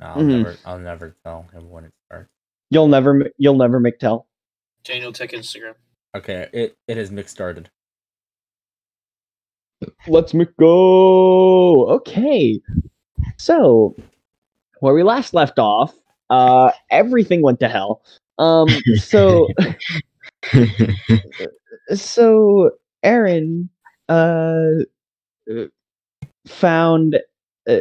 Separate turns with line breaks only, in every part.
No, I'll
Mhm.
never. I'll never tell him when it starts.
You'll never you'll never make tell.
Daniel, take Instagram.
Okay, it it has mixed started.
Let's make go. Okay. So, where we last left off, uh, everything went to hell. Um, so, so Erin, uh, uh, found uh,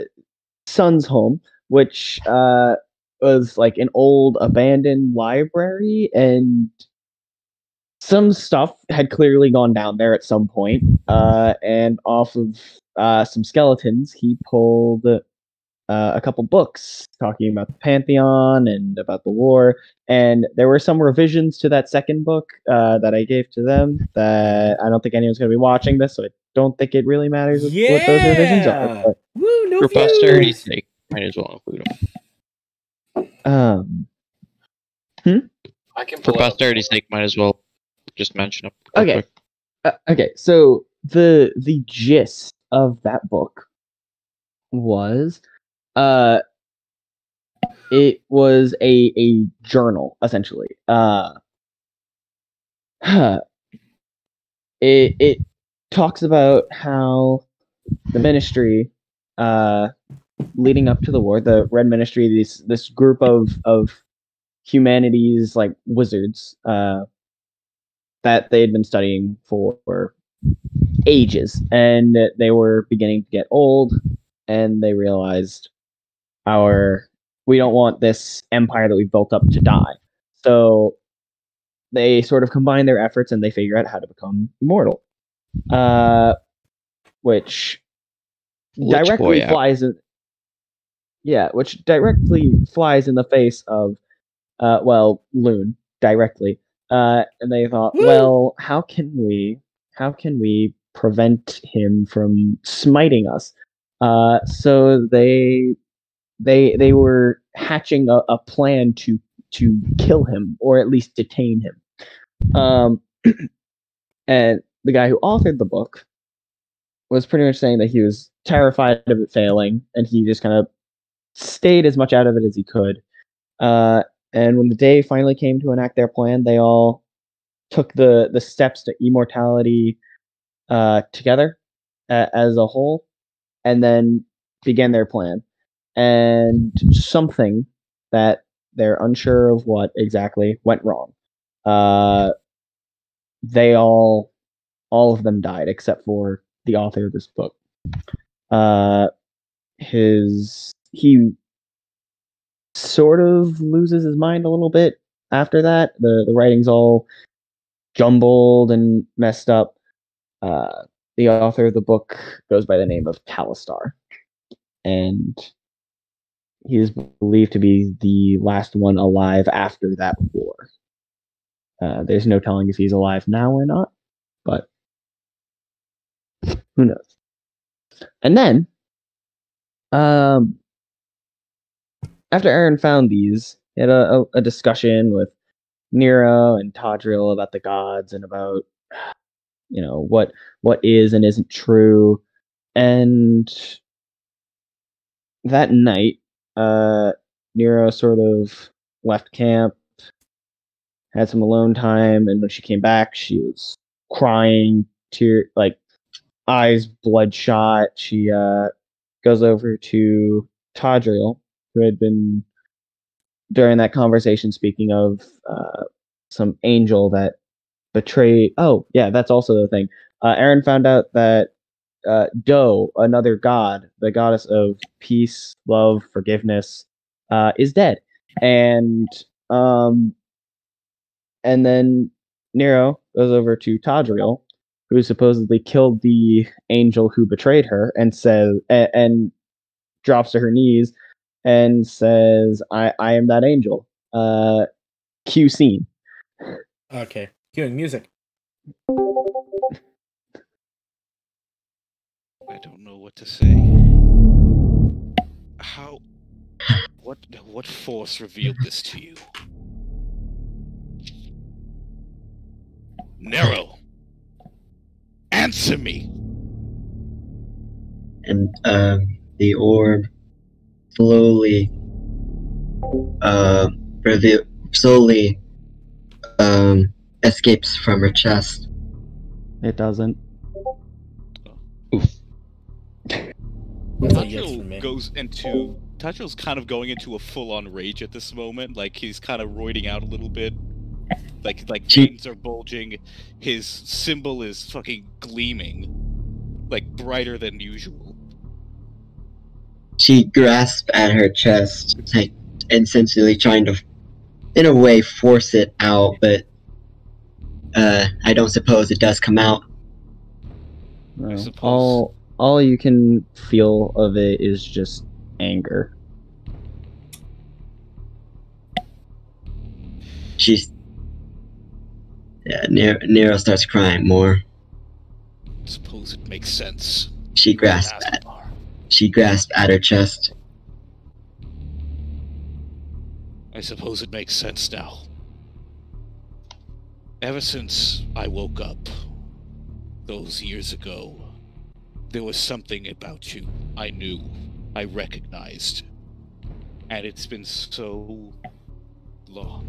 Son's home, which uh was like an old abandoned library, and some stuff had clearly gone down there at some point. Uh, and off of uh, some skeletons, he pulled uh, a couple books talking about the Pantheon and about the war. And there were some revisions to that second book uh, that I gave to them that I don't think anyone's going to be watching this, so I don't think it really matters what those revisions are. But,
Woo! No
For posterity's
views!
sake, might as well include them.
um,
I can
For
pull it up.
posterity's sake, might as well just mention them.
Okay. Uh, okay, so the the gist of that book was uh it was a a journal essentially. Uh it it talks about how the ministry uh leading up to the war, the Red Ministry, this this group of of humanities like wizards uh that they had been studying for ages. And they were beginning to get old and they realized our we don't want this empire that we've built up to die. So they sort of combine their efforts and they figure out how to become immortal. Uh which
Lich
directly
boy
flies in yeah which directly flies in the face of uh well loon directly. Uh and they thought
Woo!
well how can we how can we prevent him from smiting us? Uh so they they they were hatching a, a plan to to kill him or at least detain him. Um and the guy who authored the book was pretty much saying that he was terrified of it failing and he just kind of stayed as much out of it as he could. Uh and when the day finally came to enact their plan they all took the the steps to immortality uh together uh, as a whole and then began their plan. And something that they're unsure of what exactly went wrong. Uh they all all of them died except for the author of this book. Uh his he sort of loses his mind a little bit after that. The the writing's all jumbled and messed up. Uh the author of the book goes by the name of Talistar and he is believed to be the last one alive after that war. Uh, there's no telling if he's alive now or not but who knows? And then um after Erin found these, he had a, a, a discussion with Nero and Tadriel about the gods and about you know what what is and isn't true. And that night, uh Nero sort of left camp, had some alone time, and when she came back, she was crying, tear like eyes bloodshot. She uh goes over to Tadriel, who had been during that conversation speaking of uh, some angel that betrayed. Oh, yeah, that's also the thing. Uh, Erin found out that uh, Doe, another god, the goddess of peace, love, forgiveness, uh, is dead, and um, and then Nero goes over to Tadriel, who supposedly killed the angel who betrayed her, and says and, and drops to her knees and says, "I I am that angel." Uh, cue scene.
Okay, cueing music.
I don't know what to say. How? What? What force revealed this to you? Nero, answer me.
and um, the orb slowly uh, reveal slowly um, escapes from her chest.
It doesn't.
Oof. a yes from
Tadriel
me.
goes into Tadriel's kind of going into a full-on rage at this moment. Like he's kind of roiding out a little bit. Like like
She-
veins are bulging. His symbol is fucking gleaming, like brighter than usual.
She grasps at her chest, like essentially trying to, in a way, force it out. But uh, I don't suppose it does come out.
No. All all you can feel of it is just anger.
She's. Yeah, Nero, Nero starts crying more.
I Suppose it makes sense.
She grasps at
Aspar.
She grasped at her chest.
I suppose it makes sense now. Ever since I woke up those years ago, there was something about you I knew, I recognized. And it's been so long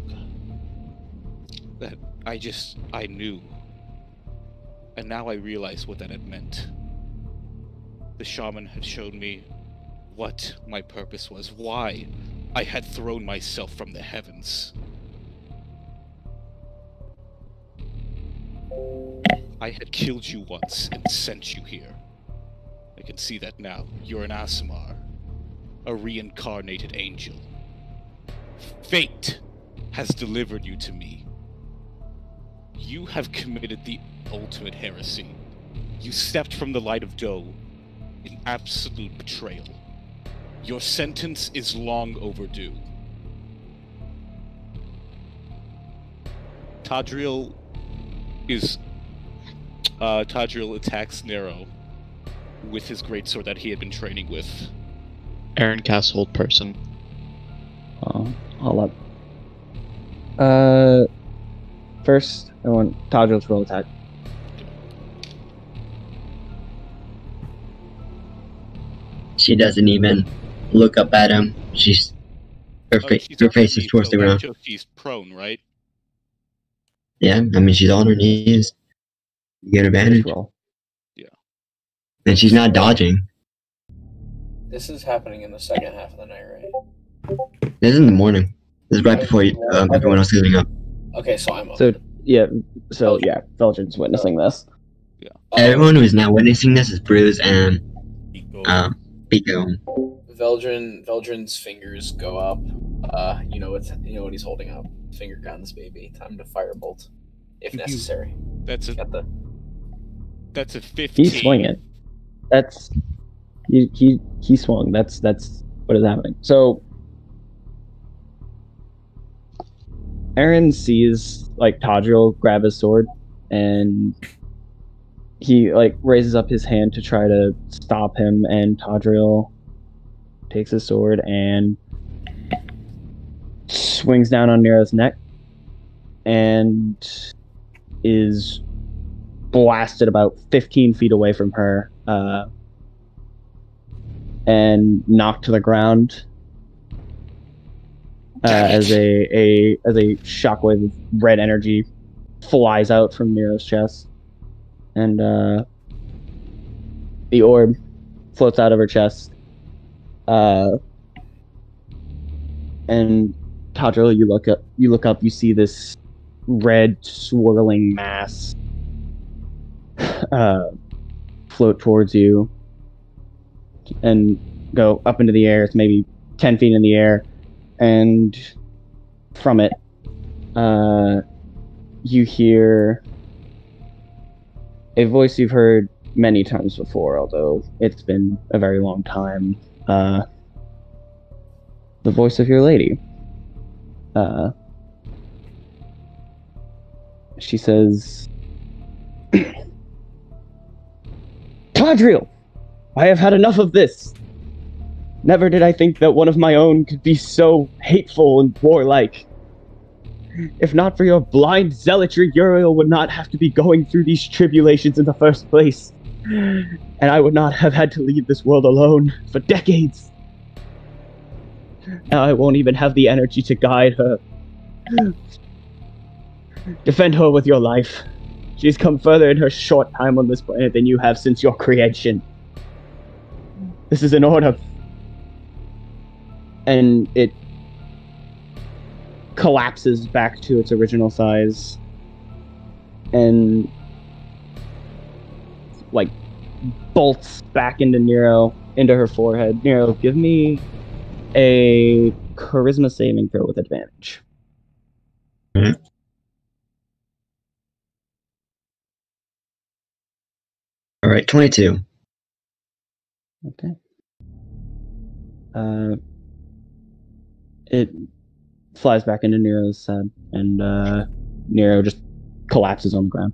that I just, I knew. And now I realize what that had meant. The shaman had shown me what my purpose was, why I had thrown myself from the heavens. I had killed you once and sent you here. I can see that now. You're an Aasimar, a reincarnated angel. Fate has delivered you to me. You have committed the ultimate heresy. You stepped from the light of Doe in absolute betrayal. Your sentence is long overdue. Tadriel is. Uh, Tadriel attacks Nero with his greatsword that he had been training with.
Erin casts hold person.
Uh, I'll up. Uh, first I want Tadriel's roll attack.
She doesn't even look up at him. She's her,
Oh,
fa-
she's
her face is towards the ground.
She's prone, right?
Yeah, I mean she's on her knees. You get advantage,
Just roll.
and she's not dodging.
This is happening in the second half of the night, right?
This is in the morning. This is right before you, um, everyone else is getting up.
Okay, so I'm up.
So yeah, so yeah, Veldrin's witnessing this.
Uh,
Everyone who is now witnessing this is Bruise and
Eco.
Um, Pico.
Veldrin, Veldrin's fingers go up. Uh, you know it's you know what he's holding up. Finger guns, baby. Time to firebolt, if necessary.
That's a
the
that's a fifteen.
He's swinging. It that's he he he swung. That's that's what is happening. So Erin sees like Tadriel grab his sword and he like raises up his hand to try to stop him and Tadriel takes his sword and swings down on Nero's neck and is blasted about 15 feet away from her uh, and knocked to the ground uh, as a, a as a shockwave of red energy flies out from Nero's chest and uh, the orb floats out of her chest uh, and Tadriel, you look up you look up you see this red swirling mass uh, float towards you and go up into the air. It's maybe 10 feet in the air. And from it, uh, you hear a voice you've heard many times before, although it's been a very long time. Uh, the voice of your lady. Uh, she says, Tadriel, I have had enough of this. Never did I think that one of my own could be so hateful and warlike. If not for your blind zealotry, Uriel would not have to be going through these tribulations in the first place. And I would not have had to leave this world alone for decades. Now I won't even have the energy to guide her. Defend her with your life. She's come further in her short time on this planet than you have since your creation. This is an order. And it collapses back to its original size. And like bolts back into Nero, into her forehead. Nero, give me a charisma saving throw with advantage.
All right, 22.
Okay. Uh, it flies back into Nero's head, and uh, Nero just collapses on the ground.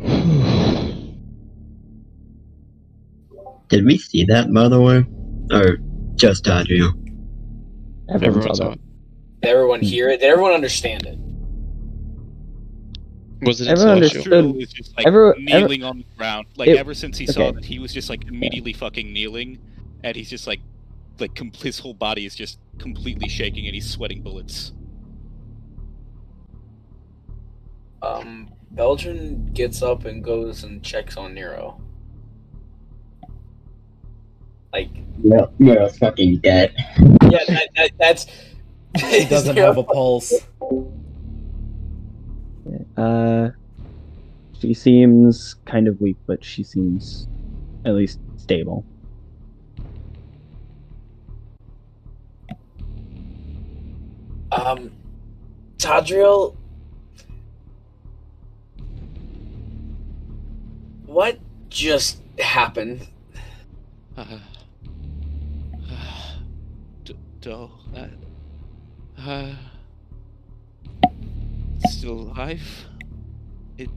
Did we see that, by the way? Or just Adrio?
Everyone,
Everyone
saw
saw
that.
it.
Did everyone hear it? Did everyone understand it?
Was it
Everyone
intellectual?
understood.
was just like
Everyone- every-
kneeling on the ground. Like
It-
ever since he saw
okay.
that, he was just like immediately fucking kneeling, and he's just like, like com- his whole body is just completely shaking, and he's sweating bullets.
Um, Veldrin gets up and goes and checks on Nero. Like,
No, Nero's fucking dead.
yeah, that, that, that's.
He doesn't
Nero-
have a pulse.
Uh, she seems kind of weak, but she seems at least stable.
Um, Tadriel, what just happened?
Uh, uh, d- do, uh, uh, still alive? It.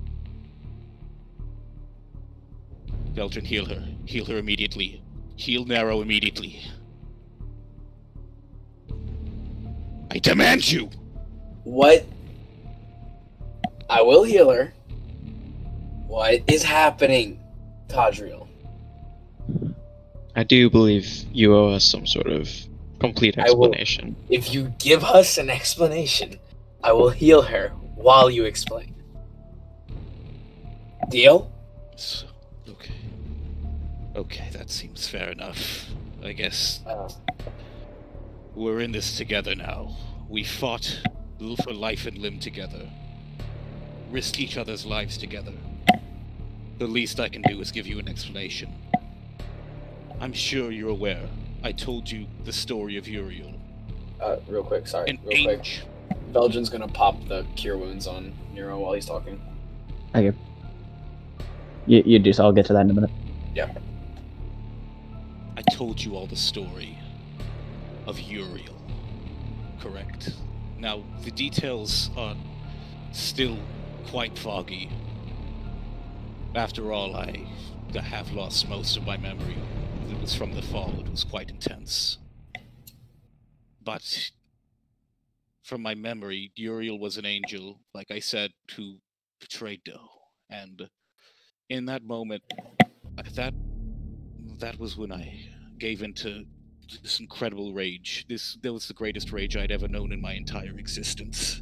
Veldrin, heal her. Heal her immediately. Heal Narrow immediately. I demand you!
What? I will heal her. What is happening, Tadriel?
I do believe you owe us some sort of complete
I will-
explanation.
If you give us an explanation, I will heal her while you explain. Deal?
So, okay. Okay, that seems fair enough. I guess
Uh,
we're in this together now. We fought for life and limb together. Risked each other's lives together. The least I can do is give you an explanation. I'm sure you're aware. I told you the story of Uriel.
uh, real quick, sorry.
An
real quick.
angel.
Veldrin's gonna pop the cure wounds on Nero while he's talking.
Okay. You, you do so. I'll get to that in a minute. Yeah.
I told you all the story of Uriel, correct? Now, the details are still quite foggy. After all, I have lost most of my memory. It was from the fall, it was quite intense. But from my memory, Uriel was an angel, like I said, who betrayed Doe. And in that moment, that that was when I gave into this incredible rage. This that was the greatest rage I'd ever known in my entire existence.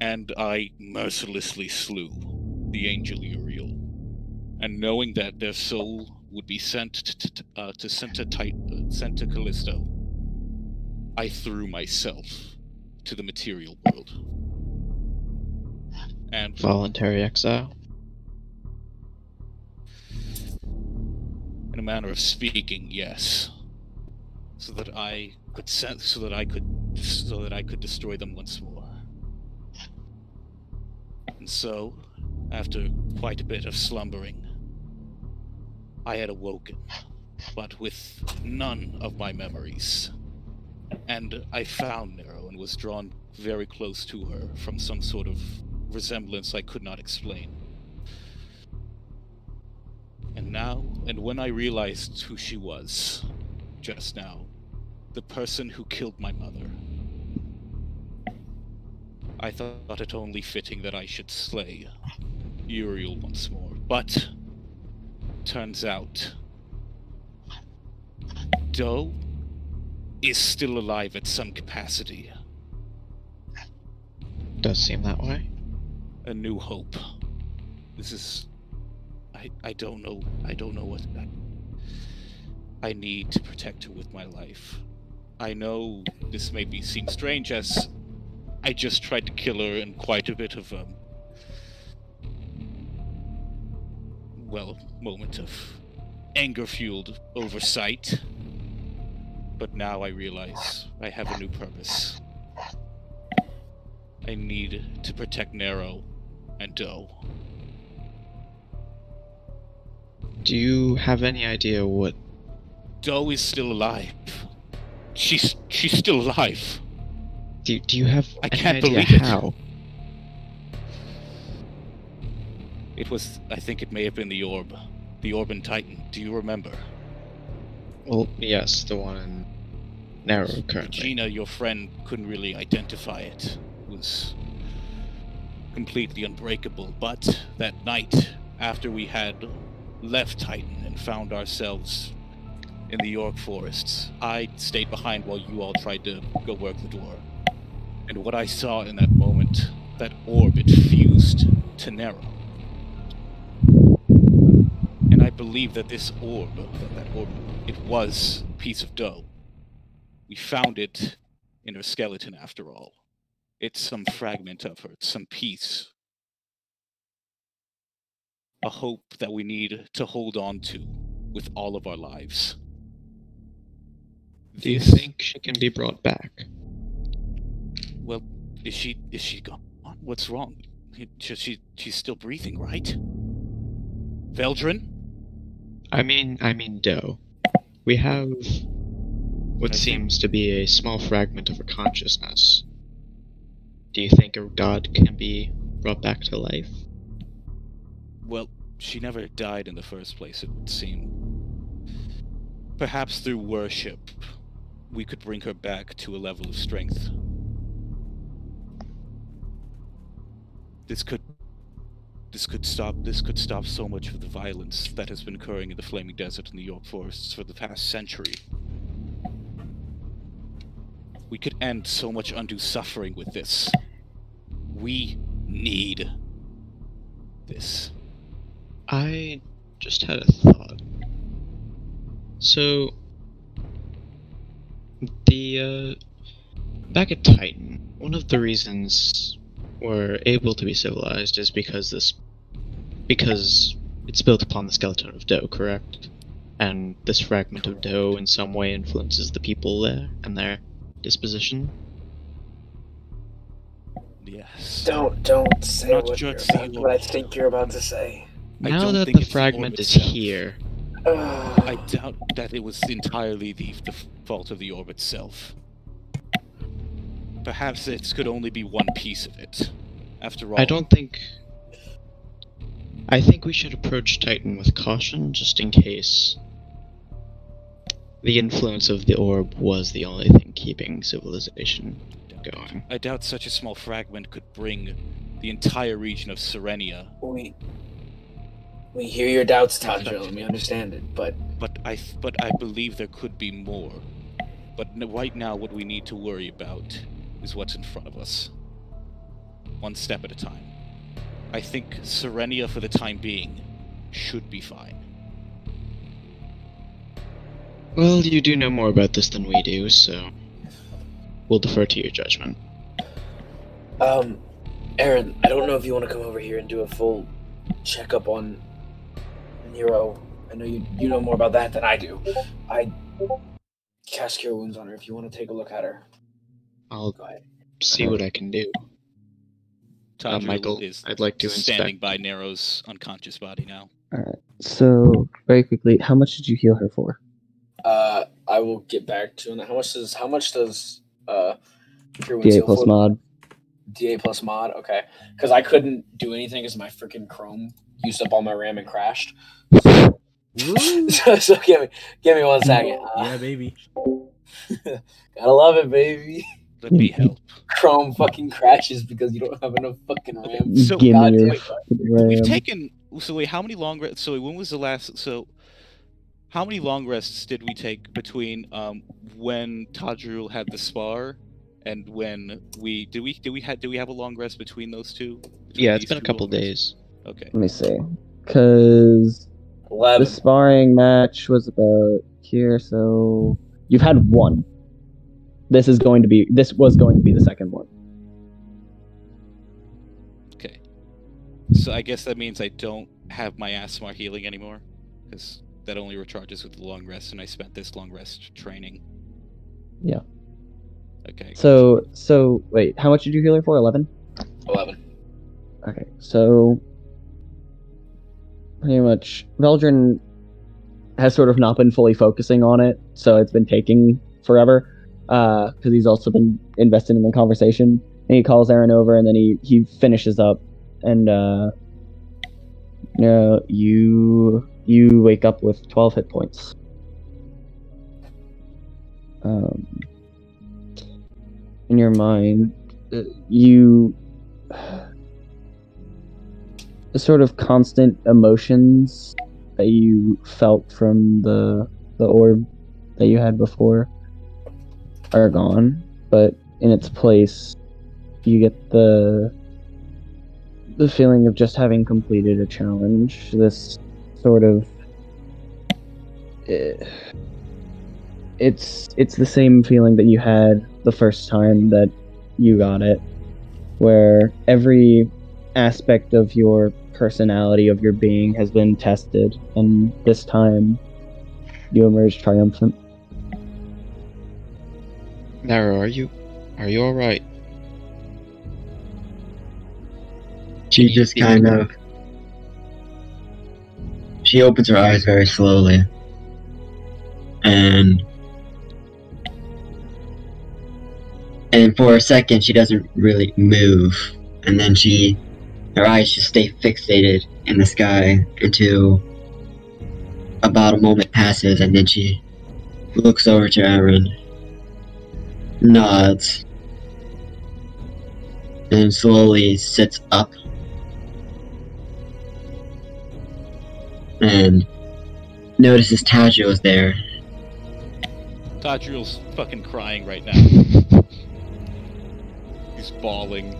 And I mercilessly slew the angel Uriel. And knowing that their soul would be sent to, uh, to sent to Tit- uh, sent to Callisto, I threw myself to the material world. And
Voluntary exile.
in a manner of speaking, yes. So that I could sen- so that I could so that I could destroy them once more. And so, after quite a bit of slumbering, I had awoken, but with none of my memories. And I found Nero and was drawn very close to her from some sort of resemblance I could not explain. And now, and when I realized who she was, just now, the person who killed my mother, I thought it only fitting that I should slay Uriel once more. But, turns out, Doe is still alive at some capacity.
Does seem that way.
A new hope. This is. I, I don't know. I don't know what. I, I need to protect her with my life. I know this may be seem strange as I just tried to kill her in quite a bit of um well, moment of anger fueled oversight. But now I realize I have a new purpose. I need to protect Nero and Doe.
Do you have any idea what?
Doe is still alive. She's she's still alive.
Do, do you have
I can't believe it.
how?
It was I think it may have been the orb. The orb in Titan. Do you remember?
Well, yes, the one in Narrow currently.
Gina, your friend, couldn't really identify it. It was completely unbreakable. But that night, after we had left Titan and found ourselves in the York forests, I stayed behind while you all tried to go work the door. And what I saw in that moment, that orb, it fused to Nero. And I believe that this orb, that, that orb, it was a piece of Doe. We found it in her skeleton after all. It's some fragment of her, it's some piece. A hope that we need to hold on to with all of our lives.
Do you think she can be brought back?
Well, is she is she gone? What's wrong? She, she she's still breathing, right? Veldrin?
I mean, I mean Doe. We have what
I think-
seems to be a small fragment of her consciousness. Do you think a god can be brought back to life?
Well, she never died in the first place, it would seem. Perhaps through worship, we could bring her back to a level of strength. This could this could stop this could stop so much of the violence that has been occurring in the flaming desert and the York forests for the past century. We could end so much undue suffering with this. We need this.
I just had a thought. So, the, uh, back at Titan, one of the reasons we're able to be civilized is because this, because it's built upon the skeleton of Doe, correct? And this fragment of Doe in some way influences the people there and their disposition.
Yes.
Don't don't say what,
just
you're about, what I think you're about to say.
Now that the
it's the
fragment is
itself.
here,
I doubt that it was entirely the, the fault of the orb itself. Perhaps it could only be one piece of it. After all,
I don't think. I think we should approach Titan with caution, just in case. The influence of the orb was the only thing keeping civilization going.
I doubt such a small fragment could bring the entire region of Serenia.
We we hear your doubts, Tanjiro, and we understand it, but
But I, but I believe there could be more. But right now, what we need to worry about is what's in front of us. One step at a time. I think Serenia, for the time being, should be fine.
Well, you do know more about this than we do, so. We'll defer to your judgment.
um, Erin, I don't know if you want to come over here and do a full checkup on Nero. I know you you know more about that than I do. I cast cure wounds on her. If you want to take a look at her,
I'll
go ahead.
see what I can do. Uh,
Tanjiro
Michael,
is
I'd like to
standing
inspect.
by Nero's unconscious body now. Alright.
So very quickly, how much did you heal her for?
Uh, I will get back to you on that. How much does how much does uh cure wounds
D8
heal
plus
for?
mod.
D8 plus mod. Okay, because I couldn't do anything because my freaking Chrome used up all my RAM and crashed. so, so give me give me one second. Uh,
yeah, baby.
gotta love it, baby.
Let me help.
Chrome fucking crashes because you don't have enough fucking RAM.
So-
Give
God
me your
damn it.
fucking
We've taken. So wait, how many long? re- So wait, when was the last? So how many long rests did we take between um when Tadriel had the spar and when we did we did we had do we have a long rest between those two? Between
Yeah, it's been a couple
long rests?
days.
Okay.
Let me see. Because the
Eleven.
sparring match was about here, so you've had one. This is going to be. This was going to be the second one.
Okay. So I guess that means I don't have my Aasimar healing anymore, because that only recharges with the long rest, and I spent this long rest training.
Yeah.
Okay.
So, so wait, how much did you heal her for? Eleven.
Eleven.
Okay, so pretty much Veldrin has sort of not been fully focusing on it, so it's been taking forever. Because he's also been invested in the conversation, and he calls Erin over, and then he he finishes up, and uh, you know, you you wake up with twelve hit points. Um, in your mind, uh, you sort of constant emotions that you felt from the the orb that you had before are gone, but in its place you get the the feeling of just having completed a challenge. This sort of eh, it's it's the same feeling that you had the first time that you got it, where every aspect of your personality of your being has been tested, and this time you emerge triumphant.
Nara, are you are you alright?
She just kind of. She opens her eyes very slowly. And. And for a second, she doesn't really move. And then she. Her eyes just stay fixated in the sky until. About a moment passes, and then she looks over to Erin, nods, and slowly sits up and notices Tadjo is there.
Tadriel's fucking crying right now. He's bawling.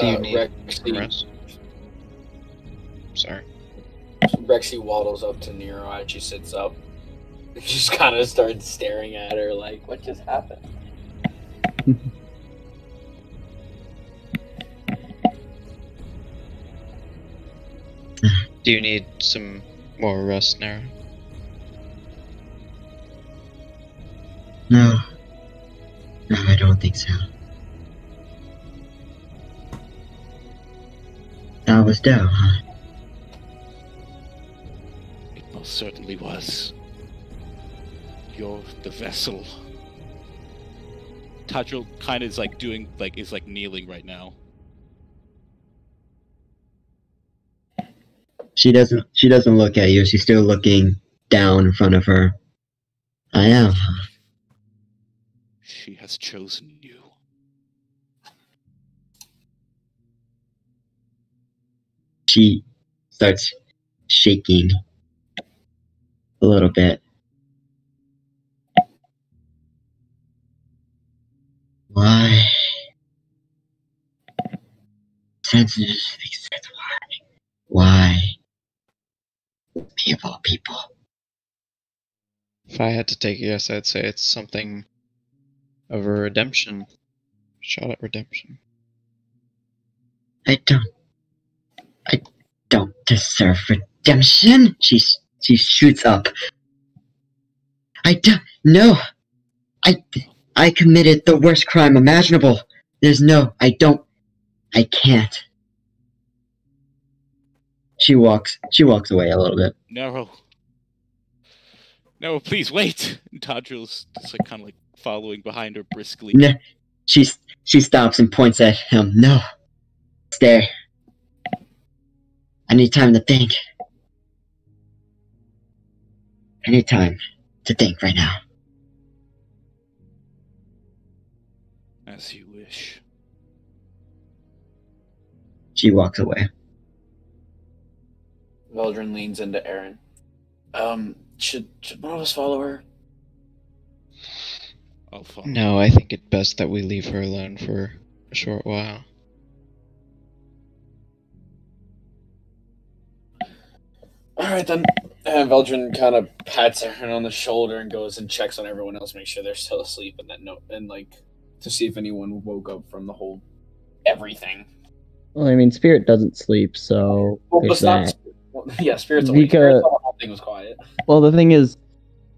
Do you
Uh,
need
Rexy,
Rest? Sorry.
Rexy waddles up to Nero and she sits up. She just kind of starts staring at her like, what just happened?
Do you need some more rest, Nara?
no, no, I don't think so. That was Doe, huh?
It most certainly was. You're the vessel. Tadriel kind of is like doing, like, is like kneeling right now.
She doesn't. She doesn't look at you. She's still looking down in front of her. I am.
She has chosen you.
She starts shaking a little bit. Why? Sensitive. That's why. Why? Me of all people.
If I had to take a guess, I'd say it's something of a redemption. Shot at redemption.
I don't. Don't deserve redemption. She she shoots up. I don't. No. I I committed the worst crime imaginable. There's no. I don't. I can't. She walks. She walks away a little bit.
Nero. No, please wait. Tadriel's just like kind of like following behind her briskly.
No. She she stops and points at him. No. Stay. I need time to think. I need time to think right now.
As you wish.
She walks away.
Veldrin leans into Erin. Um, should, should one of us follow her?
I'll follow.
No, I think it best that we leave her alone for a short while.
All right then. And Veldrin kind of pats Erin on the shoulder and goes and checks on everyone else, make sure they're still asleep, and that no, and like to see if anyone woke up from the whole everything.
Well, I mean, Spirit doesn't sleep, so
Well,
there's
but not.
that.
Well, yeah, spirits awake.
Vika-
Spirits the whole thing was quiet.
Well, the thing is,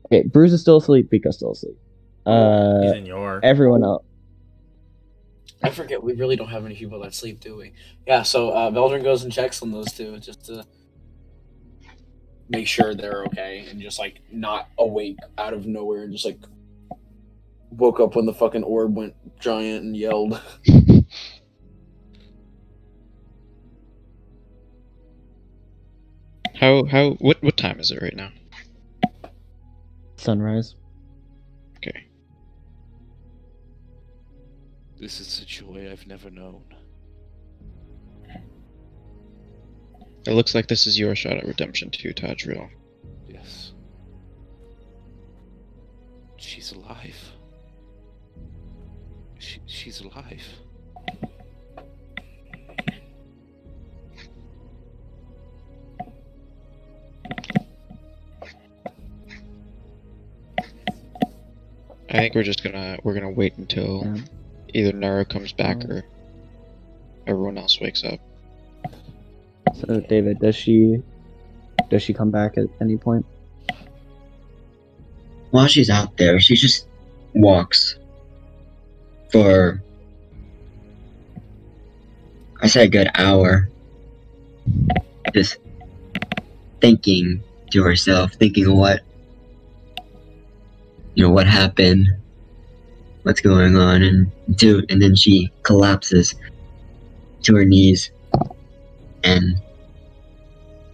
okay, Bruise is still asleep. Pika's still asleep.
He's
Uh,
in your.
everyone else.
I forget. We really don't have any people that sleep, do we? Yeah. So uh, Veldrin goes and checks on those two just to make sure they're okay and just like not awake out of nowhere and just like woke up when the fucking orb went giant and yelled.
How how what what time is it right now?
Sunrise.
Okay.
This is a joy I've never known.
It looks like this is your shot at redemption too, Tadriel.
Yes. She's alive. She, she's alive.
I think we're just gonna we're gonna wait until
Yeah.
either Nara comes back or everyone else wakes up.
So, David, does she does she come back at any point?
While she's out there, she just walks for I say a good hour. Just thinking to herself, thinking what you know, what happened, what's going on, and to and then she collapses to her knees and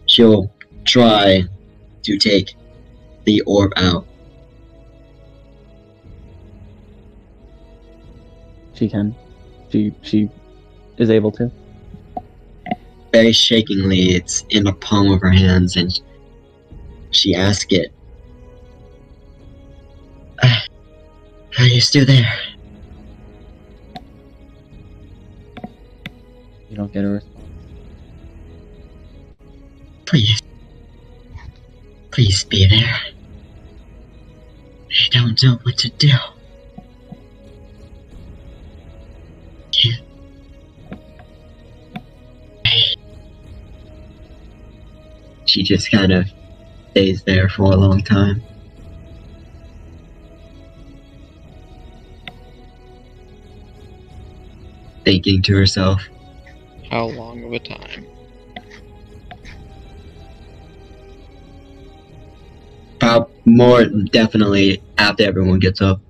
she'll try to take the orb out.
She can. She she is able to.
very shakingly, it's in the palm of her hands, and she asks it, "Ah, Are you still there?
You don't get a.
Please. Please be there. I don't know what to do. Can't. She just kind of stays there for a long time. Thinking to herself,
How long of a time?
Prob more definitely after everyone gets up.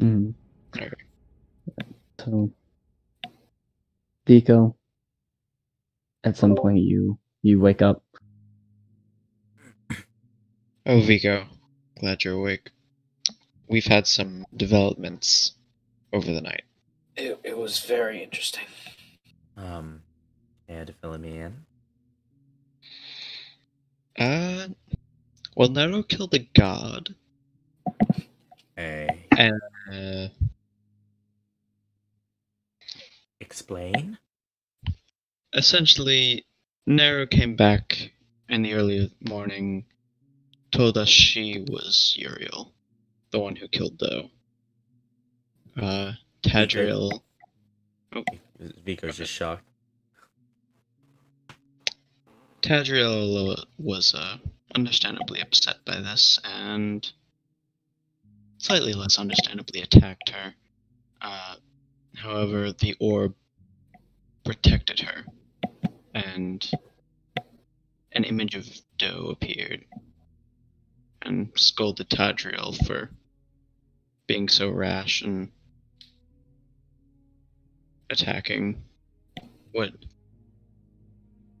Mm.
Okay.
So, Vico, at some point you you wake up.
Oh, Vico, glad you're awake. We've had some developments over the night.
It, it was very interesting.
Um, and fill me in.
Uh, well, Nero killed the god.
Hey,
Uh,
explain.
essentially, Nero came back in the early morning, told us she was Uriel, the one who killed Doe. Uh, Tadriel. Oh.
Vico's just shocked.
Tadriel was uh, understandably upset by this and slightly less understandably attacked her. Uh, however, the orb protected her, and an image of Doe appeared and scolded Tadriel for being so rash and attacking what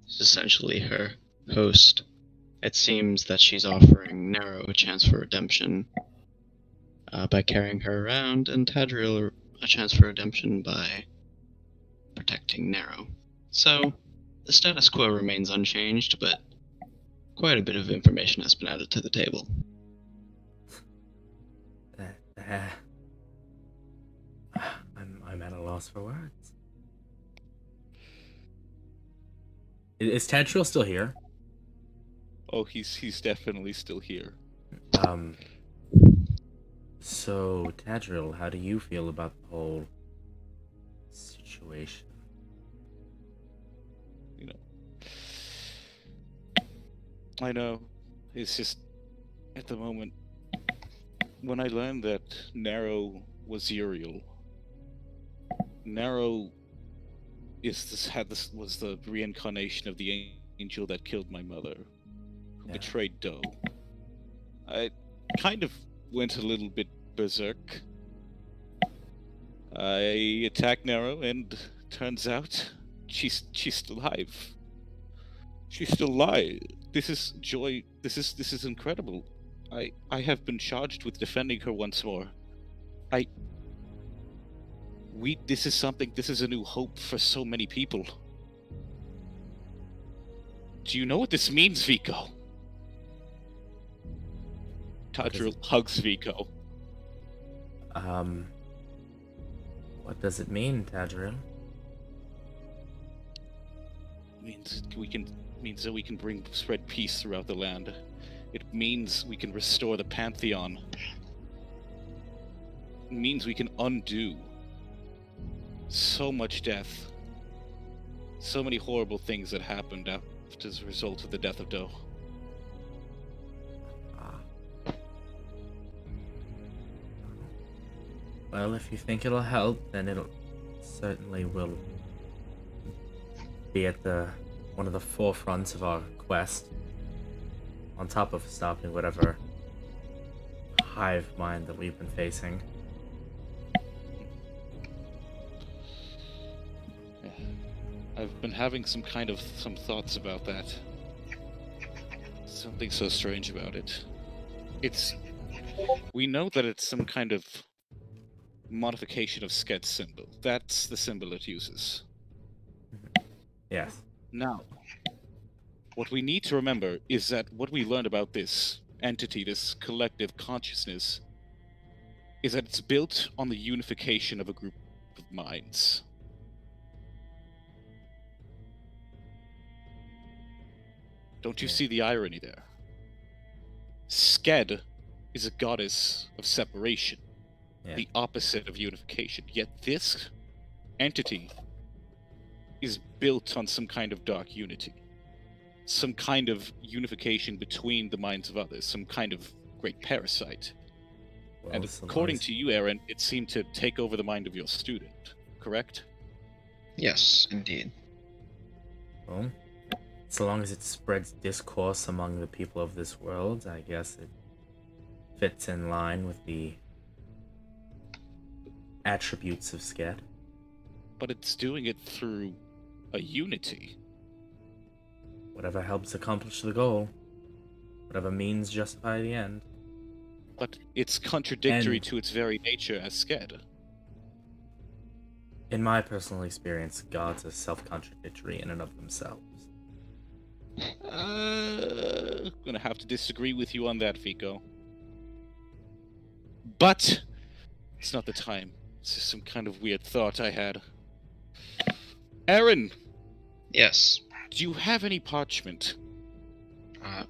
is essentially her host. It seems that she's offering Nero a chance for redemption uh, by carrying her around, and Tadriel a chance for redemption by protecting Narrow. So, the status quo remains unchanged, but quite a bit of information has been added to the table.
Uh, uh, I'm I'm at a loss for words. Is Tadriel still here?
Oh, he's he's definitely still here.
Um. So, Tadriel, how do you feel about the whole situation?
You know. I know. It's just at the moment when I learned that Nero was Uriel. Nero is this had this was the reincarnation of the angel that killed my mother,
Yeah.
betrayed Doe. I kind of went a little bit berserk. I attacked Nero, and turns out she's she's still alive. She's still alive. This is joy. This is this is incredible. I I have been charged with defending her once more. I. We. This is something. This is a new hope for so many people. Do you know what this means, Vico? Tadriel hugs Vico.
Um. What does it mean, Tadriel?
means we can means that we can bring spread peace throughout the land. It means we can restore the pantheon. It means we can undo so much death, so many horrible things that happened after as a result of the death of Doe.
Well, if you think it'll help, then it'll certainly will be at the one of the forefronts of our quest. On top of stopping whatever hive mind that we've been facing.
I've been having some kind of some thoughts about that. Something so strange about it. It's we know that it's some kind of modification of Sked's symbol. That's the symbol it uses.
Yes.
Now, what we need to remember is that what we learned about this entity, this collective consciousness, is that it's built on the unification of a group of minds. Don't you see the irony there? Sked is a goddess of separation,
Yeah.
the opposite of unification. Yet this entity is built on some kind of dark unity, some kind of unification between the minds of others, some kind of great parasite.
Well,
and according
as-
to you, Erin, it seemed to take over the mind of your student, correct?
Yes, indeed.
Well, so long as it spreads discourse among the people of this world, I guess it fits in line with the attributes of Sked.
But it's doing it through a unity.
Whatever helps accomplish the goal, whatever means justify the end.
But it's contradictory
And-
to its very nature as Sked.
In my personal experience, gods are self-contradictory in and of themselves.
Uh, gonna have to disagree with you on that, Vico. But it's not the time. It's just some kind of weird thought I had. Erin,
Yes.
do you have any parchment?
Uh,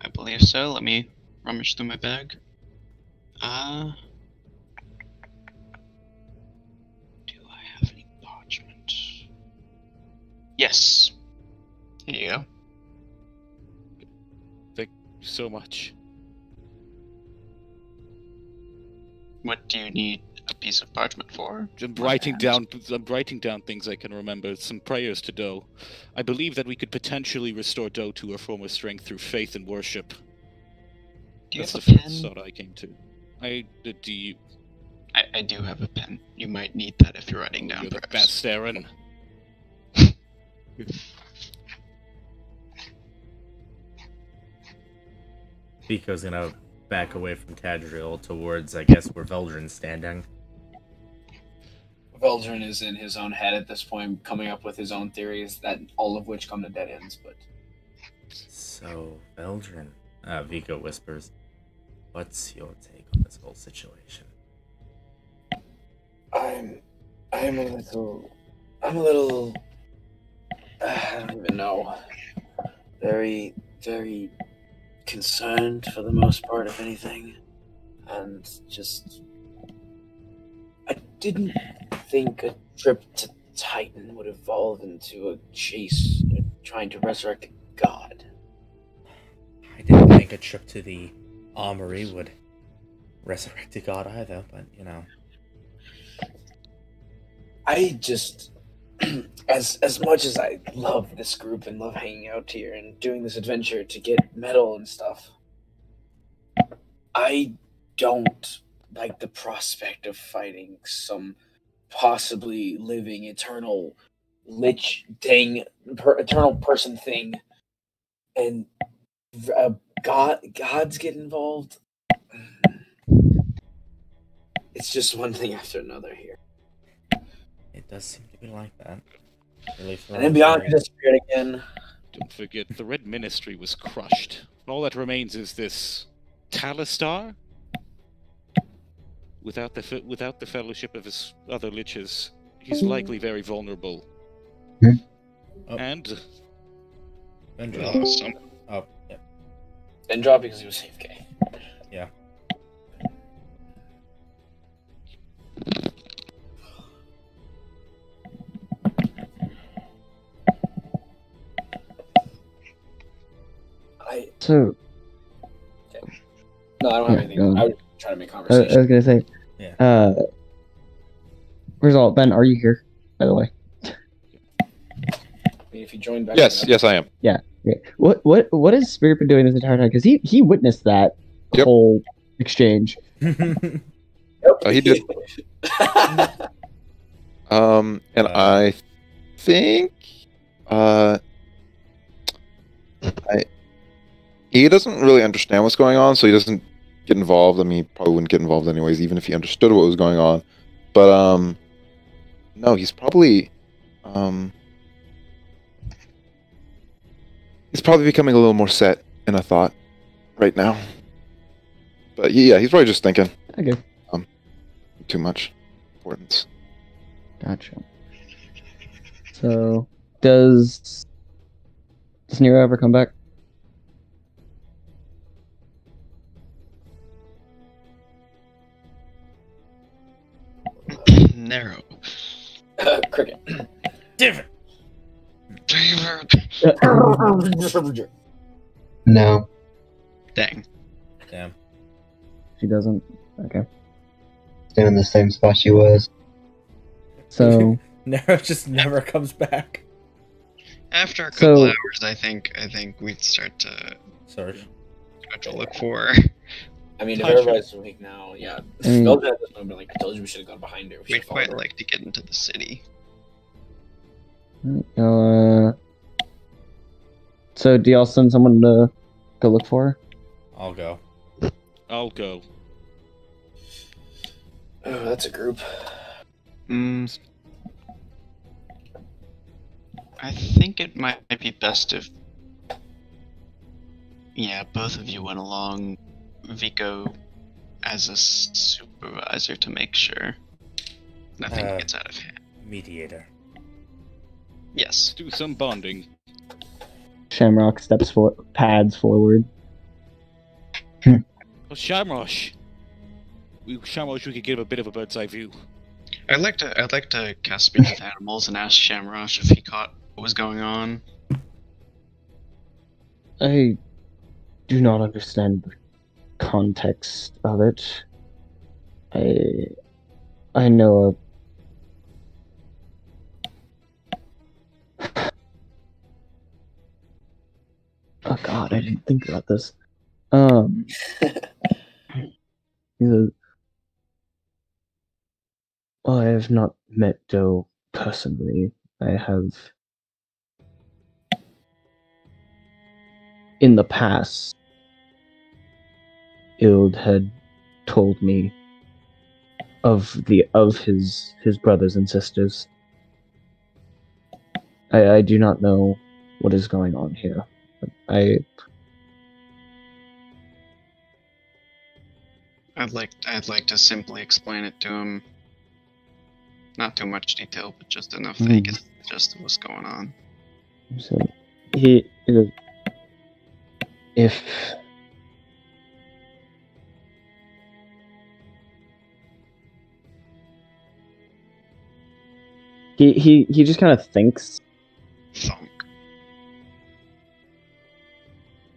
I believe so. Let me rummage through my bag. Uh. Do I have any parchment? Yes. Here you go.
Thank you so much.
What do you need a piece of parchment for?
I'm writing
hands.
down. I'm writing down things I can remember. Some prayers to Doe. I believe that we could potentially restore Doe to her former strength through faith and worship.
Do you
That's
have
the
a
first
pen?
thought I came to. I uh, do you?
I, I do have a pen. You might need that if you're writing down.
You're the best, Erin.
Vico's gonna back away from Tadriel towards, I guess, where Veldrin's standing.
Veldrin is in his own head at this point, coming up with his own theories that all of which come to dead ends. But
So, Veldrin, uh, Vico whispers, what's your take on this whole situation?
I'm, I'm a little, I'm a little, I don't even know. Very, very concerned for the most part, if anything, and just, I didn't think a trip to Titan would evolve into a chase trying to resurrect a god.
I didn't think a trip to the armory would resurrect a god either, but you know.
I just as as much as I love this group and love hanging out here and doing this adventure to get metal and stuff, I don't like the prospect of fighting some possibly living eternal lich thing, per, eternal person thing, and uh, god gods get involved. It's just one thing after another here.
It does seem to be like that. Really
And then Bianca disappeared again.
Don't forget, the Red Ministry was crushed. All that remains is this Talistar. Without the without the fellowship of his other liches, he's likely very vulnerable.
Hmm.
Oh.
And
Vendra.
Well, some,
Oh, yeah.
Then drop because he was safe K.
Yeah.
I
So
no, I don't have
Yeah,
anything.
Go.
I was trying to make
uh, I
conversation.
was gonna say,
Yeah.
uh, result Ben, are you here? By the way,
I mean, if you join back,
Yes,
in,
yes, I am.
Okay. what what what has Spirit been doing this entire time? Because he he witnessed that
Yep.
whole exchange.
Uh, he did. Um, and
Uh.
I think, uh, I he doesn't really understand what's going on, so he doesn't get involved. I mean, he probably wouldn't get involved anyways, even if he understood what was going on. But um, no, he's probably um, he's probably becoming a little more set in a thought right now. But yeah, he's probably just thinking
Okay, Um,
too much importance.
gotcha. So does does Nero ever come back?
Narrow.
Uh, cricket.
Different.
David.
No.
Dang.
Damn.
She doesn't. Okay.
Still in the same spot she was.
So
Nero just never comes back.
After a couple
So-
hours, I think I think we'd start to
Sorry.
start to look for.
I mean, if
Touch it.
everybody's awake now, yeah.
I mean-
Velvet at this moment, like, I told you we should have gone behind her. We
We'd quite
her.
like to get into the city.
uh, so do y'all send someone to go look for her?
I'll go.
I'll go.
Oh, that's a group.
Mm. I think it might be best if, yeah, both of you went along, Vico, as a supervisor to make sure nothing
Uh,
gets out of hand.
Mediator.
Yes.
Do some bonding.
Shamrock steps for pads forward.
Oh, Shamrosh. We, Shamrosh, we could give him a bit of a bird's eye view.
I'd like to. I'd like to cast speak with animals and ask Shamrock if he caught what was going on.
I do not understand the context of it. I I know a Oh god, I didn't think about this. Um the- well, I have not met Doe personally. I have in the past, Ild had told me of the of his his brothers and sisters. I I do not know what is going on here. I
I'd like I'd like to simply explain it to him. Not too much detail, but just enough that he gets the what's going on.
so he he if he he he just kind of thinks
Thunk.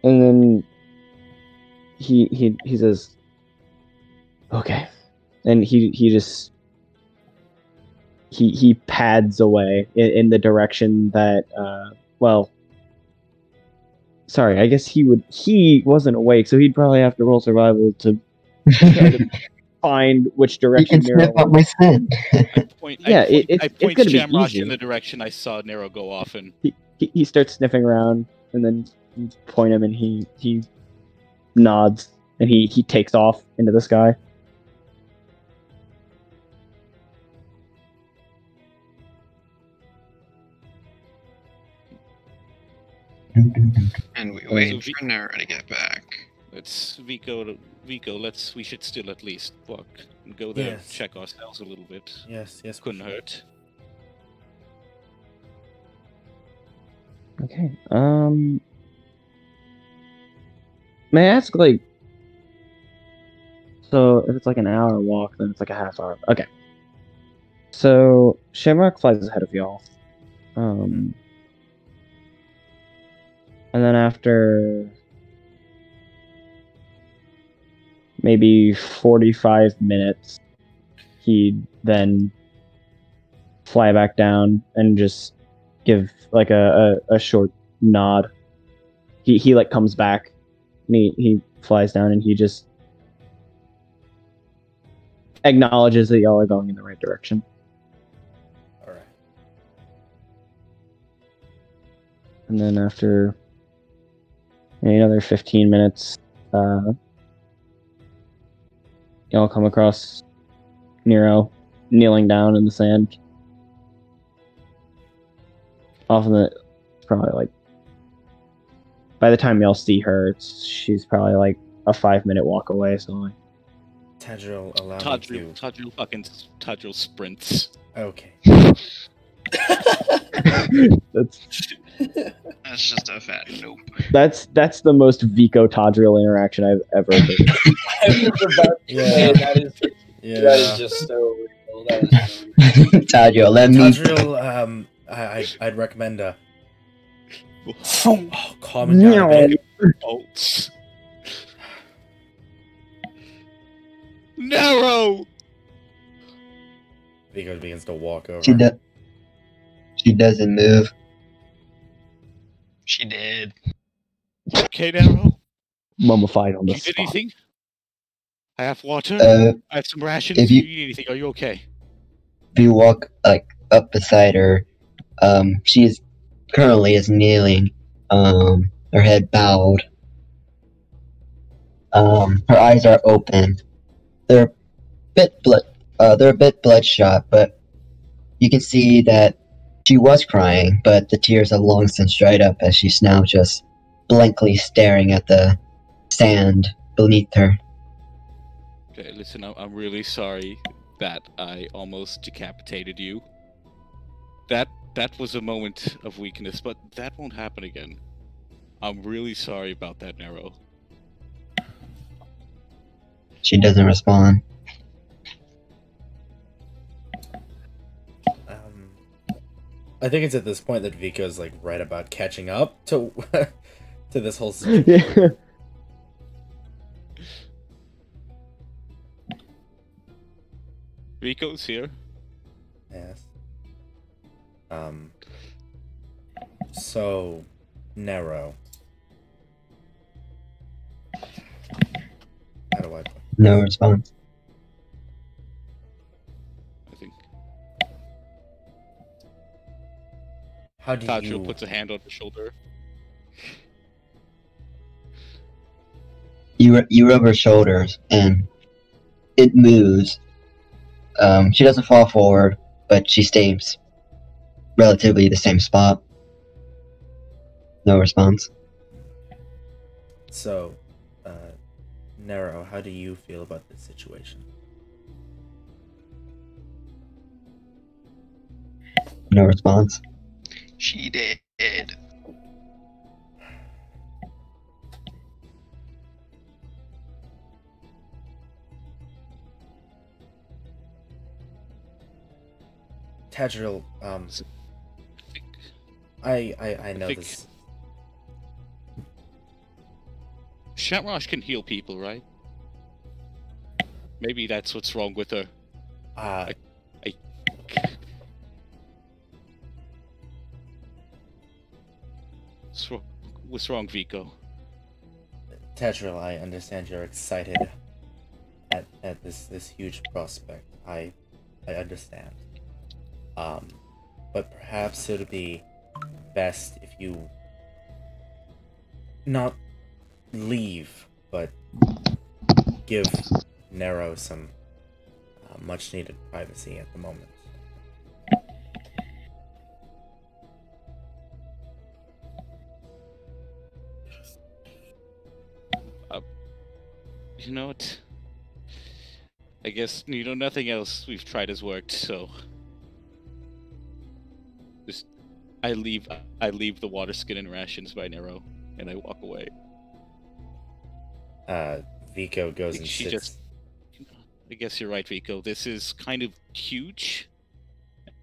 and then he he he says okay and he he just he he pads away in, in the direction that uh well sorry i guess he would he wasn't awake so he'd probably have to roll survival to try to find which
You
direction
can
Nero
sniff out my scent.
I point,
Yeah,
I
it- it's-
I
it's
point
gonna be easy.
in the direction I saw Nero go off and
he, he starts sniffing around and then you point him and he he nods and he he takes off into the sky
And we wait
we-
for Nero to get back.
Let's Vico Vico, let's we should still at least walk and go there
Yes.
check ourselves a little bit.
Yes, yes.
Couldn't hurt.
Okay. Um. May I ask, like, so if it's like an hour walk, then it's like a half hour. Okay. So Shamrock flies ahead of y'all. Um. And then after maybe forty-five minutes, he'd then fly back down and just give like a, a, a short nod. He he like comes back and he, he flies down and he just acknowledges that y'all are going in the right direction.
All right.
And then after another fifteen minutes, uh y'all come across Nero kneeling down in the sand. Off in the probably like by the time y'all see her, it's she's probably like a five minute walk away, so like
Tadriel, allow me
Tadriel,
to.
Tadriel fucking Tadriel sprints.
Okay.
that's
That's just a fat nope.
that's that's the most Vico Tadriel interaction I've ever heard.
I was about to say,
Yeah.
that is
Yeah.
that is just so real. That is so
Tadio, let me.
Tadriel, um, I, I, I'd recommend uh, oh, calming down a bit.
Bolts. Nero.
Vico begins to walk over.
She does. She doesn't move.
She did.
Okay, Nero.
Mummified on the
You did
spot.
anything? I have water.
Uh,
I have some rations.
if
If
you-
you need anything, are you okay?
if you walk like up beside her, um, she is currently is kneeling, um, her head bowed. Um, her eyes are open. They're a bit blood. Uh, they're a bit bloodshot, but you can see that she was crying, but the tears have long since dried up as she's now just blankly staring at the sand beneath her.
Okay, listen, I'm, I'm really sorry that I almost decapitated you. That that was a moment of weakness, but that won't happen again. I'm really sorry about that, Nero.
She doesn't respond.
I think it's at this point that Vico is like right about catching up to to this whole situation.
yeah.
Vico's here.
Yes. Um. So, Nero. How do I? Put
No response.
How do
Tadriel
you?
puts a hand on his shoulder.
You you rub her shoulders and it moves, Um, she doesn't fall forward, but she stays relatively the same spot. No response.
So, uh, Nero, how do you feel about this situation?
No response.
She did.
Tadriel, um,
I
I, I, I know
think-
this.
Shamrock can heal people, right? Maybe that's what's wrong with her.
Uh,
What's wrong, what's wrong Vico?
Tadriel, I understand you're excited at, at this, this huge prospect. I, I understand. Um, but perhaps it would be best if you not leave, but give Nero some uh, much needed privacy at the moment.
You know what? I guess you know nothing else we've tried has worked, so just I leave I leave the water skin and rations by Nero and I walk away.
Uh, Vico goes and
she
sits.
just- I guess you're right, Vico. This is kind of huge.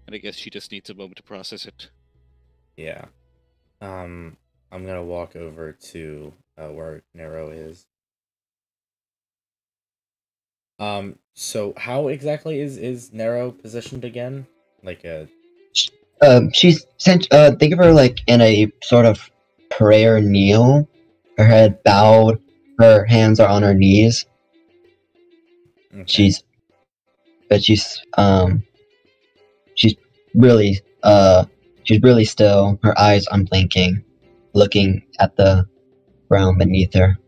And I guess she just needs a moment to process it.
Yeah. Um, I'm gonna walk over to uh, where Nero is. Um, so how exactly is is Nero positioned again? Like a
Um, she's sent. Uh, think of her like in a sort of prayer kneel. Her head bowed. Her hands are on her knees.
okay.
She's, but she's um, she's really uh, she's really still. Her eyes unblinking, looking at the ground beneath her.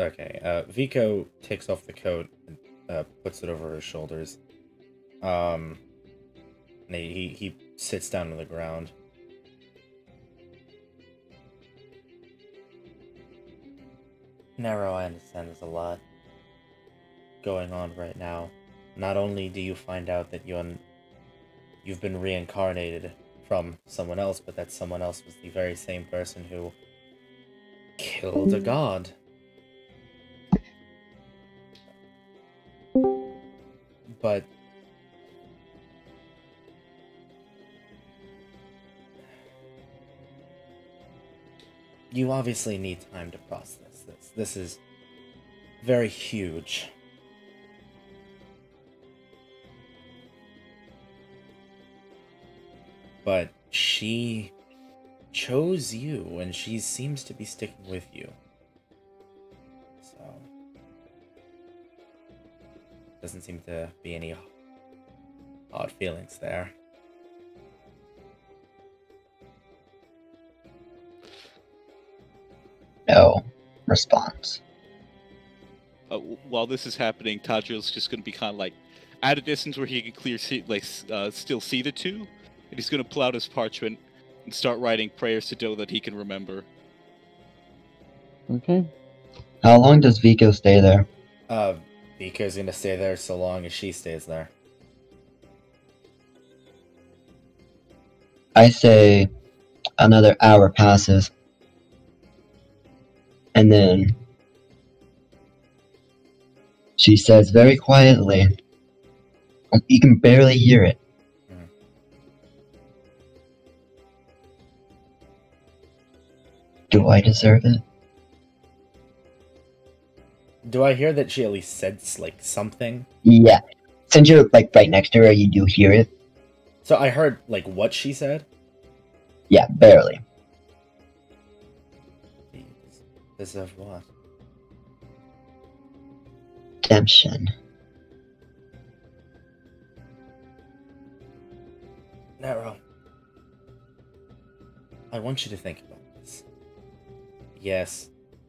Okay, uh, Vico takes off the coat and uh, puts it over his shoulders. Um, and he, he, sits down on the ground. Nero, I understand there's a lot going on right now. Not only do you find out that you're, you've been reincarnated from someone else, but that someone else was the very same person who killed a god. But you obviously need time to process this. This is very huge. But she chose you and she seems to be sticking with you. So doesn't seem to be any odd feelings there.
No response.
Uh, while this is happening, Tadriel's just going to be kind of like at a distance where he can clear see, like uh, still see the two, and he's going to pull out his parchment and start writing prayers to Doe that he can remember.
Okay.
How long does Vico stay there?
Uh, Vico's gonna stay there so long as she stays there.
I say another hour passes. And then she says very quietly, you can barely hear it.
Mhm.
Do I deserve it?
Do I hear that she at least said like something?
Yeah. Since you're like right next to her, you do hear it.
So I heard like what she said.
Yeah, barely.
This Deserve what?
Redemption.
Nero. I want you to think about this. Yes,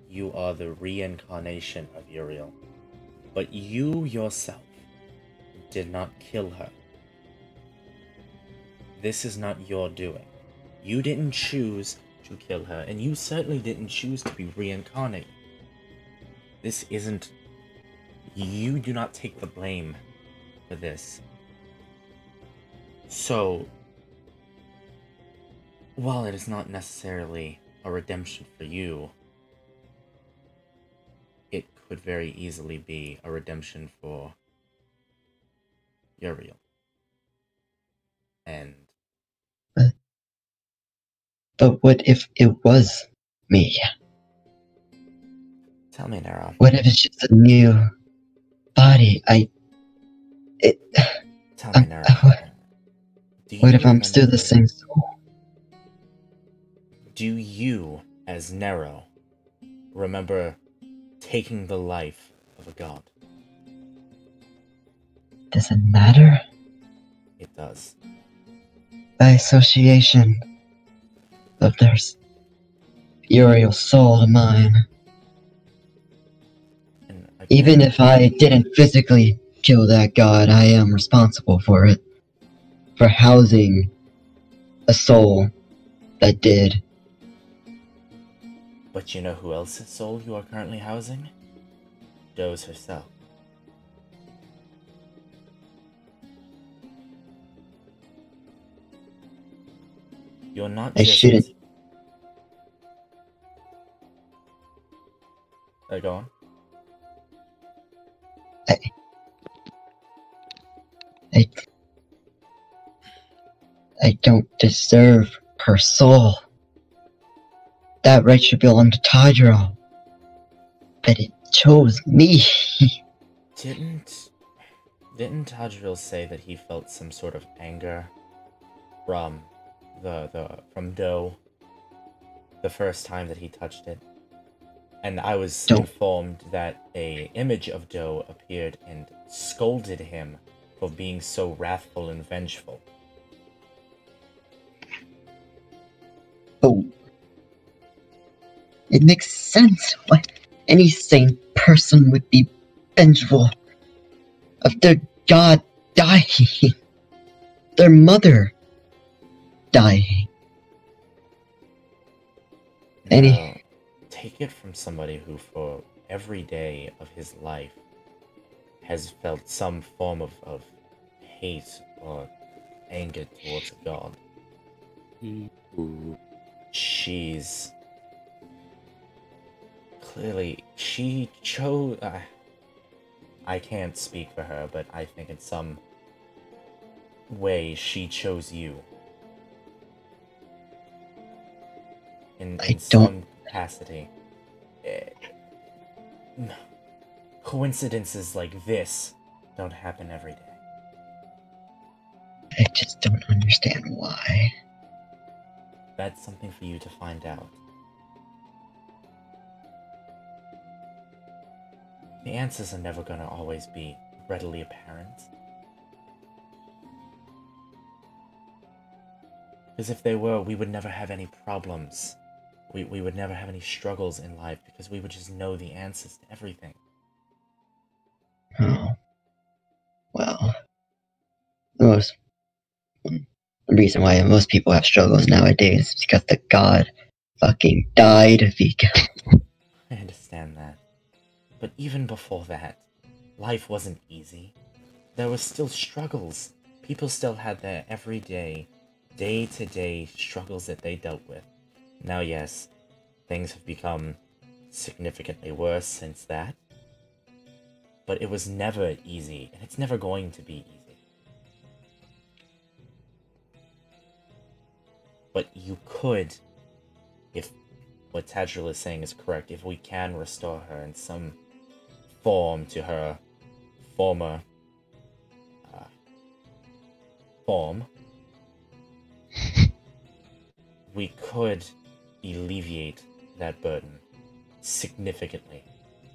you are the reincarnation of Uriel, but you yourself did not kill her. This is not your doing. You didn't choose to kill her, and you certainly didn't choose to be reincarnated. This isn't. You do not take the blame for this. So, while it is not necessarily a redemption for you, could very easily be a redemption for Uriel. And
But what if it was me?
tell me, Nero.
What if it's just a new body? I. It,
Tell me, Nero.
what if I'm still the same soul?
Do you, as Nero, remember taking the life of a god?
Does it matter?
It does.
By association of there's Uriel's soul to mine. Even if I didn't physically kill that god, I am responsible for it. For housing a soul that did.
But you know who else's soul you are currently housing? Doze herself. You're not
I shouldn't-
Uh, go on.
I. I don't deserve her soul. That right should belong to Tadro. But it chose me.
Didn't didn't Tadriel say that he felt some sort of anger from the the from Doe the first time that he touched it? And I was
Doe.
informed that a image of Doe appeared and scolded him for being so wrathful and vengeful.
Oh. It makes sense why any sane person would be vengeful of their god dying, their mother dying. Any-
Now, take it from somebody who, for every day of his life, has felt some form of, of hate or anger towards a god.
Ooh.
she's clearly she chose uh, i can't speak for her but i think in some way she chose you in,
I
in
don't-
some capacity Eh, no. coincidences like this don't happen every day
I just don't understand why.
that's something for you to find out The answers are never going to always be readily apparent. Because if they were, we would never have any problems. We, we would never have any struggles in life because we would just know the answers to everything.
Oh. Well. Most. The reason why most people have struggles nowadays is because the god fucking died week.
I understand that. But even before that, life wasn't easy. There were still struggles. People still had their everyday, day to day struggles that they dealt with. Now, yes, things have become significantly worse since that. But it was never easy, and it's never going to be easy. But you could, if what Tadriel is saying is correct, if we can restore her in some form to her former uh, form, we could alleviate that burden significantly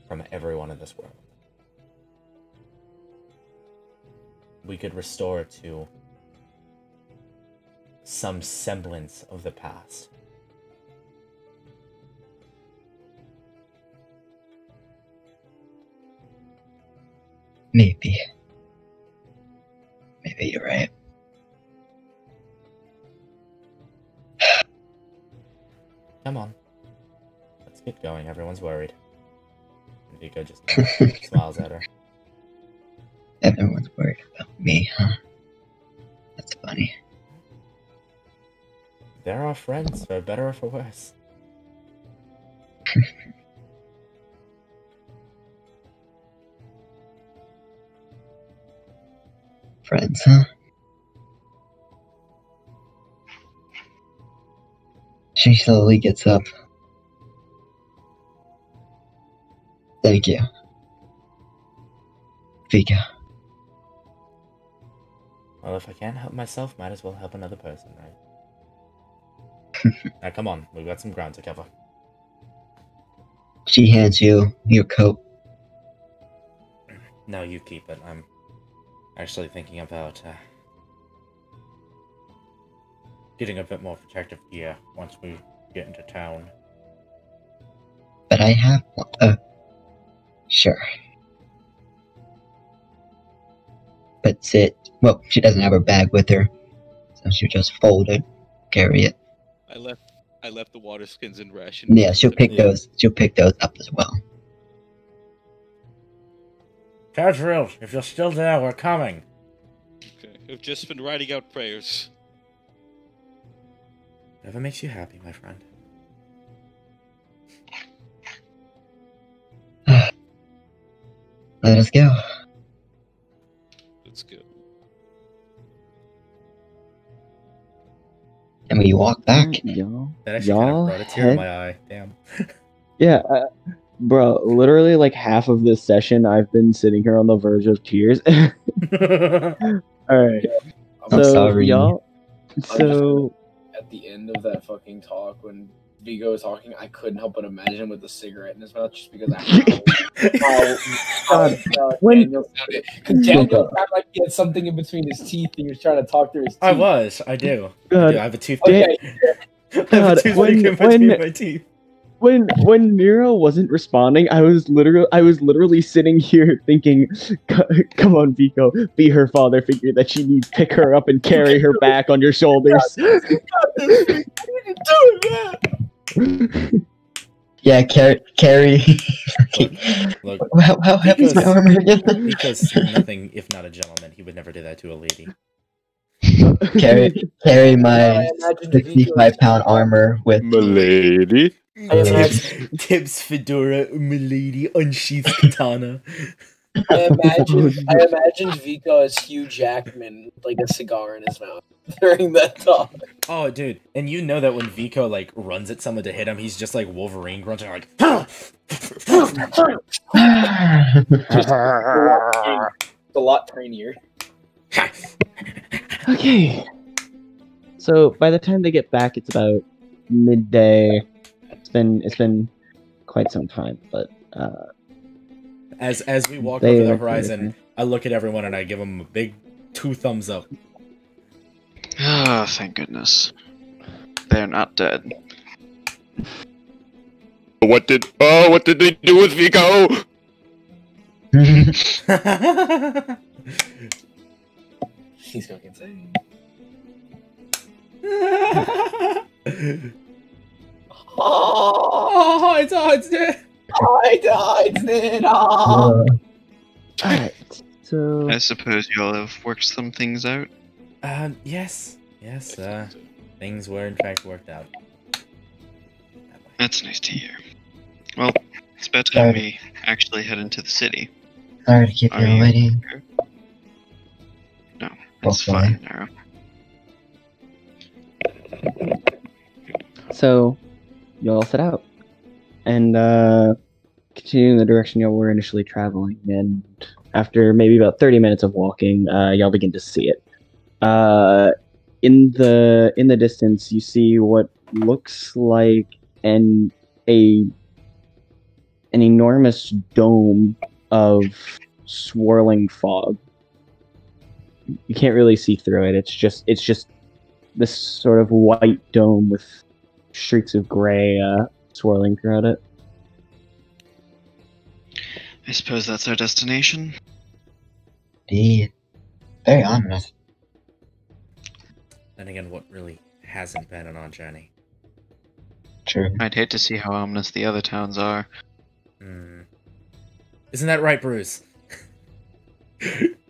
from everyone in this world. We could restore it to some semblance of the past.
Maybe. Maybe you're right?
Come on. Let's get going. Everyone's worried. And Vico just smiles at her.
Everyone's worried about me, huh? That's funny.
They're our friends, for better or for worse.
Friends, huh? Hmm. She slowly gets up. Thank you. Vico.
Well, if I can't help myself, might as well help another person, right? now, come on. We've got some ground to cover.
She hands you your coat.
No, you keep it. I'm actually thinking about uh, getting a bit more protective gear once we get into town.
But I have one. Uh, sure. Puts it. Well, she doesn't have her bag with her, so she'll just fold it, carry it.
I left I left the water skins and ration.
Yeah, she'll pick
Yeah.
those. She'll pick those up as well.
Tadriel, if you're still there, we're coming.
Okay. I've just been writing out prayers.
Whatever makes you happy, my friend.
Let us go.
Let's go.
And we walk back.
Y'all,
That actually
Y'all
of brought a tear in my eye. Damn.
yeah, uh, bro. Literally, like half of this session, I've been sitting here on the verge of tears. All right,
I'm
so
sorry.
y'all. So
At the end of that fucking talk, when Vico was talking, I couldn't help but imagine with a cigarette in his mouth, just because I how, how,
God,
how
when-
Daniel sounded. Because Daniel sounded like he had something in between his teeth, and he was trying to talk through his teeth.
I was. I do. I, do. I have a tooth.
Okay,
I have a
God,
toothpick
when-
in between
when-
my teeth.
When when Miro wasn't responding, I was literally I was literally sitting here thinking, "Come on, Vico, be her father figure that she needs. Pick her up and carry her back on your shoulders."
Yeah, Carrie. carry.
Look,
how, how heavy is my
Because-
armor again?
because nothing, if not a gentleman, he would never do that to a lady.
carry, carry my 65 pound armor with.
Milady.
I imagined,
Tips, tips fedora, milady, unsheathed katana.
I imagined, I imagined Vico as Hugh Jackman, with, like a cigar in his mouth during that talk.
Oh, dude, and you know that when Vico like runs at someone to hit him, he's just like Wolverine grunting like.
It's a lot tinier.
okay. So by the time they get back, it's about midday. It's been it's been quite some time, but uh,
As as we walk over the horizon, I look at everyone and I give them a big two thumbs up.
Ah, thank goodness. They're not dead.
What did oh what did they do with Vico?
He's going insane.
oh, it's oh, it's dead.
I died, then. Ah.
Uh,
all right. So
I suppose you all have worked some things out.
Um, yes, yes. Uh, things were in fact worked out.
That's nice to hear. Well, it's about time we actually head into the city.
Sorry to keep
Are
you
you-
waiting.
No, it's
Okay.
fine, Nero.
So, you all set out and uh, continue in the direction y'all were initially traveling. And after maybe about 30 minutes of walking, uh, y'all begin to see it. Uh, in the in the distance, you see what looks like an a an enormous dome of swirling fog. You can't really see through it. It's just it's just this sort of white dome with streaks of gray uh, swirling throughout it.
I suppose that's our destination.
Indeed. Very ominous.
Then again, what really hasn't been on our journey?
True.
I'd hate to see how ominous the other towns are.
Hmm. Isn't that right, Bruise?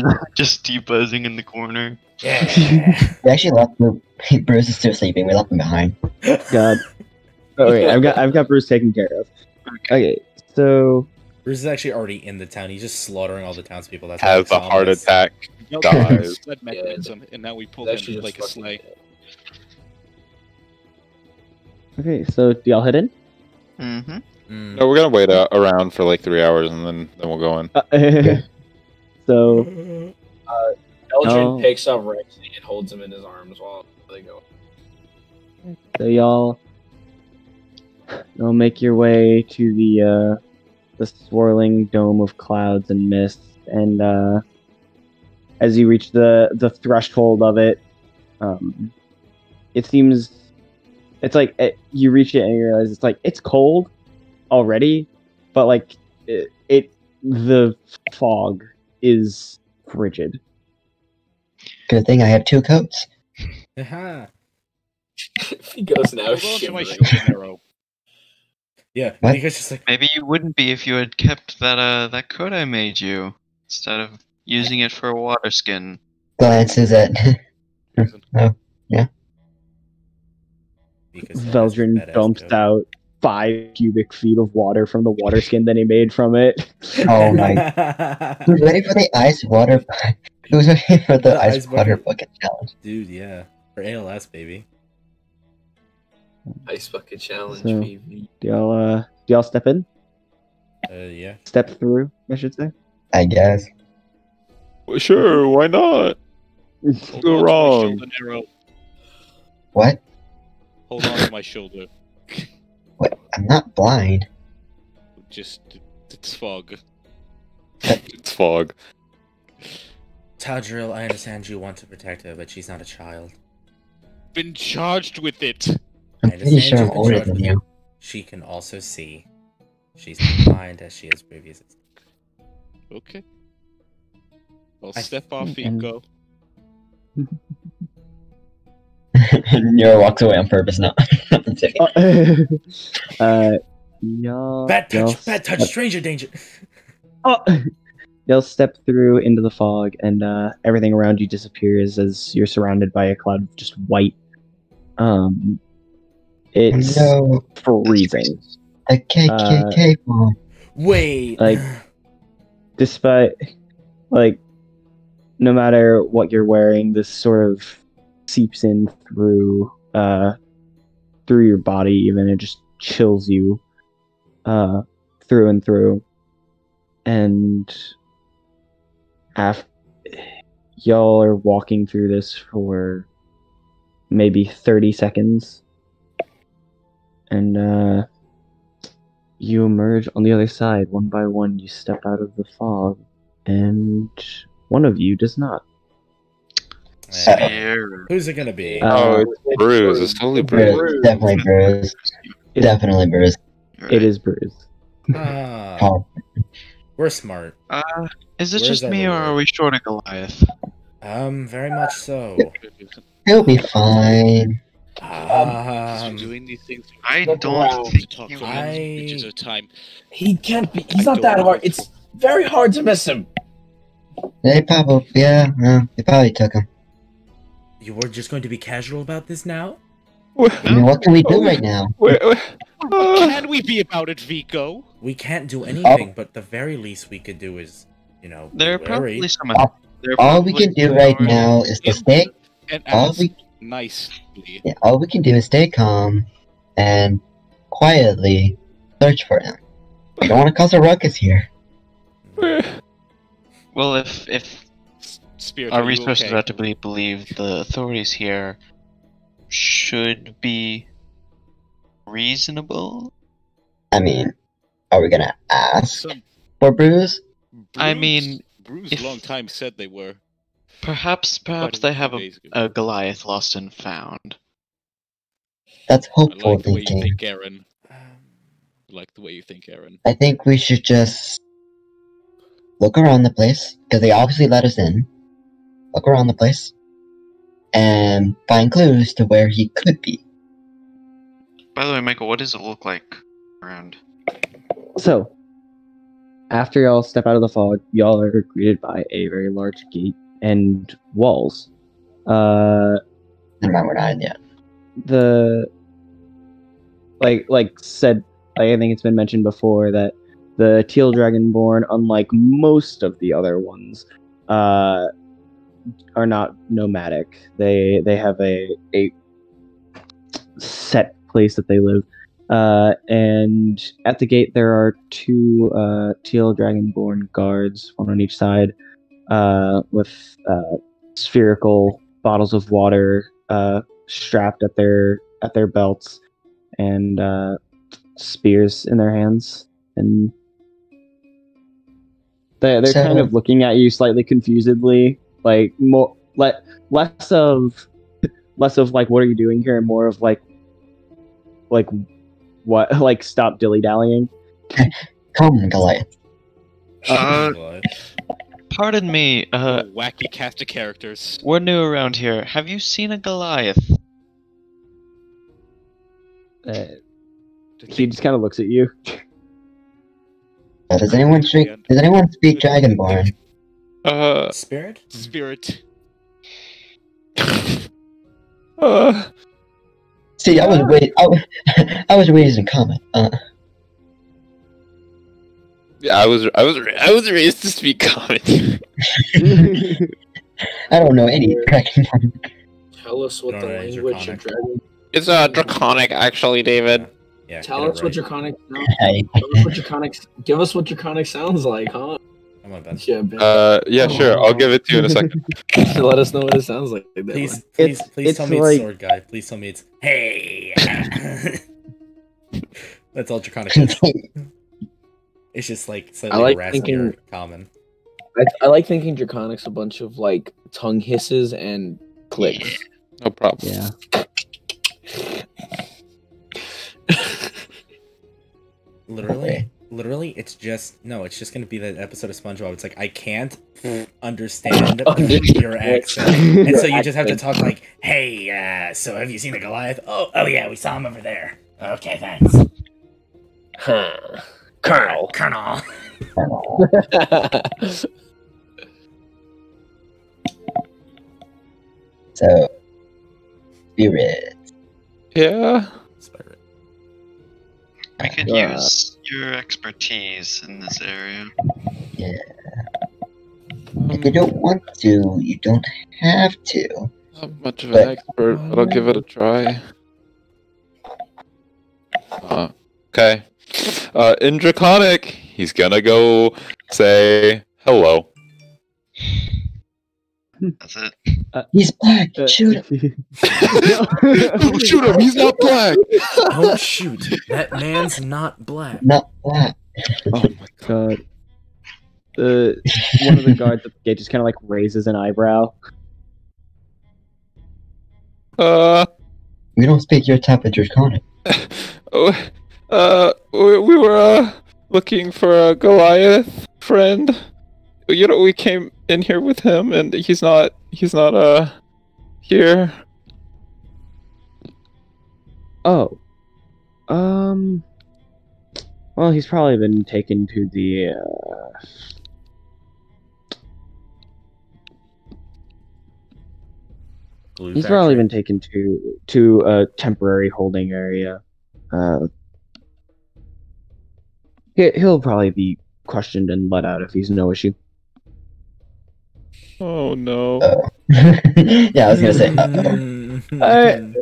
Just debuzzing in the corner.
Yeah.
We actually left Bru- Bruise is still sleeping. We left him behind.
God. Oh wait, I've got I've got Bruise taken care of. Okay, so
Bruise is actually already in the town. He's just slaughtering all the townspeople. That's
Has a heart
ominous.
attack.
Yep,
Dies.
mechanism, and now we pull him like a
fucking
sleigh.
okay, so do y'all head in?
Mm-hmm.
Mm.
No, we're gonna wait uh, around for like three hours and then then we'll go in.
Uh, so
Veldrin
No.
picks up Rexy and holds him in his arms while they go.
So y'all, y'all make your way to the uh, the swirling dome of clouds and mist, and uh, as you reach the the threshold of it, um, it seems it's like it, you reach it and you realize it's like it's cold already, but like it, it the fog is frigid.
Good thing I have two coats.
Aha.
he goes now
Hold on to my
shivering.
shield and arrow.
Yeah,
What?
because just like
Maybe you wouldn't be if you had kept that uh that coat I made you instead of using it for a water skin.
Glances at.
because that is a
Veldrin
badass
dumps out five cubic feet of water from the water skin that he made from it.
Oh my- Who's ready for the ice water? Who's ready for the,
The
ice,
ice
water
bucket.
bucket challenge?
Dude, yeah. For ALS, baby.
Ice bucket challenge.
So-
PV.
Do y'all uh do y'all step in?
Uh, yeah.
Step through, I should say.
I guess.
Well, sure, why not? Go
on to my
wrong.
shield and arrow.
What?
Hold on to my shoulder.
What? I'm not blind.
Just it's fog.
It's fog.
Tadriel, I understand you want to protect her, but she's not a child.
Been charged with it.
I'm
I
pretty sure I'm older than
with
you.
She can also see. She's blind as she is previously.
Okay. I'll
I
step off
think- and-
Eco.
Nero walks away on purpose. No, nothing
uh, uh, y'all.
Bad
y'all
touch, bad touch,
step-
stranger danger.
Oh! Y'all step through into the fog, and uh, everything around you disappears as you're surrounded by a cloud of just white. Um, it's
no,
freezing.
the KKK bomb.
Wait.
Like- despite like no matter what you're wearing this sort of seeps in through uh through your body even it just chills you uh through and through. And af- y'all are walking through this for maybe 30 seconds. And uh you emerge on the other side. One by one you step out of the fog. And one of you does not
Here.
Who's it gonna be?
Uh,
oh, it's Bruise. It's totally Bruise.
Bruise, definitely Bruise.
It-
Definitely Bruise.
it is Bruise
Ah,
Oh,
we're smart.
Uh, is it
Where's
just me or are we short of Goliath?
Um, very much so.
he'll be fine.
Um,
doing these things.
I don't
around.
to
think
talk for
I-
inches of time.
He can't be. He's
I
not that
don't
hard. It's very hard to miss him.
They probably, yeah, no, they probably took him.
You were just going to be casual about this now?
I mean, what can we do right now?
Wait, wait.
What
Uh,
can we be about it, Vico?
We can't do anything, but the very least we could do is, you know, be
There are
wary.
probably some.
All-
there are
All we can do right now is to stay.
And
All we,
nicely.
yeah, all we can do is stay calm and quietly search for him. We don't want to cause a ruckus here.
Well, if if
Spirit,
our
are you
resources
okay?
are to be believed, the authorities here should be reasonable.
I mean, are we gonna ask
Some
for Bruise?
I mean,
Bruise
if-
long time said they were.
Perhaps, perhaps they have a, a Goliath lost and found.
That's
I
hopeful
like the way you think,
Erin.
I like the way you think, Erin.
I think we should just look around the place because they obviously let us in. Look around the place and find clues to where he could be.
By the way, Michael, what does it look like around?
So, after y'all step out of the fog, y'all are greeted by a very large gate and walls. Uh,
Never mind, we're not in yet.
the like like said like I think it's been mentioned before that the teal dragonborn, unlike most of the other ones, uh, are not nomadic. They they have a a set place that they live. Uh, and at the gate there are two uh, teal dragonborn guards, one on each side, uh, with uh, spherical bottles of water uh, strapped at their at their belts and uh, spears in their hands and they they're
So-
kind of looking at you slightly confusedly like more le- less of less of like what are you doing here and more of like like what like stop dilly dallying
Come, Goliath.
Uh, pardon me, uh,
wacky cast of characters.
we're new around here. Have you seen a Goliath?
uh, he just kind of looks at you
Uh, does anyone speak? Does anyone speak Dragonborn?
Uh,
Spirit?
Spirit.
uh,
See, I was wait. I was, I was raised in common. Uh,
yeah, I was, I was, I was raised to speak common.
I don't know any Dragonborn.
Tell us what
No,
the
no,
language of
draconic.
dragon.
it's uh draconic, actually, David.
Yeah.
Tell
get it
us what
right.
draconic. sounds- Tell us what draconic. Give us what draconic sounds like, huh?
Come on, Ben.
Yeah, Ben.
Uh, yeah, sure. I'll give it to you in a second.
Let us know what it sounds like.
Please,
way.
please,
It's-
please
it's
tell me
like-
it's sword guy. Please tell me it's hey. That's all draconic. It's just like slightly
like
harassing
thinking-
or common.
I, I like thinking draconic's a bunch of like tongue hisses and clicks.
No problem.
yeah
Literally,
Okay.
Literally, it's just no. It's just gonna be that episode of SpongeBob. It's like I can't understand
Understand.
your accent, and
Your
so you just have to talk like, "Hey, uh, so have you seen the Goliath? Oh, oh yeah, we saw him over there. Okay, thanks,
Huh. Colonel.
Colonel."
so, spirit.
Yeah.
Spirit.
We could
Uh,
use your expertise in this area. Yeah.
If you don't want to, you don't have to.
Not much of an expert, but I'll give it a try. Uh, okay. Uh, in Draconic, he's gonna go say hello.
That's it.
He's black.
Uh,
Shoot him.
Oh, shoot him! He's not black.
Don't shoot. That man's not black.
Not black.
Oh my god.
God. The one of the guards at the gate just kind of like raises an eyebrow.
Uh,
We don't speak your type of Draconic.
oh, uh, we, we were uh looking for a Goliath friend. You know, we came in here with him, and he's not. He's not uh here.
Oh. Um. Well, he's probably been taken to the. Uh,
Glue
he's probably been taken to to a temporary holding area. Uh. He, he'll probably be questioned and let out if he's no issue.
Oh no.
Oh. yeah, I was gonna say. Uh-oh.
I-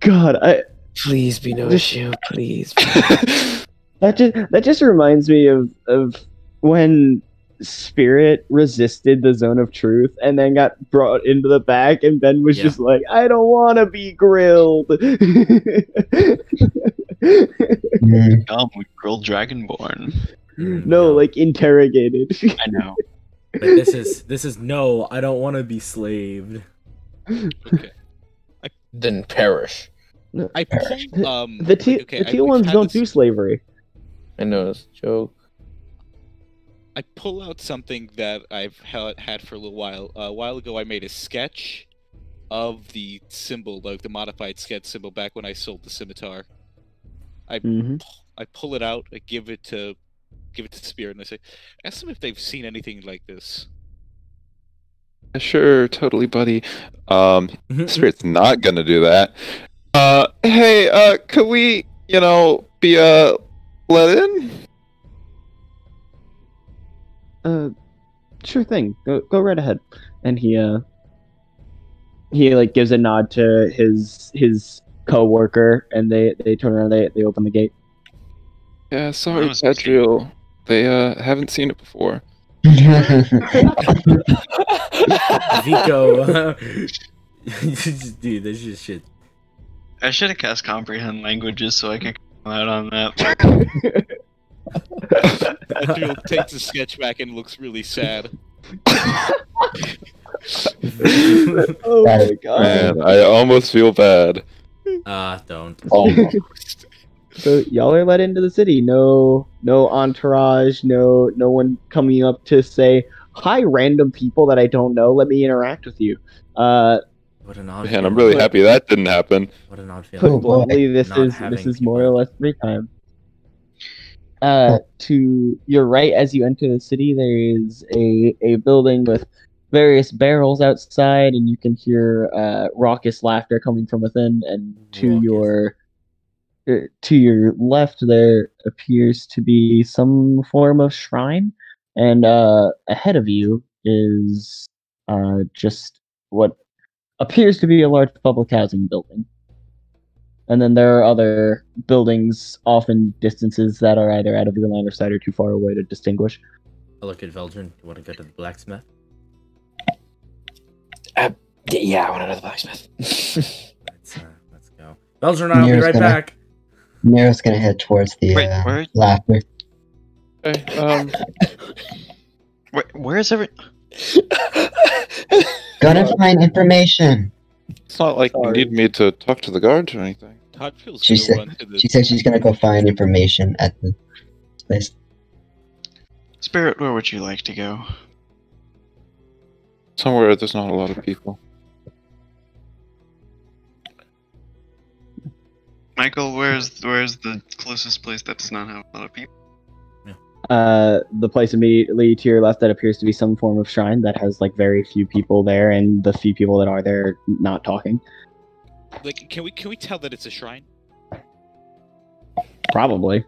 God, I
Please be no issue, please.
That just that just reminds me of of when Spirit resisted the zone of truth and then got brought into the back, and Ben was
Yeah.
just like, "I don't want to be grilled."
Mm,
Come, we grilled Dragonborn.
no, like interrogated.
I know.
Like, this is this is no. I don't want to be slaved.
Okay.
then perish.
I pulled, um.
the te-
like, okay,
the
I-
teal
we've
ones
had
don't
this-
do slavery.
I know it's a joke.
I pull out something that I've had had for a little while. a while ago, I made a sketch of the symbol, like the modified sketch symbol, back when I sold the scimitar. I
hmm
I pull it out, I give it to give it to Spirit, and I say, ask them if they've seen anything like this.
Sure, totally, buddy. Um, Spirit's not gonna do that. Uh, hey, uh, could we, you know, be uh let in?
Uh, sure thing. Go go right ahead. And he uh he like gives a nod to his his co-worker, and they they turn around. They they open the gate.
Yeah, sorry,
was-
Pedro. They uh haven't seen it before.
Vico. Dude, this is shit.
I should have cast comprehend languages so I can come out on that.
Ezreal takes the sketch back and looks really sad.
oh my god!
Man, I almost feel bad.
Ah, don't.
Almost.
So y'all are let into the city. No no entourage. No no one coming up to say hi. Random people that I don't know. Let me interact with you. Uh,
What an odd.
Man,
feeling.
I'm really happy that didn't happen.
What an odd feeling.
Oh,
bluntly, this
Not
is this is
people.
more or less free time. Uh, to your right, as you enter the city, there is a a building with various barrels outside, and you can hear uh, raucous laughter coming from within. And to
Raucous.
your to your left, there appears to be some form of shrine, and uh, ahead of you is uh, just what appears to be a large public housing building. And then there are other buildings often distances that are either out of your line of sight or too far away to distinguish.
I look at Veldrin. You want to go to the blacksmith?
Yeah, I want to go to the blacksmith.
Let's uh, let's go. Veldrin, I'll be right
gonna-
back.
Nero's gonna head towards the
Wait,
uh,
where-
laughter.
Okay, um,
Where, where is every?
Gonna find information.
it's not like you
Sorry.
need me to talk to the guards or anything.
Todd feels
She
gonna
said-
run to the
She said she's gonna go find information at the place.
Spirit, where would you like to go?
Somewhere there's not a lot of people.
Michael, where's where's the closest place that does not have a lot of people?
Uh, the place immediately to your left that appears to be some form of shrine that has like very few people there, and the few people that are there not talking.
like. Can we can we tell that it's a shrine?
Probably.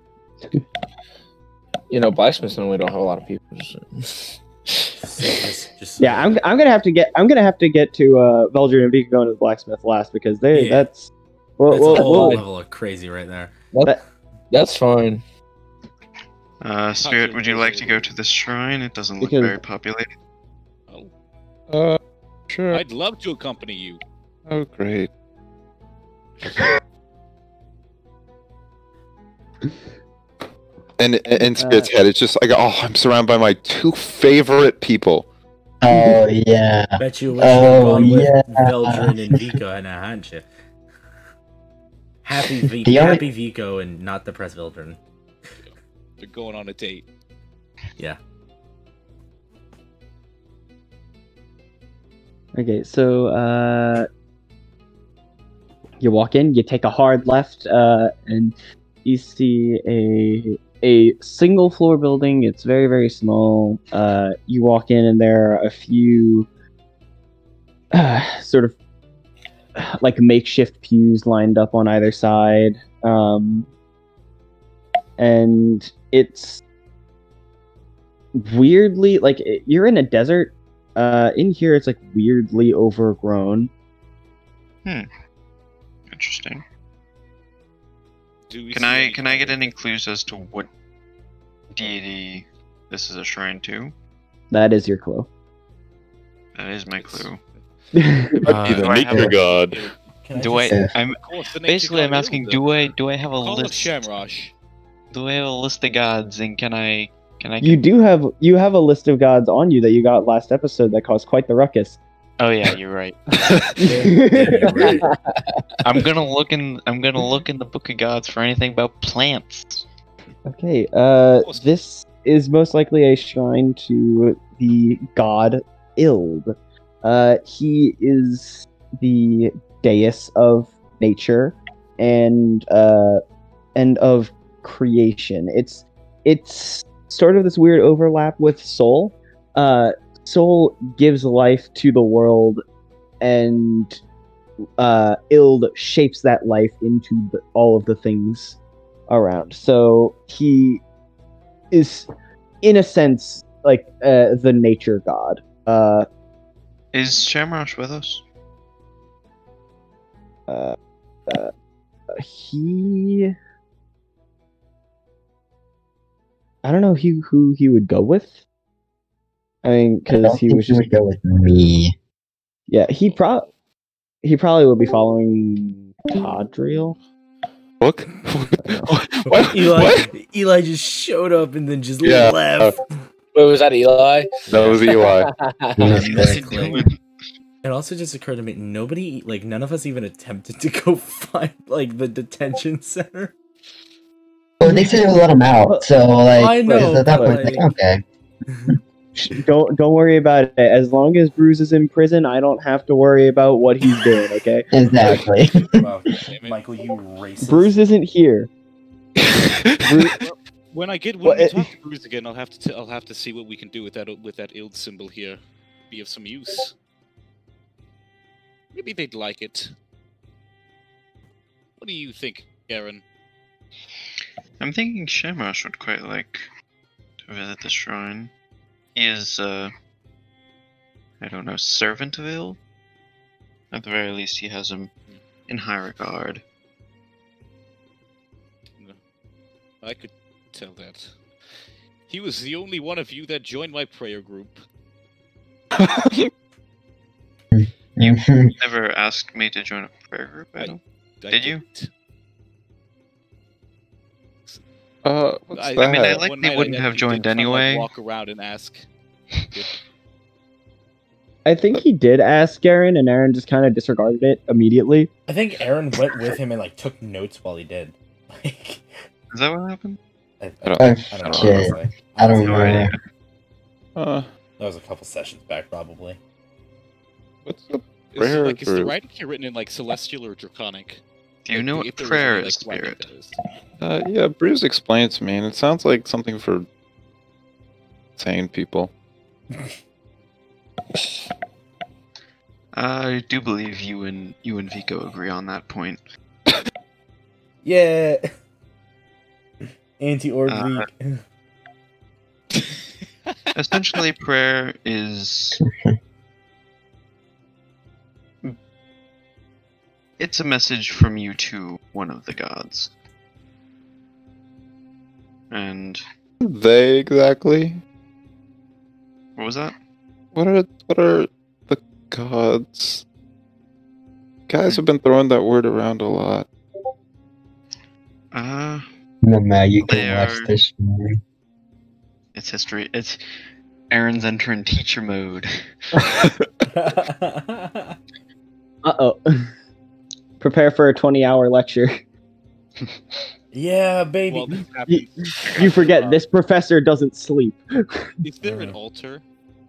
you know, blacksmiths normally don't have a lot of people.
Just, just, just
Yeah, I'm, I'm gonna have to get I'm gonna have to get to uh Veldrin and Vico going to the blacksmith last because they
Yeah.
that's well,
That's
well,
a whole
well,
level of crazy right there.
That, that's fine.
Uh, Spirit, would you like to go to this shrine? It doesn't look
Because-
very populated.
Oh,
Uh, sure.
I'd love to accompany you.
Oh, great. And in Spirit's head, it's just like, oh, I'm surrounded by my two favorite people.
Oh yeah.
Bet you wish
Oh,
you'd gone with
yeah.
Veldrin and Vico and hadn't you? Happy, v-
The only-
happy Vico and not the press Veldrin.
They're going on a date.
Yeah.
Okay, so uh, you walk in, you take a hard left, uh, and you see a a single floor building. It's very very small. Uh, you walk in, and there are a few uh, sort of like makeshift pews lined up on either side, um, and it's weirdly like it- you're in a desert uh in here it's like weirdly overgrown Hmm.
Interesting.
Do we
Can I
any
can I get any clues as to what deity this is a shrine to?
that is your clue
That is my clue.
Might be
Uh,
the
do I have
nature
a-
god.
Can
Do I?
Yeah.
I'm
Of course, the nature
basically I'm asking. Do I do I have a
Call
list?
Shamrosh.
Do I have a list of gods? And can I can I?
you do have you have a list of gods on you that you got last episode that caused quite the ruckus
Oh yeah, you're right.
you're right.
I'm gonna look in. I'm gonna look in the book of gods for anything about plants.
okay uh this is most likely a shrine to the god ild uh he is the dais of nature and uh, and of creation. It's it's sort of this weird overlap with soul. Uh, soul gives life to the world, and uh, Ild shapes that life into the, all of the things around. So he is, in a sense, like uh, the nature god. Uh,
Is Shamrosh with us?
uh, uh, he. I don't know who who he would go with. I mean, because he was
he
just
would go with me.
yeah. He pro he probably would be following Tadriel.
Book? what?
Eli,
What?
Eli just showed up and then just
Yeah.
left.
Wait, was that Eli?
That was Eli.
Yes,
What's he
correct.
doing?
It also just occurred to me, nobody, like, none of us even attempted to go find, like, the detention center.
Well, they said it would let him out, so like
I know,
at that point, like,
like-
okay.
Don't don't worry about it. As long as Bruise is in prison, I don't have to worry about what he's doing. Okay,
Exactly.
Wow, Michael, you racist.
Bruise isn't here. Bruise,
When I get when
Well,
we
it-
talk to Bruise again, I'll have to t- I'll have to see what we can do with that with that ild symbol here. Be of some use. Maybe they'd like it. What do you think, Garen?
I'm thinking Shamrosh would quite like to visit the shrine. He is, uh, I don't know, servant of ill? At the very least, he has him in high regard.
I could tell that. He was the only one of you that joined my prayer group.
You
Never asked me to join a prayer group, I
I-
don't.
I
Did you?
didn't.
uh, what's
I- I
that?
I mean, I like
One night
wouldn't
actually
have joined
kinda, like,
anyway.
walk around and ask.
I think he did ask Erin, and Erin just kind of disregarded it immediately.
I think Erin went with him and, like, took notes while he did. Like,
Is that what happened?
I,
I don't-
I, don't know.
I don't know.
idea.
Uh,
That was a couple sessions back, probably.
what's the
Is,
prayer
like, is the writing here written in like celestial or draconic?
Do you
Like,
know what
there
prayer is,
like,
spirit?
that is-
Uh, yeah, Bruise explained to me, and it sounds like something for sane people.
I do believe you and you and Vico agree on that point.
Yeah. Anti-org
Uh,
week.
Essentially, prayer is. It's a message from you to one of the gods. And
They exactly.
what was that?
What are what are the gods? Guys have been throwing that word around a lot.
Uh,
No, Matt, you
They
can watch
are-
this movie.
it's history. It's Erin's entering teacher mode.
Uh oh. Prepare for a twenty-hour lecture.
yeah, baby.
well,
You, you forget this professor doesn't sleep.
Is there an
Uh.
altar?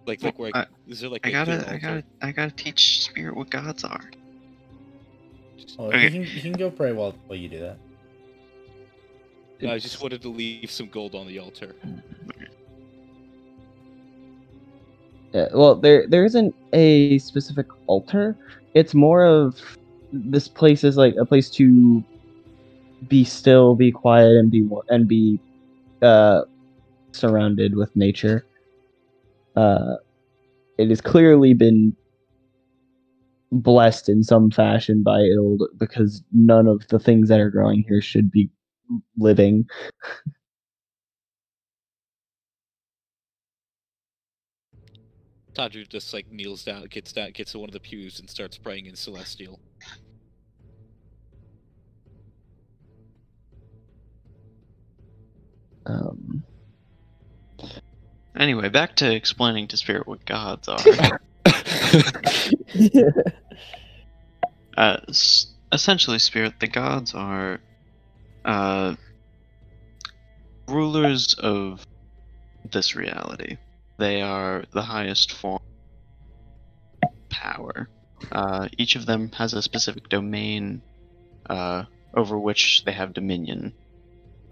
Like, like where?
I-
is there like?
I
a
gotta, I gotta, I gotta teach spirit what gods are.
Oh,
Okay.
you, can, you can go pray while, while you do that.
I just wanted to leave some gold on the altar.
Yeah, well, there there isn't a specific altar. It's more of this place is like a place to be still, be quiet, and be and be uh, surrounded with nature. Uh, it has clearly been blessed in some fashion by Ild because none of the things that are growing here should be living.
Tadriel just like kneels down, gets down, gets to one of the pews, and starts praying in celestial.
Um,
Anyway, back to explaining to spirit what gods are. uh, s- essentially, spirit, the gods are uh, rulers of this reality. They are the highest form of power. Uh, each of them has a specific domain uh, over which they have dominion.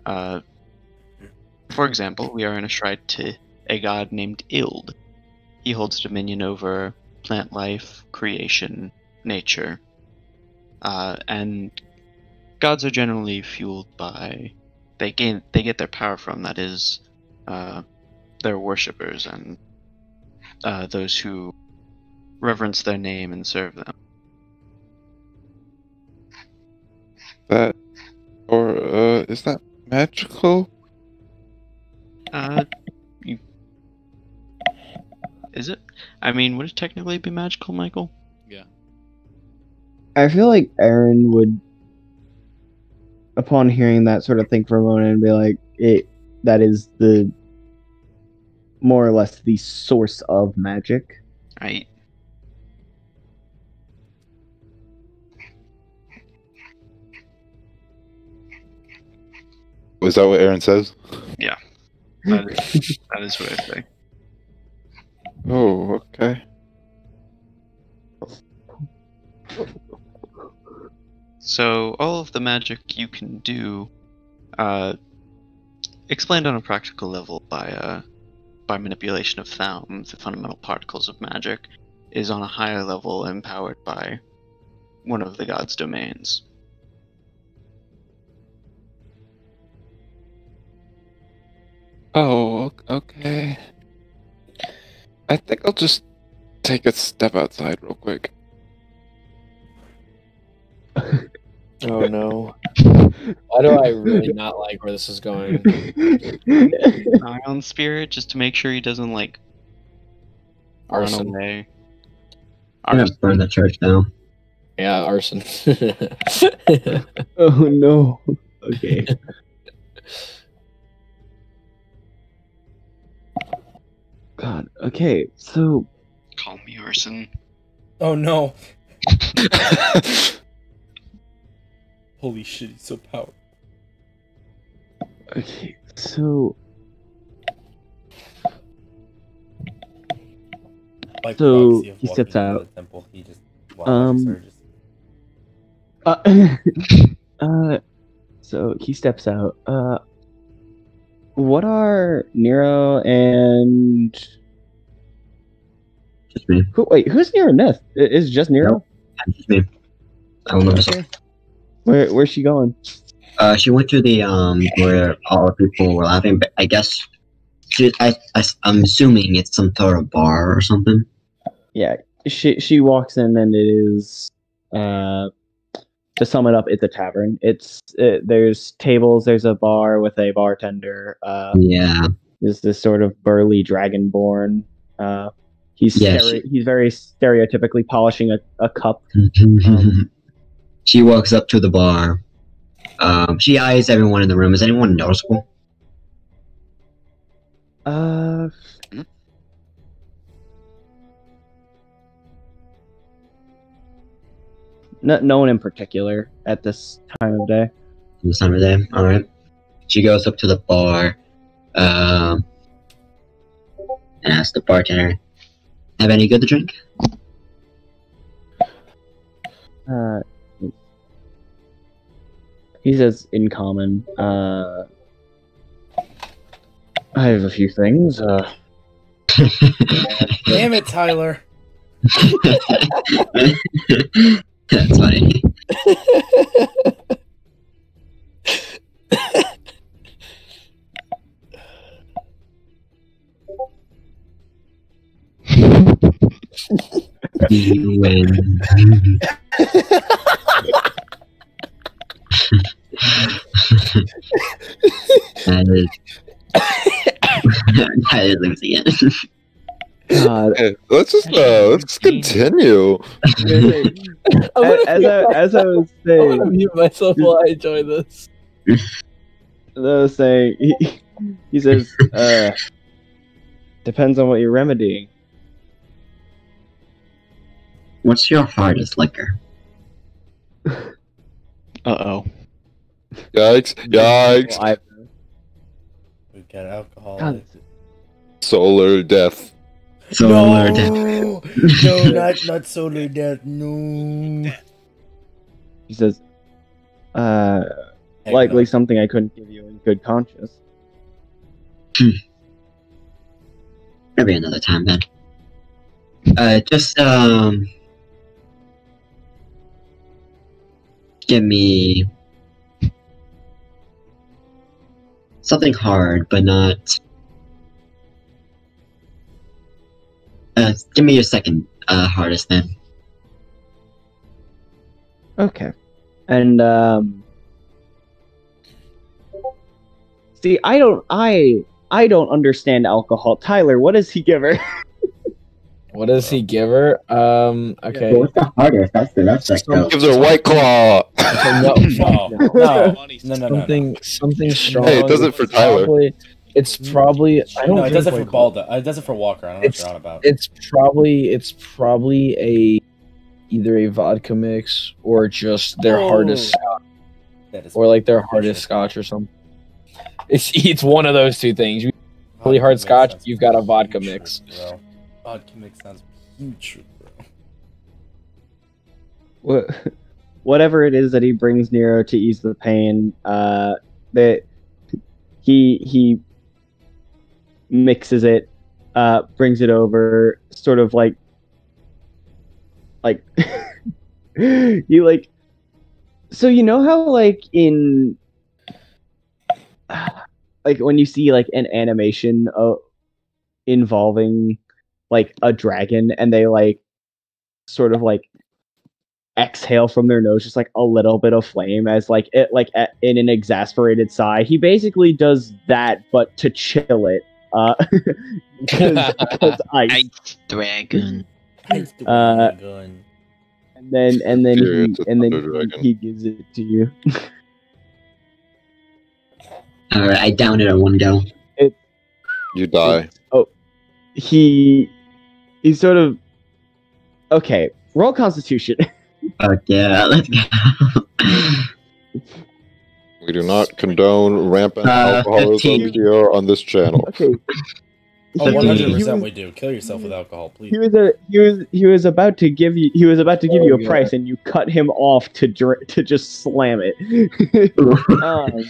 Uh, for example, we are in a shrine to a god named Ild. He holds dominion over plant life, creation, nature. Uh, and gods are generally fueled by they gain they get their power from that is uh, their worshippers and uh, those who reverence their name and serve them.
That or uh, is that magical?
Uh, you... is it? I mean, would it technically be magical, Michael?
Yeah.
I feel like Erin would, upon hearing that sort of thing for a moment, and be like, "It that is the more or less the source of magic."
Right.
Was that what Erin says?
that is, that is what I say.
Oh, okay.
So all of the magic you can do, uh, explained on a practical level by uh, by manipulation of Thaum, the fundamental particles of magic, is on a higher level empowered by one of the god's domains.
Oh, okay. I think I'll just take a step outside real quick.
Oh no. Why do I really not like where this is going?
Eye on spirit just to make sure he doesn't like run
Arson.
away.
I'm gonna burn the church down.
Yeah, arson.
oh no. Okay. God. Okay. So
Call me arson.
Oh no! Holy shit, he's so powerful.
okay. So
Like
So, he steps out.
The temple, he just
Um. Uh, uh, so he steps out. Uh, what are Nero and
Just me.
who? Wait, who's Nero Neth? Is it just Nero?
Just me. I will never stop.
Where Where's she going?
Uh, she went to the um where all the people were laughing, but I guess she, I, I I'm assuming it's some sort of bar or something.
Yeah, she she walks in and it is uh to sum it up, it's a tavern. It's it, there's tables, there's a bar with a bartender. Uh,
Yeah,
is this sort of burly dragonborn. Uh, he's
Yeah,
stere- he's very stereotypically polishing a, a cup.
she walks up to the bar. Um, she eyes everyone in the room. Is anyone noticeable?
Uh, no, no one in particular at this time of day.
This time of day. All right. She goes up to the bar, um, and asks the bartender, "Have any good to drink?"
Uh, he says in common, uh, I have a few things. Uh,
Damn it, Tyler!
That's funny. You win. that is. that is Lucian.
God,
Okay, let's just uh, let's continue.
as, as I, as I was
I want to
saying,
mute myself while I enjoy this.
as I was saying, he, he says, uh, depends on what you're remedying.
What's your hardest liquor?
Uh oh.
Yikes! Yikes!
I,
We got alcohol.
Solar death.
Solar
no,
death.
no, not not solar death. No.
He says, uh,
Heck
likely
no.
something I couldn't give you in good conscience.
Maybe another time then. Uh, just um, give me something hard, but not. Uh, give me your second uh hardest then.
Okay. And um See, I don't I I don't understand alcohol. Tyler, what does he give her?
What does he give her? Um. Okay.
But what's the hardest? That's the that's like
Some-
the
Gives her a white claw.
no,
No, no,
Money
no, no, no, no.
something something strong.
Hey, it does it for Tyler.
Probably, it's probably. I don't.
No, it does it for
White Claw.
Balda. It does it for Walker. I don't know what
It's-
you're on about.
It's probably it's probably a either a vodka mix or just their
Oh.
hardest
That is
or like their hardest scotch or something. It's it's one of those two things. You really hard scotch, you've got a vodka mix.
Bro. Vodka mix sounds putrid, bro.
Wha- Whatever it is that he brings Nero to ease the pain, uh that he he mixes it, uh, brings it over, sort of like like you like so you know how like in like when you see like an animation uh, involving like a dragon and they like sort of like exhale from their nose just like a little bit of flame as like it like a, in an exasperated sigh he basically does that but to chill it uh 'cause- 'cause ice.
Ice dragon.
It's the
Uh, and then and then
Inferior
he and then he, he gives it to you
Alright, I downed it at one go.
You die.
oh he he sort of okay roll constitution
Oh yeah, let's go.
We do not condone rampant
Uh,
alcoholism
15.
here on this channel.
okay
Oh,
So
one
he-
hundred
he
percent
was-
we do. Kill yourself with alcohol, please.
he was a he was he was about to give you he was about to give
Oh,
you a
yeah.
price and you cut him off to dr- to just slam it um,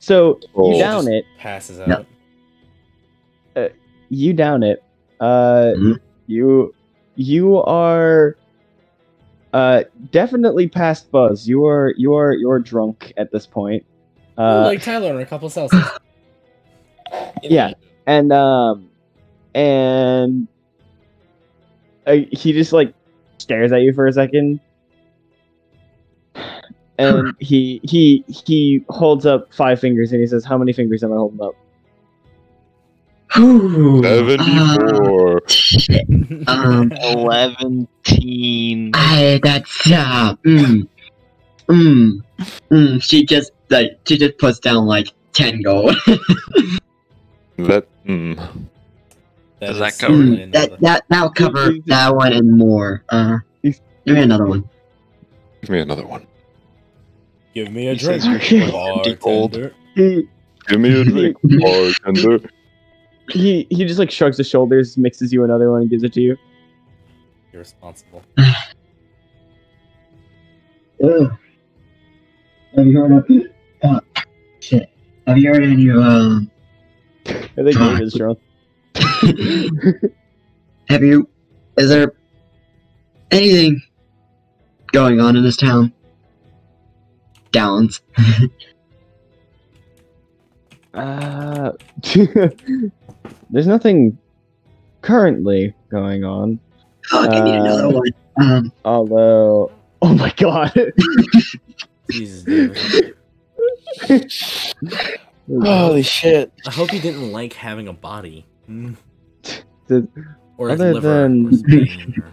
so
Oh.
you down it
Passes
Yeah.
out.
you down it uh
Mhm.
you you are uh definitely past buzz you are you are you're drunk at this point uh
like Tyler in a couple Celsius.
yeah and um and uh, he just like stares at you for a second and he he he holds up five fingers and he says how many fingers am i holding up
Ooh, uh,
74.
shit. Um,
Eleventeen.
I that's uh, mm, mm, mm. She just like she just puts down like ten gold.
That. Mm.
Does
is
that cover
Mm, that that that'll cover that one and more. Uh, give me another one.
Give me another one.
Give me a drink,
says
you're
empty gold.
bartender.
Give me a drink, bartender.
He he just like shrugs his shoulders mixes you another one and gives it to you
Irresponsible.
Ugh. Have you heard of? Uh, shit. Have you heard any um?
i think Dave is drunk
have you? Is there anything going on in this town? Downs.
Uh, there's nothing currently going on.
Fuck, I need another
Uh,
one. Um,
Although, oh my god,
Jesus, David.
Holy shit!
I hope you didn't like having a body. Mm.
The-
Or a
other
liver,
than-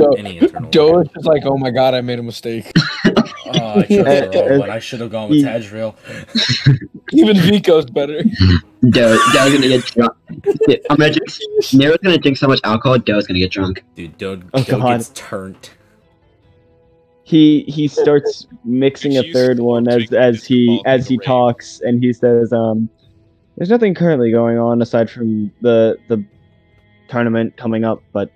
or spleen,
Go.
or any internal.
Joe
organ.
is just like, oh my god, I made a mistake.
Oh, I chose the wrong one. I should have gone with
he-
Tadriel.
Even Vico's better.
Doe, Doe's gonna get drunk. I'm gonna drink. Nero's gonna drink so much alcohol. Doe's gonna get drunk.
Dude, Doe,
Oh,
Doe gets turned.
he he starts mixing a third one as as he as he talks, and he says, um, "There's nothing currently going on aside from the the tournament coming up, but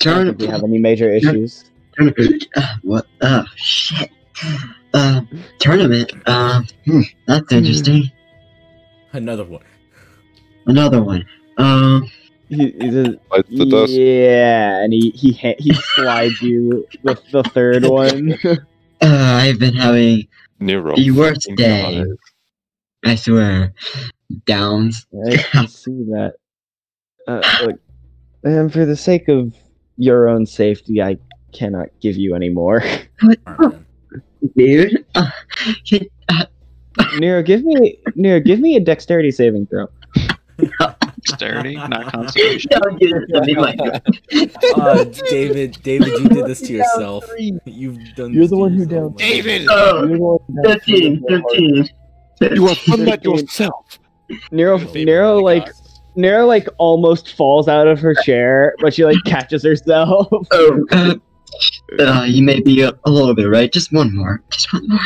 I don't think we have any major issues.
tournament. Uh, what? Oh shit. Uh, tournament. Um, hmm, that's interesting.
Another one.
Another one. Um,
He, he says,
the dust.
yeah, and he he ha- he slides you with the third one.
uh, I've been having
Nero.
the worst day. I swear. Downs.
I can see that. Uh, look, and for the sake of your own safety, I cannot give you any more.
What? Dude. Uh, uh,
Nero, give me Nero, give me a dexterity saving throw.
Dexterity, not constitution.
don't do this to me like.
Uh, David, David, you did this to yourself. You've done.
You're
this
the one who
yourself,
down-
my
David!
Oh,
You're the one who does
13, 13.
You have done that
Thirteen.
yourself.
Nero, Nero, like
gods.
Nero, like almost falls out of her chair, but she like catches herself.
Oh, uh, uh, you may be a, a little bit right. Just one more. Just one more.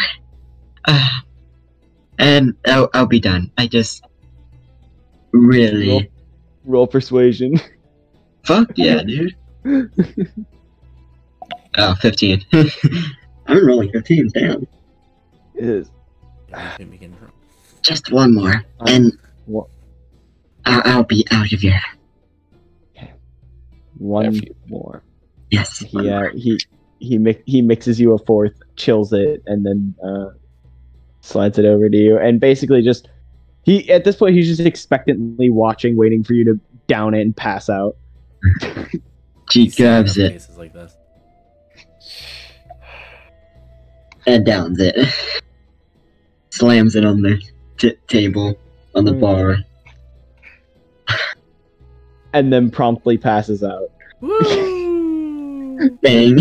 Uh, and I'll, I'll be done. I just really.
Roll. Roll persuasion.
Fuck yeah, dude. oh, 15. I'm rolling 15, damn.
It is
Yeah, we can begin drum.
Just one more, and
wha-
I'll, I'll be out of here.
one
Nephew.
more.
Yes.
He uh, he he mi- he mixes you a fourth, chills it, and then uh, slides it over to you, and basically just he at this point he's just expectantly watching, waiting for you to down it and pass out.
She grabs it
cases like this.
and downs it. Slams it on the t- table, on the
Mm.
bar.
And then promptly passes out.
Woo!
Bang.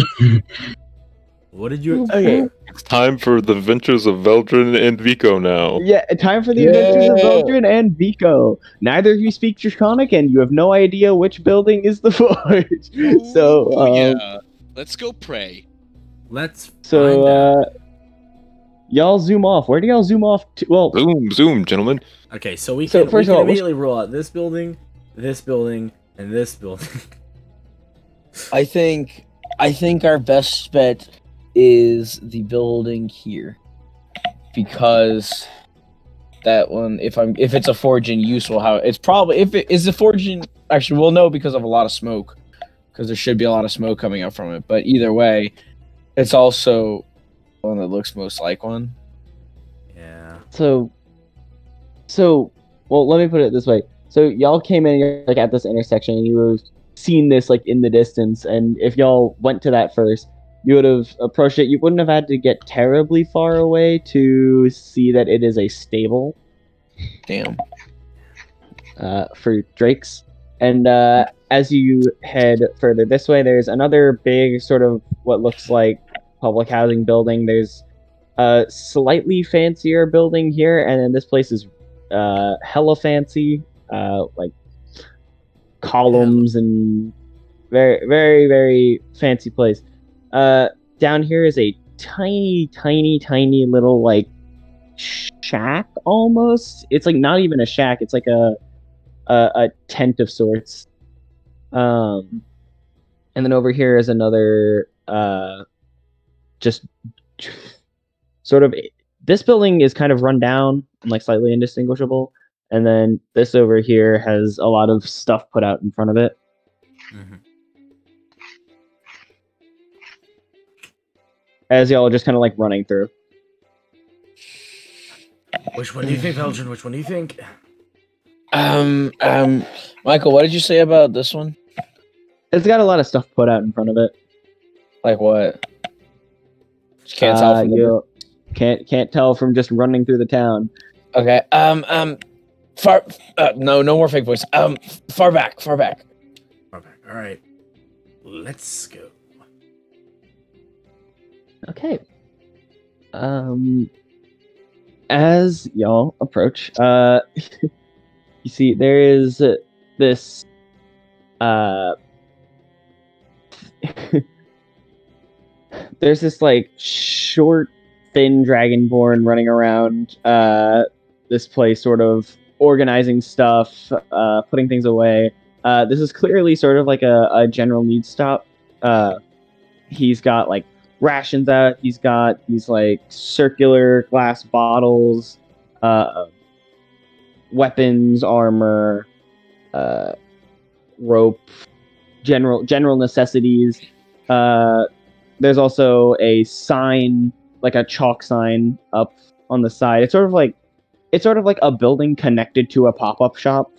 What did you?
Okay.
It's time for the adventures of Veldrin and Vico now.
Yeah, time for the adventures of
Yeah.
Eldrin and Vico. Neither of you speak Draconic, and you have no idea which building is the forge. so,
Ooh,
um,
yeah. Let's go pray.
Let's.
so
find out.
uh, y'all zoom off. Where do y'all zoom off to? Well,
Zoom, zoom, gentlemen.
Okay, so we
So,
can, we
first
can
of all, which-
immediately roll out this building, this building, and this building.
I think I think our best bet is the building here. Because that one if I'm if it's a forge in use will how it's probably if it is a forge in actually we'll know because of a lot of smoke. Because there should be a lot of smoke coming up from it. But either way, it's also one that looks most like one.
yeah.
so, so, well, let me put it this way. So y'all came in like at this intersection, and you were seen this like in the distance, and if y'all went to that first, you would have approached it. You wouldn't have had to get terribly far away to see that it is a stable.
Damn.
uh, for Drake's. And uh, as you head further this way, there's another big sort of what looks like public housing building. There's a slightly fancier building here, and then this place is uh, hella fancy, uh, like columns and very, very, very fancy place. Uh, down here is a tiny, tiny, tiny little like shack almost. It's like not even a shack. It's like a a, a tent of sorts. Um, and then over here is another uh, just sort of. This building is kind of run down and like slightly indistinguishable. And then this over here has a lot of stuff put out in front of it.
Mhm.
As y'all are just kind of like running through.
Which one do you think, Belgian? Which one do you think?
Um um Michael, what did you say about this one?
It's got a lot of stuff put out in front of it.
Like what? Just can't tell
Uh,
from
you can't can't tell from just running through the town.
Okay. Um. Um. Far. Uh, no. No more fake voice. Um. Far back. Far back.
Okay, all right. Let's go.
Okay. Um, as y'all approach, uh, you see there is uh, this, uh, there's this like short, thin dragonborn running around uh this place, sort of organizing stuff, uh, putting things away. Uh, this is clearly sort of like a, a general needs stop. Uh, he's got like rations out. He's got these like circular glass bottles, uh, weapons, armor, uh, rope, general general necessities. Uh, there's also a sign, like a chalk sign, up on the side. It's sort of like it's sort of like a building connected to a pop up shop.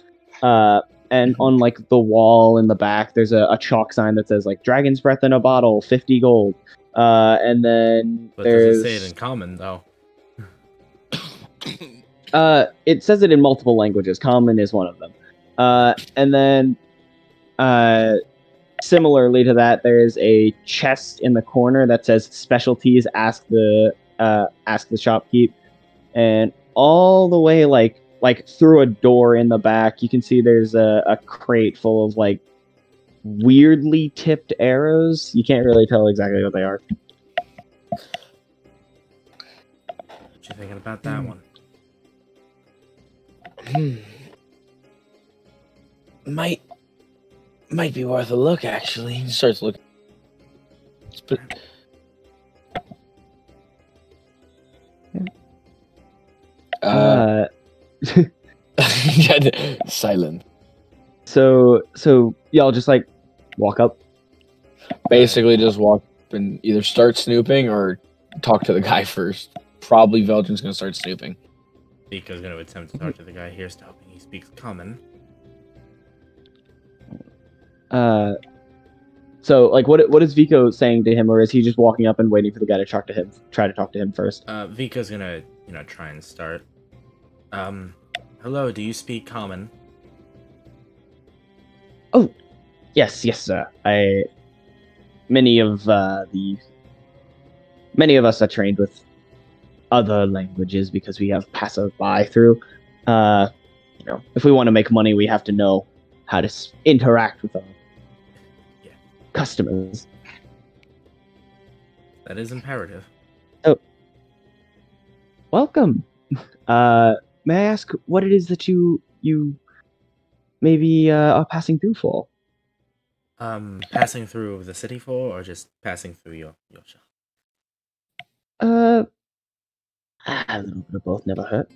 Uh, and on like the wall in the back, there's a, a chalk sign that says like "Dragon's Breath in a bottle, 50 gold." Uh, and then
But
there's
does it say it in common though?
uh, it says it in multiple languages. Common is one of them. Uh, and then, uh, similarly to that, there's a chest in the corner that says "Specialties." Ask the uh, ask the shopkeep, and all the way like like through a door in the back, you can see there's a, a crate full of like weirdly tipped arrows. You can't really tell exactly what they are.
What you thinking about that one?
Hmm. Might might be worth a look. Actually, he starts looking. But, uh,
Uh,
silent.
so so y'all just like walk up.
Basically, just walk up and either start snooping or talk to the guy first. Probably Veldrin's gonna start snooping.
Vico's gonna attempt to talk to the guy here, stopping. He speaks common.
Uh, so like what what is Vico saying to him, or is he just walking up and waiting for the guy to talk to him? Try to talk to him first.
Uh, Vico's gonna, you know, try and start. Um, hello, do you speak common?
Oh, yes, yes, sir. I many of uh, the many of us are trained with other languages because we have passerby through. Uh, you know, if we want to make money, we have to know how to s- interact with our
Yeah.
customers.
That is imperative.
Oh, welcome. Uh, may I ask what it is that you you maybe uh, are passing through for?
Um, passing through the city for, or just passing through your your shop?
Uh, a little bit of both never hurt.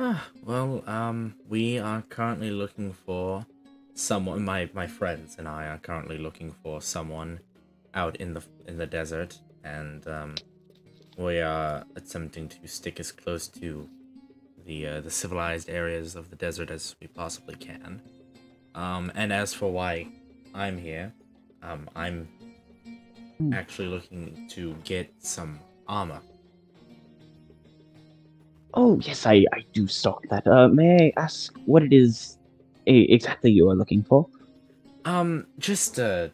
Ah, well, um, we are currently looking for someone. My my friends and I are currently looking for someone out in the in the desert, and um, we are attempting to stick as close to the uh, the civilized areas of the desert as we possibly can. Um, and as for why I'm here, um, I'm
Hmm.
actually looking to get some armor.
Oh yes, I I do stock that. Uh, may I ask what it is exactly you are looking for?
Um, just uh,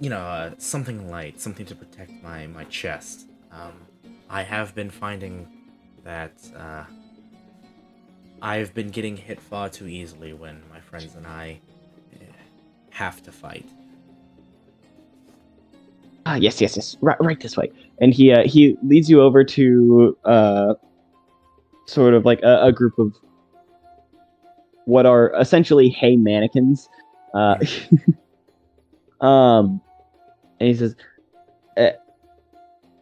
you know, uh, something light, something to protect my my chest. Um, I have been finding that uh, I've been getting hit far too easily when my friends and I eh, have to fight.
Ah, yes, yes, yes. Right, right this way. And he uh, he leads you over to uh, sort of like a, a group of what are essentially hay mannequins. Uh, um, and he says, eh,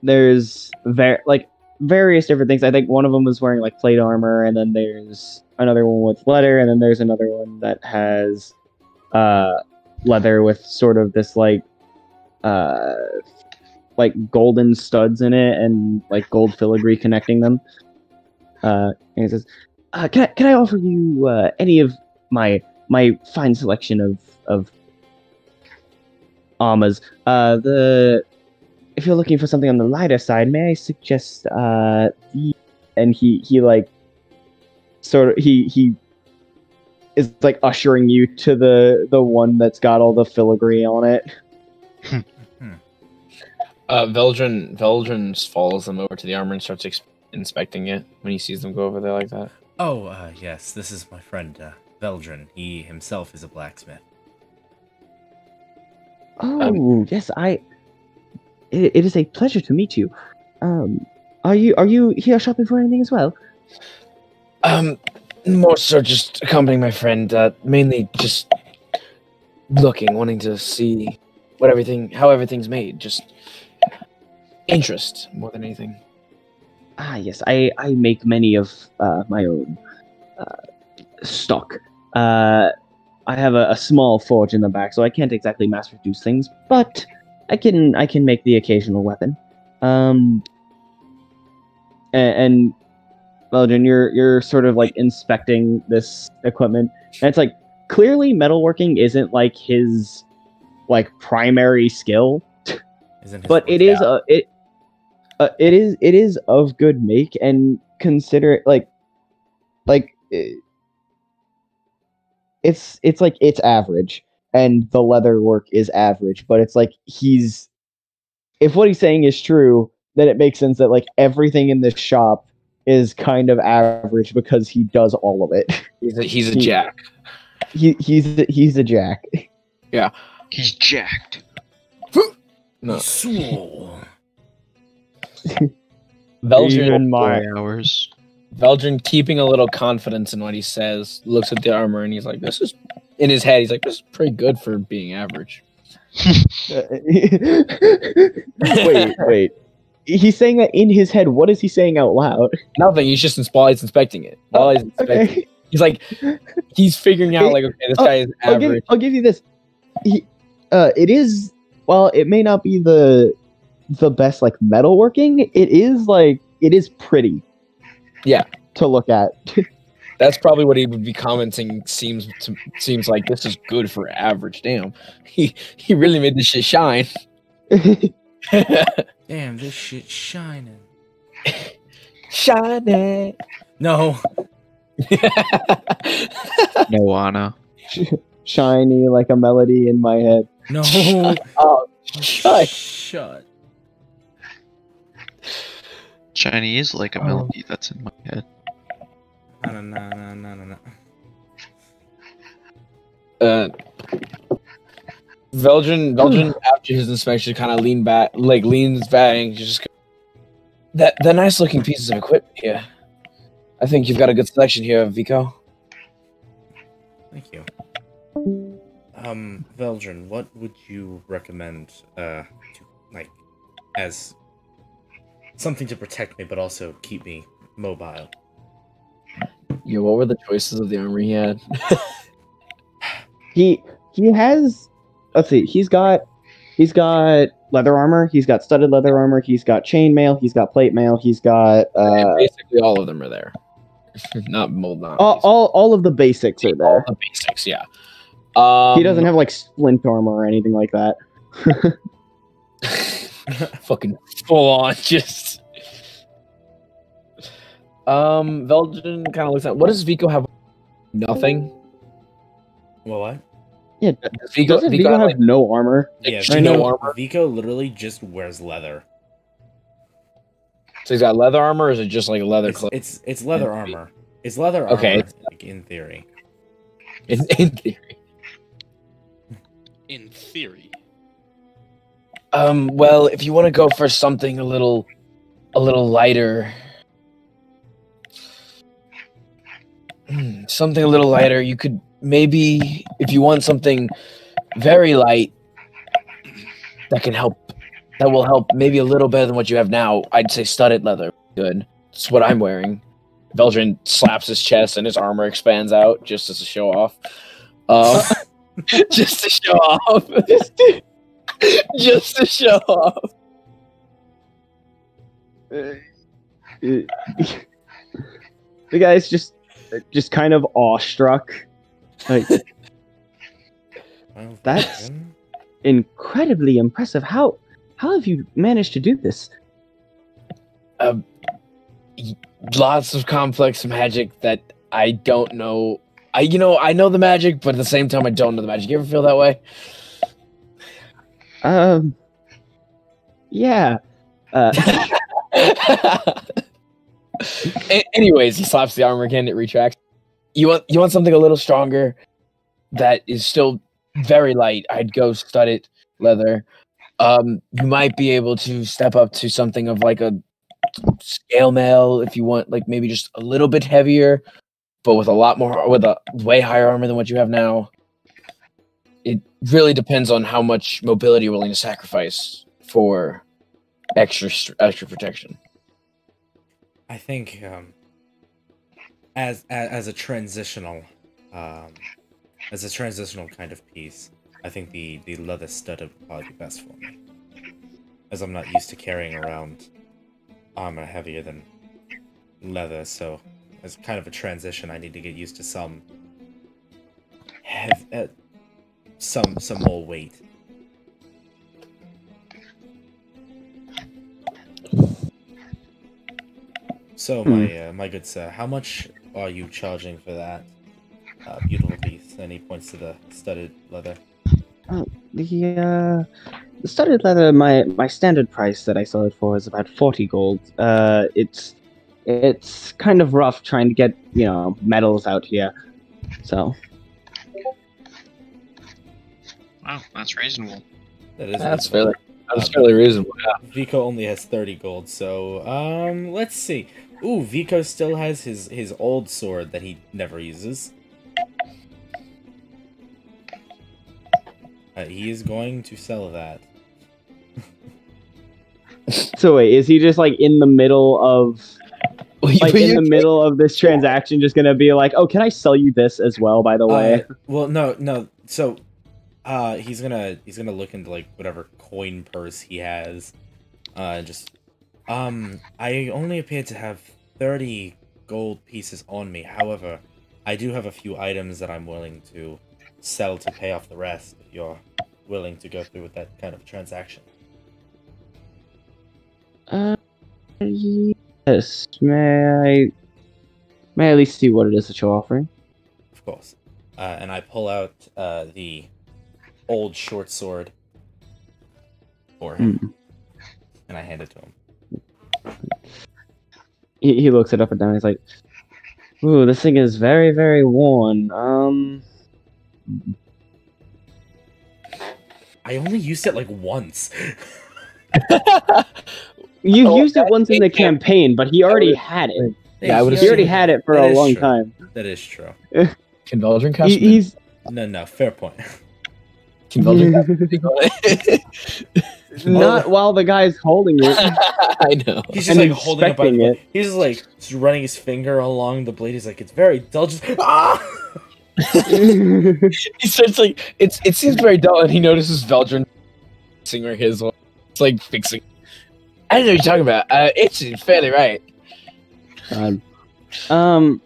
"There's ver- like various different things. I think one of them was wearing like plate armor, and then there's another one with leather, and then there's another one that has uh, leather with sort of this like." uh like golden studs in it and like gold filigree connecting them. Uh, and he says, uh, "Can I can I offer you uh, any of my my fine selection of of armors? Uh, the if you're looking for something on the lighter side, may I suggest uh the and he he like sort of he he is like ushering you to the the one that's got all the filigree on it.
Uh, Veldrin Veldrin follows them over to the armor and starts ex- inspecting it when he sees them go over there like that.
Oh, uh, yes, this is my friend uh, Veldrin. He himself is a blacksmith.
Oh yes, I. It, it is a pleasure to meet you. Um, are you are you here shopping for anything as well?
Um, more so just accompanying my friend. Uh, mainly just looking, wanting to see what everything, how everything's made. Just interest more than anything.
Ah, yes, I, I make many of uh, my own uh, stock. Uh, I have a, a small forge in the back, so I can't exactly mass produce things, but I can I can make the occasional weapon. Um, and, and Belgian, you're you're sort of like inspecting this equipment, and it's like clearly metalworking isn't like his like primary skill,
Isn't
but it is a it uh, it is it is of good make and consider it like like eh, it's it's like it's average and the leather work is average but it's like he's if what he's saying is true then it makes sense that like everything in this shop is kind of average because he does all of it
He's a, he's a
He-
jack.
he he's he's a jack Yeah,
He's jacked.
No,
Soul.
Belgian,
Even my-
Four hours.
Belgian, keeping a little confidence in what he says, looks at the armor and he's like, "This is." In his head, he's like, "This is pretty good for being average."
wait wait he's saying that in his head what is he saying out loud
Nothing. He's just while he's inspecting it. While he's inspecting,
okay
he's like, he's figuring out like, okay, this
Oh,
guy is
I'll give,
average.
I'll give you this. He, uh, it is well, it may not be the the best like metalworking. It is like it is pretty.
Yeah.
To look at.
That's probably what he would be commenting. Seems to, seems like this is good for average. Damn, he he really made this shit shine.
Damn, this shit shining.
Shining.
No.
Moana.
Shiny like a melody in my head.
No.
oh, shut.
Shut.
Shiny is like a
Oh.
melody that's in my head.
No, no, no, no, no, no.
uh Belgian Belgian after his inspection kind of lean back like leans back and just go, that the nice looking pieces of equipment here. I think you've got a good selection here, Vico.
Thank you. Um, Veldrin, what would you recommend, uh, to, like, as something to protect me, but also keep me mobile?
Yo, what were the choices of the armor he had?
He he has let's see, he's got he's got leather armor, he's got studded leather armor, he's got chainmail, he's got plate mail, he's got uh
basically all of them are there. not mold not
all, all all of the basics are
all
there.
the basics, yeah. Um,
He doesn't have like splint armor or anything like that.
fucking full on just um Belgian kind of looks at what does Vico have nothing
Well, what?
Yeah,
does Vico,
doesn't
Vico have,
have
like,
no armor?
Yeah,
I know
Vico,
armor.
Vico literally just wears leather.
so he's got leather armor or is it just like a leather
It's,
clothes
it's it's leather armor. It's leather armor.
Okay.
Like in theory.
in, in theory
In theory.
um well if you want to go for something a little a little lighter something a little lighter. You could maybe if you want something very light that can help that will help maybe a little better than what you have now i'd say studded leather good. It's what i'm wearing. Belgian slaps his chest and his armor expands out just as a show off um, just to show off.
Just
to show off.
The guy's just just kind of awestruck. Like
Well,
That's-
Veldrin,
incredibly impressive. How how have you managed to do this?
lots of complex magic that i don't know i you know i know the magic but at the same time i don't know the magic you ever feel that way
Um Yeah. Uh
A- anyways he slaps the armor again it retracts. You want you want something a little stronger that is still very light i'd go studded leather. Um you might be able to step up to something of like a scale mail if you want like maybe just a little bit heavier but with a lot more with a way higher armor than what you have now. It really depends on how much mobility you're willing to sacrifice for extra extra protection.
I think um, as, as as a transitional um, as a transitional kind of piece, I think the the leather stud would probably be best for me, as I'm not used to carrying around armor heavier than leather. So, as kind of a transition, I need to get used to some hev- uh, some some more weight. So, my uh, my good sir, how much are you charging for that uh, beautiful piece? And he points to the studded leather.
The uh, the studded leather, my my standard price that I sell it for is about forty gold. Uh, it's it's kind of rough trying to get you know metals out here, so
Wow, that's reasonable.
That is
That's
reasonable.
fairly that's fairly reasonable. Yeah.
Vico only has 30 gold, so um let's see. Ooh, Vico still has his his old sword that he never uses. Uh, he is going to sell that.
so wait, is he just like in the middle of like in the middle of this transaction, just gonna be like, oh, can I sell you this as well? By the way,
Uh, well, no, no. So, uh, he's gonna he's gonna look into like whatever coin purse he has, uh, just um, I only appear to have thirty gold pieces on me. However, I do have a few items that I'm willing to sell to pay off the rest. If you're willing to go through with that kind of transaction,
uh, yes, may I may I at least see what it is that you're offering?
of course. Uh, and I pull out uh the old short sword for him,
Hmm.
and I hand it to him.
He, he looks it up and down. He's like, "Ooh, this thing is very, very worn. Um,
I only used it like once.
you
Oh,
used it once in the
yeah.
campaign, but he already
would-
had it.
Yeah, I would
He already had it for a long
true.
time.
That is true.
Can Veldrin
He, he's
No, no, fair point.
Can Veldrin cast?
not while the guy's holding it.
I know.
He's just
And
like holding it by the
inspecting
blade.
it.
He's just like just running his finger along the blade. He's like, it's very dull. Just ah!
he starts like it's it seems very dull, and he notices Veldrin fixing where his one. It's like fixing. I don't know what you're talking about. Uh, it's fairly right.
God. Um,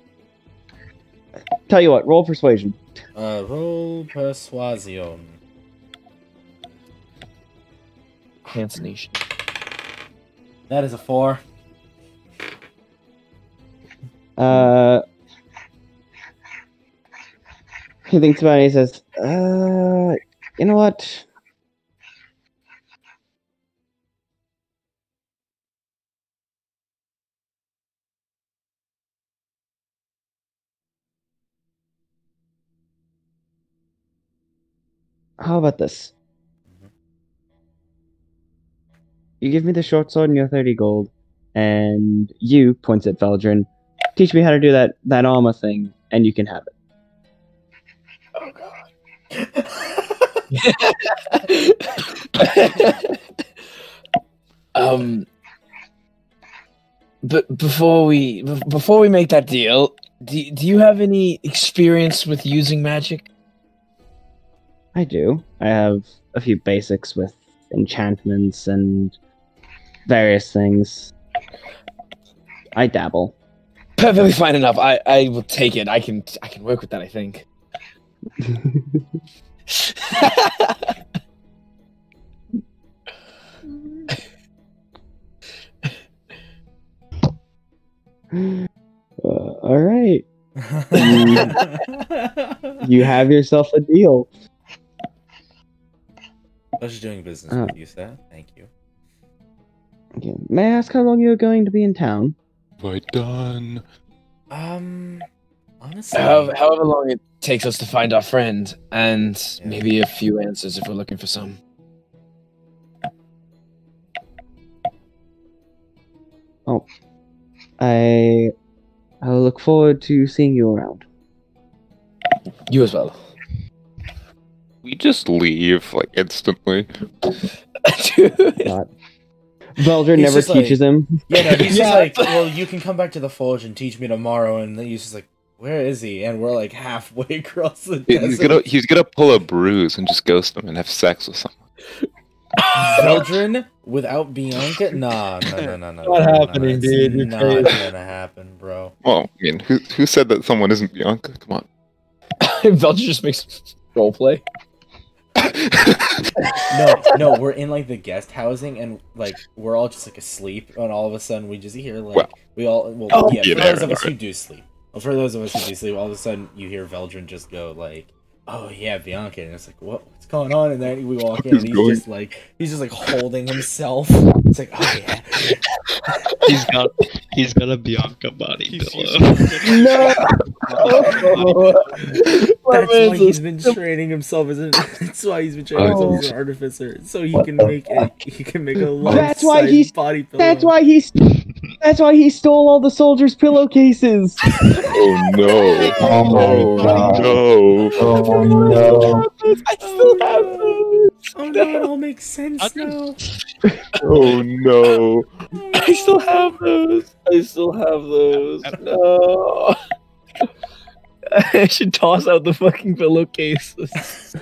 tell you what, roll persuasion.
Uh, roll persuasion.
Hallucination.
That is a four.
Uh, he thinks about it. He says, "Uh, you know what? How about this? You give me the short sword and your thirty gold, and you points at Veldrin. Teach me how to do that that armor thing, and you can have it."
Oh god. um but before we before we make that deal do, do you have any experience with using magic
I do. I have a few basics with enchantments and various things. I dabble.
perfectly fine enough i i will take it i can i can work with that i think
Uh, all right, you have yourself a deal.
Pleasure doing business
Uh.
with you, sir. Thank you.
Okay. May I ask how long you're going to be in town?
Right done.
Um, honestly,
however, however long it takes us to find our friend and
Yeah.
maybe a few answers if we're looking for some Oh,
I I will look forward to seeing you around.
you as well
we just leave like instantly?
Dude.
God. Veldrin
He's
never
just like-
teaches him.
Yeah, no, he's
Yeah.
just like, well, you can come back to the forge and teach me tomorrow, and then he's just like, where is he? And we're like halfway across the
He's gonna he's gonna pull a Bruise and just ghost him and have sex with someone.
Veldrin without Bianca? Nah, no, no, no, no.
Not
no, no,
happening,
it's
dude, you're
Not
crazy.
gonna happen, bro.
Well, I mean, who who said that someone isn't Bianca? Come on.
Velger just makes roleplay.
No, no, we're in like the guest housing, and like we're all just like asleep, and all of a sudden we just hear like
Well-
we all well
Oh,
yeah
yeah,
for those of us who do sleep. Well, for those of us who do sleep, all of a sudden you hear Veldrin just go like, "Oh yeah, Bianca," and it's like, "What? What's going on?" And then we walk in,
What is
and he's
going-
just like he's just like holding himself. It's like, "Oh yeah."
He's got he's got a Bianca body
He's-
pillow.
No.
That's why he's been training himself as an. That's why he's been training himself as an artificer, so he can make a he can make a
That's why he's-
body pillow.
That's why he's. That's why he stole all the soldiers' pillowcases.
Oh no!
Oh my oh, god.
no!
Oh no.
I still oh, have those.
Oh no, it all makes sense now.
Oh no!
I still have those. I still have those. No. I should toss out the fucking pillowcases.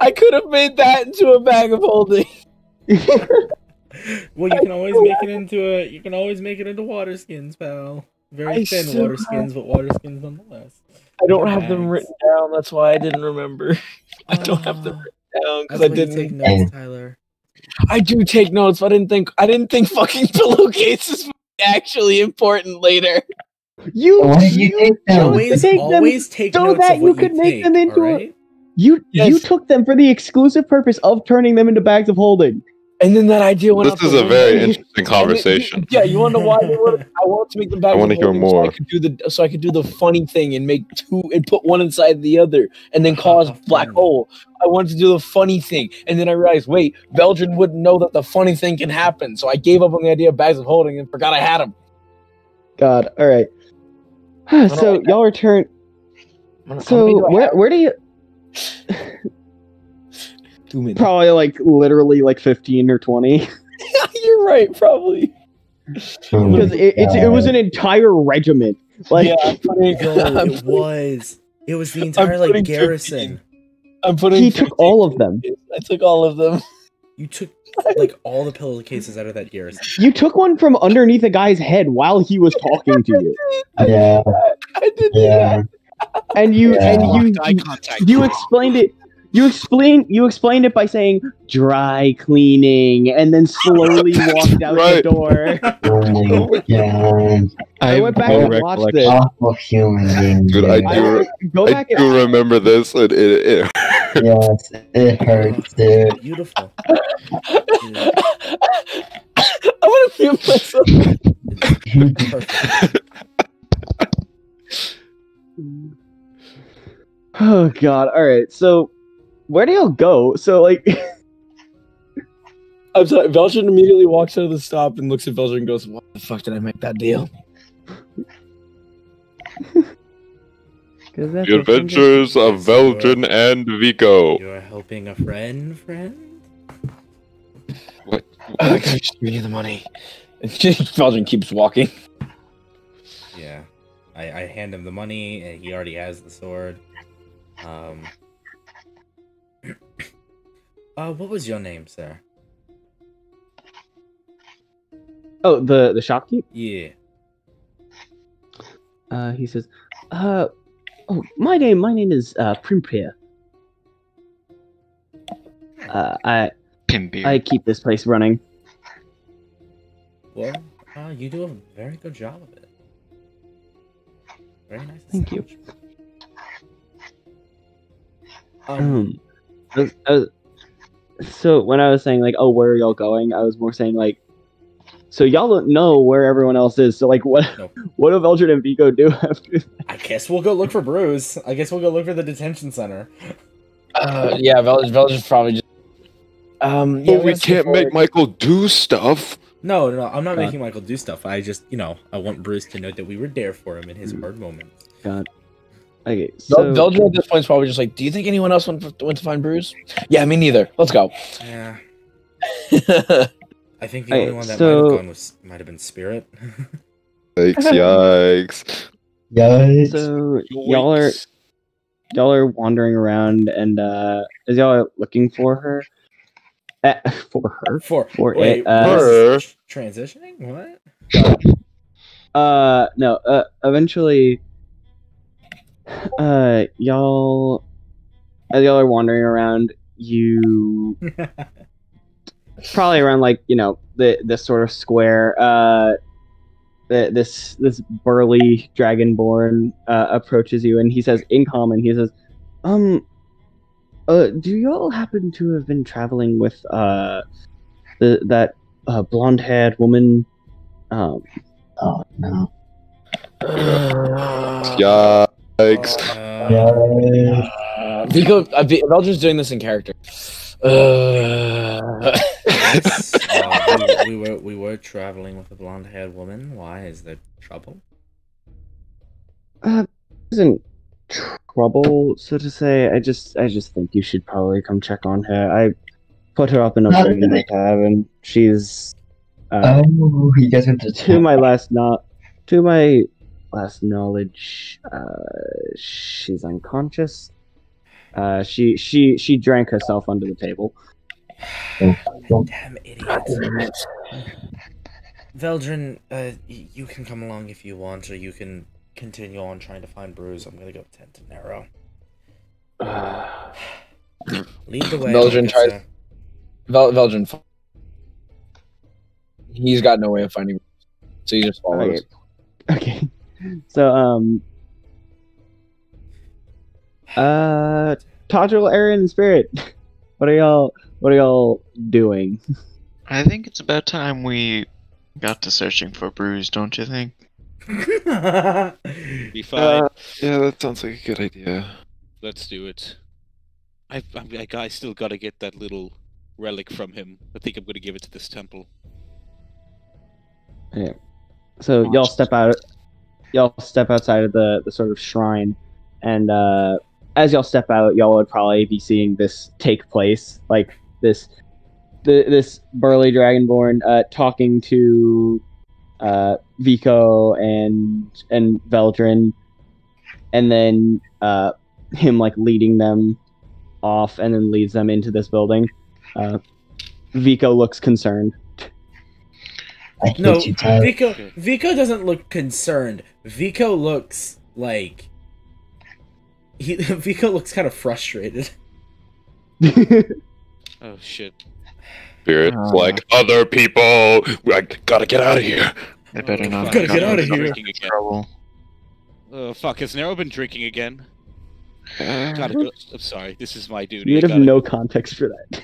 I could have made that into a bag of holding.
Well, you can always make it into a. You can always make it into water skins, pal. Very
I
thin water skins, but water skins nonetheless.
I don't
Yeah,
have them written down. That's why I didn't remember. I don't have them
Ah,
written down because I
why you take
didn't.
notes, Tyler.
I do take notes, but I didn't think. I didn't think fucking pillowcases were actually important later.
You.
Why did you take them?
Always,
take them
always take
so
notes
that you
what
could make
take,
them into a-
alright?
You. You took them for the exclusive purpose of turning them into bags of holding.
And then that idea went out
This is a very
window.
interesting conversation.
Yeah, you want to know why? I wanted to make them back.
I wanna hear more.
So I could do the so I could do the funny thing and make two and put one inside the other and then cause
How
black hole. I wanted to do the funny thing, and then I realized, wait, Belgian wouldn't know that the funny thing can happen. So I gave up on the idea of bags of holding and forgot I had them.
God. All right. So y'all return. So where where do you?
Two minutes.
Probably like literally like fifteen or twenty.
You're right, probably.
Oh
Because it, it's, it was an entire regiment. Like
yeah, I'm putting,
Yo,
I'm,
it was. It was the entire like garrison.
15. I'm putting.
he took all of them.
I took all of them.
You took like all the pillowcases out of that garrison.
You took one from underneath a guy's head while he was talking to you,
Yeah,
I did
yeah.
and you
Yeah.
and you
Eye contact.
you explained it. You explained you explained it by saying dry cleaning, and then slowly walked out
Right.
the door.
Oh my god.
I went back
no
and watched this.
Awful human being.
Dude, I do-
I, go
I do
and
remember this. It, it, it,
Yes, it hurts, dude.
Beautiful.
I'm gonna mute myself.
Perfect.
oh god. All right. So where do y'all go? So like.
I'm sorry. Belgian immediately walks out of the stop and looks at Belgian and goes, "What the fuck did I make that deal?"
'cause that's
the Adventures of Veldrin and Vico.
You are helping a friend, friend.
Can I just give you the money? And Belgian keeps walking.
Yeah. I, I hand him the money, and he already has the sword. Um. Uh, what was your name, sir?
Oh, the the shopkeep.
Yeah.
Uh, he says, "Uh, oh, my name, my name is uh Primpier. Uh, I
Pimbeer.
I keep this place running.
Well, uh, you do a very good job of it. Very nice.
Thank you.
Um,
Um, I was- I was- so when I was saying like, oh, where are y'all going? I was more saying like, so y'all don't know where everyone else is. So like, what
Nope.
what do Eldred and Vico do after?
I guess we'll go look for Bruise. I guess we'll go look for the detention center.
Uh, yeah, Belgian, Belgian's probably just. Um, yeah,
But we can't make. Michael do stuff.
No, no, I'm not
God.
making Michael do stuff. I just, you know, I want Bruise to know that we were there for him in his
Mm.
hard moments.
God. Okay,
So,
so
Veldrin at this point is probably just like, "Do you think anyone else went, went to find Bruise?" Yeah, me neither. Let's go.
Yeah.
yeah,
I think the
Okay,
only one that might have gone was might have been Spirit.
Yikes! Yikes!
Yikes.
so y'all are y'all are wandering around, and uh, as y'all are looking for her, eh, for her,
For
For
wait,
it, uh.
Her.
transitioning? What?
Uh, no. Uh, eventually, uh, y'all, as y'all are wandering around, you probably around like you know the this sort of square. Uh, the, this this burly dragonborn uh, approaches you, and he says in common, he says, "Um, uh, do y'all happen to have been traveling with uh, the that uh, blonde haired woman?" Um,
Oh no.
Yikes!
Yikes.
Uh, Vico, uh, V- Veldrin's doing this in character. Uh,
uh, we, we were we were traveling with a blonde haired woman. Why is there trouble?
Uh, isn't trouble, so to say. I just, I just think you should probably come check on her. I put her up in a
Not
dragon
really.
cabin. She's, uh,
Oh, you guys went to
to my last not, to my last knowledge, uh, she's unconscious. Uh, she, she, she drank herself under the table.
Damn idiot. Veldrin, uh, you can come along if you want, or you can continue on trying to find Bruise. I'm gonna go tend to Nero. Lead the way.
Veldrin tries-
sir.
Vel- Veldrin, he's got no way of finding, so he just follows.
Okay. Okay. So, um, uh, Tadriel, Erin, and Spirit, what are y'all, what are y'all doing?
I think it's about time we got to searching for Bruise, don't you think?
Be fine.
Uh, yeah, that sounds like a good idea.
Let's do it. I, I, I, I still gotta get that little relic from him. I think I'm gonna give it to this temple. Yeah.
So y'all step out, y'all step outside of the the sort of shrine, and uh, as y'all step out, y'all would probably be seeing this take place, like this, the, this burly dragonborn uh, talking to uh, Vico and and Veldrin, and then uh, him like leading them off, and then leads them into this building. Uh, Vico looks concerned.
I hate
no,
you, Tyler.
Vico. Vico doesn't look concerned. Vico looks like he. Vico looks kind of frustrated.
Oh shit.
Spirit's
Uh.
like other people. I gotta get out of here.
They better
Oh,
not.
Gotta get outta
gotten
here.
in
Drinking.
Trouble.
Oh fuck, has Nero been drinking again? Gotta go. I'm sorry, this is my duty.
You have
gotta-
no context for that.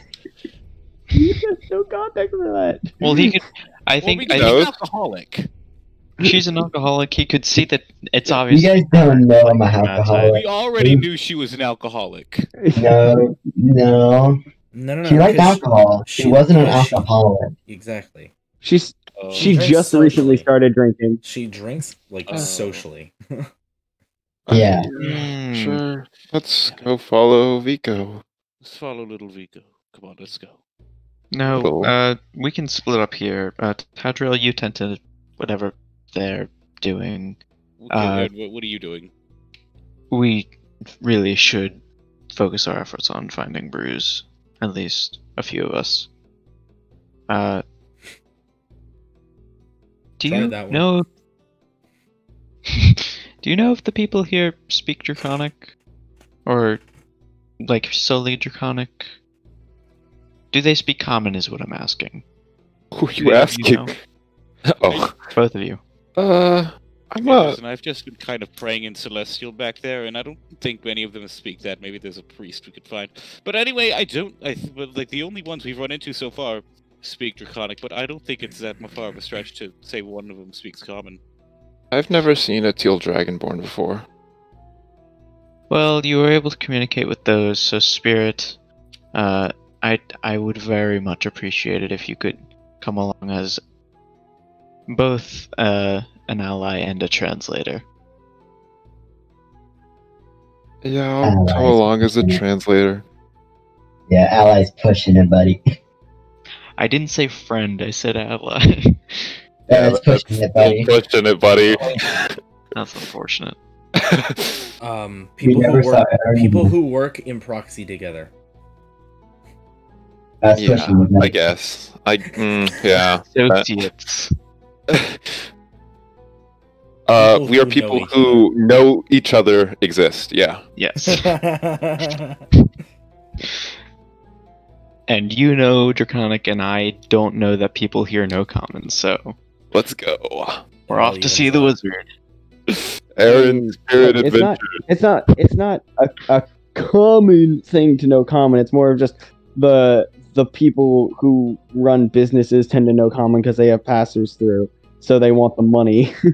you have no context for that.
Well, he could. I
Well,
think. I
No.
he's an alcoholic.
she's an alcoholic. He could see that it's obvious.
You
obvious.
guys don't know I'm a alcoholic.
We already knew she was an alcoholic.
No, no.
No, no, no.
She liked alcohol. She
she-
wasn't an
she-
alcoholic.
Exactly.
She's
Oh,
she
drinks
just recently started drinking.
She drinks like
Oh.
socially.
Yeah.
Hmm.
Sure. Let's go follow Vico.
let's follow little Vico. Come on, let's go.
No,
Cool.
uh, we can split up here. Uh, Tadriel, you tend to whatever they're doing.
Okay,
Uh,
what, what are you doing?
We really should focus our efforts on finding Bruise. At least a few of us. Uh, do
Try
you
that one.
know? do you know if the people here speak Draconic, or like solely Draconic? Do they speak Common? Is what I'm asking.
Who are you
any of you
asking?
know?
Oh,
Both of you.
uh, I'm
Okay,
not.
listen, I've just been kind of praying in Celestial back there, and I don't think many of them speak that. Maybe there's a priest we could find. But anyway, I don't. I th- but like the only ones we've run into so far speak Draconic, but I don't think it's that far of a stretch to say one of them speaks Common.
I've never seen a teal dragonborn before.
Well, you were able to communicate with those, so Spirit, uh, I I would very much appreciate it if you could come along as both uh, an ally and a translator.
Yeah, I'll come along as a translator.
Yeah, allies pushing it, buddy.
I didn't say friend, I said ally.
That's pushing it, buddy.
Pushing it, buddy.
That's unfortunate.
Um, people who work people who work in proxy together.
That's
yeah, I guess. I mm, yeah.
Associates.
Uh,
People
we are
who know
people
each
who know each other exist. Yeah.
Yes. and you know Draconic and I don't know that people here know common, so
Let's go.
we're
Well,
off to
even
see the wizard.
Erin, Spirit
it's
Adventure.
not it's not it's not a, a common thing to know common it's more of just the the people who run businesses tend to know common because they have passers through so they want the money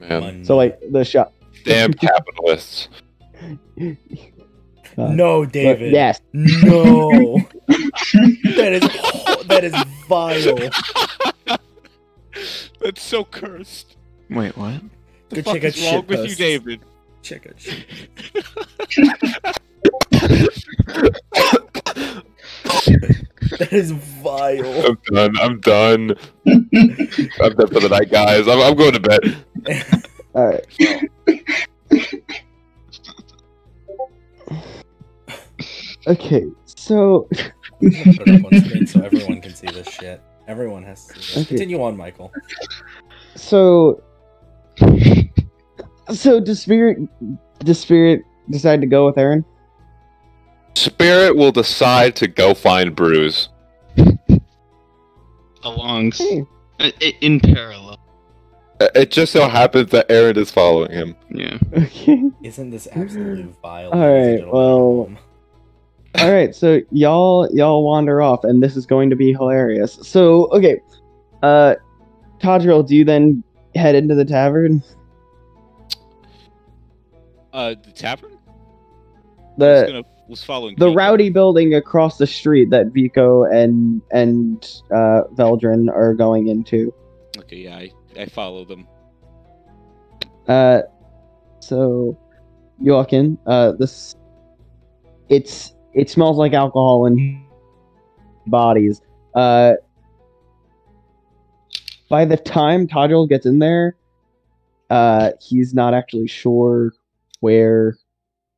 Man,
so like the shop
damn capitalists.
uh,
no,
but
David.
yes
No. that is ho- that is vile.
That's so cursed.
Wait, what?
The
Go
fuck
check
is wrong with you. David?
Check out shit. That is vile.
I'm done. I'm done. I'm done for the night, guys. I'm, I'm going to bed.
all right okay so
Put up on screen so everyone can see this shit. Everyone has to see this.
Okay.
Continue on, Michael.
so so does spirit does spirit decide to go with Erin
Spirit will decide to go find Bruise.
Along
Hey.
i- i- in parallel.
Uh, It just so happens that Erin is following him.
Yeah.
okay
Isn't this absolutely vile?
All
ladies and
right,
gentlemen?
well- All right, so y'all y'all wander off, and this is going to be hilarious. So okay, uh, Tadriel, do you then head into the tavern?
Uh, the tavern? I was,
The
gonna, was following
the rowdy building across the street that Vico and and uh, Veldrin are going into.
Okay, yeah, I, I follow them.
Uh, so you walk in. Uh, this it's it smells like alcohol and bodies. Uh, by the time Tadriel gets in there, uh, he's not actually sure where.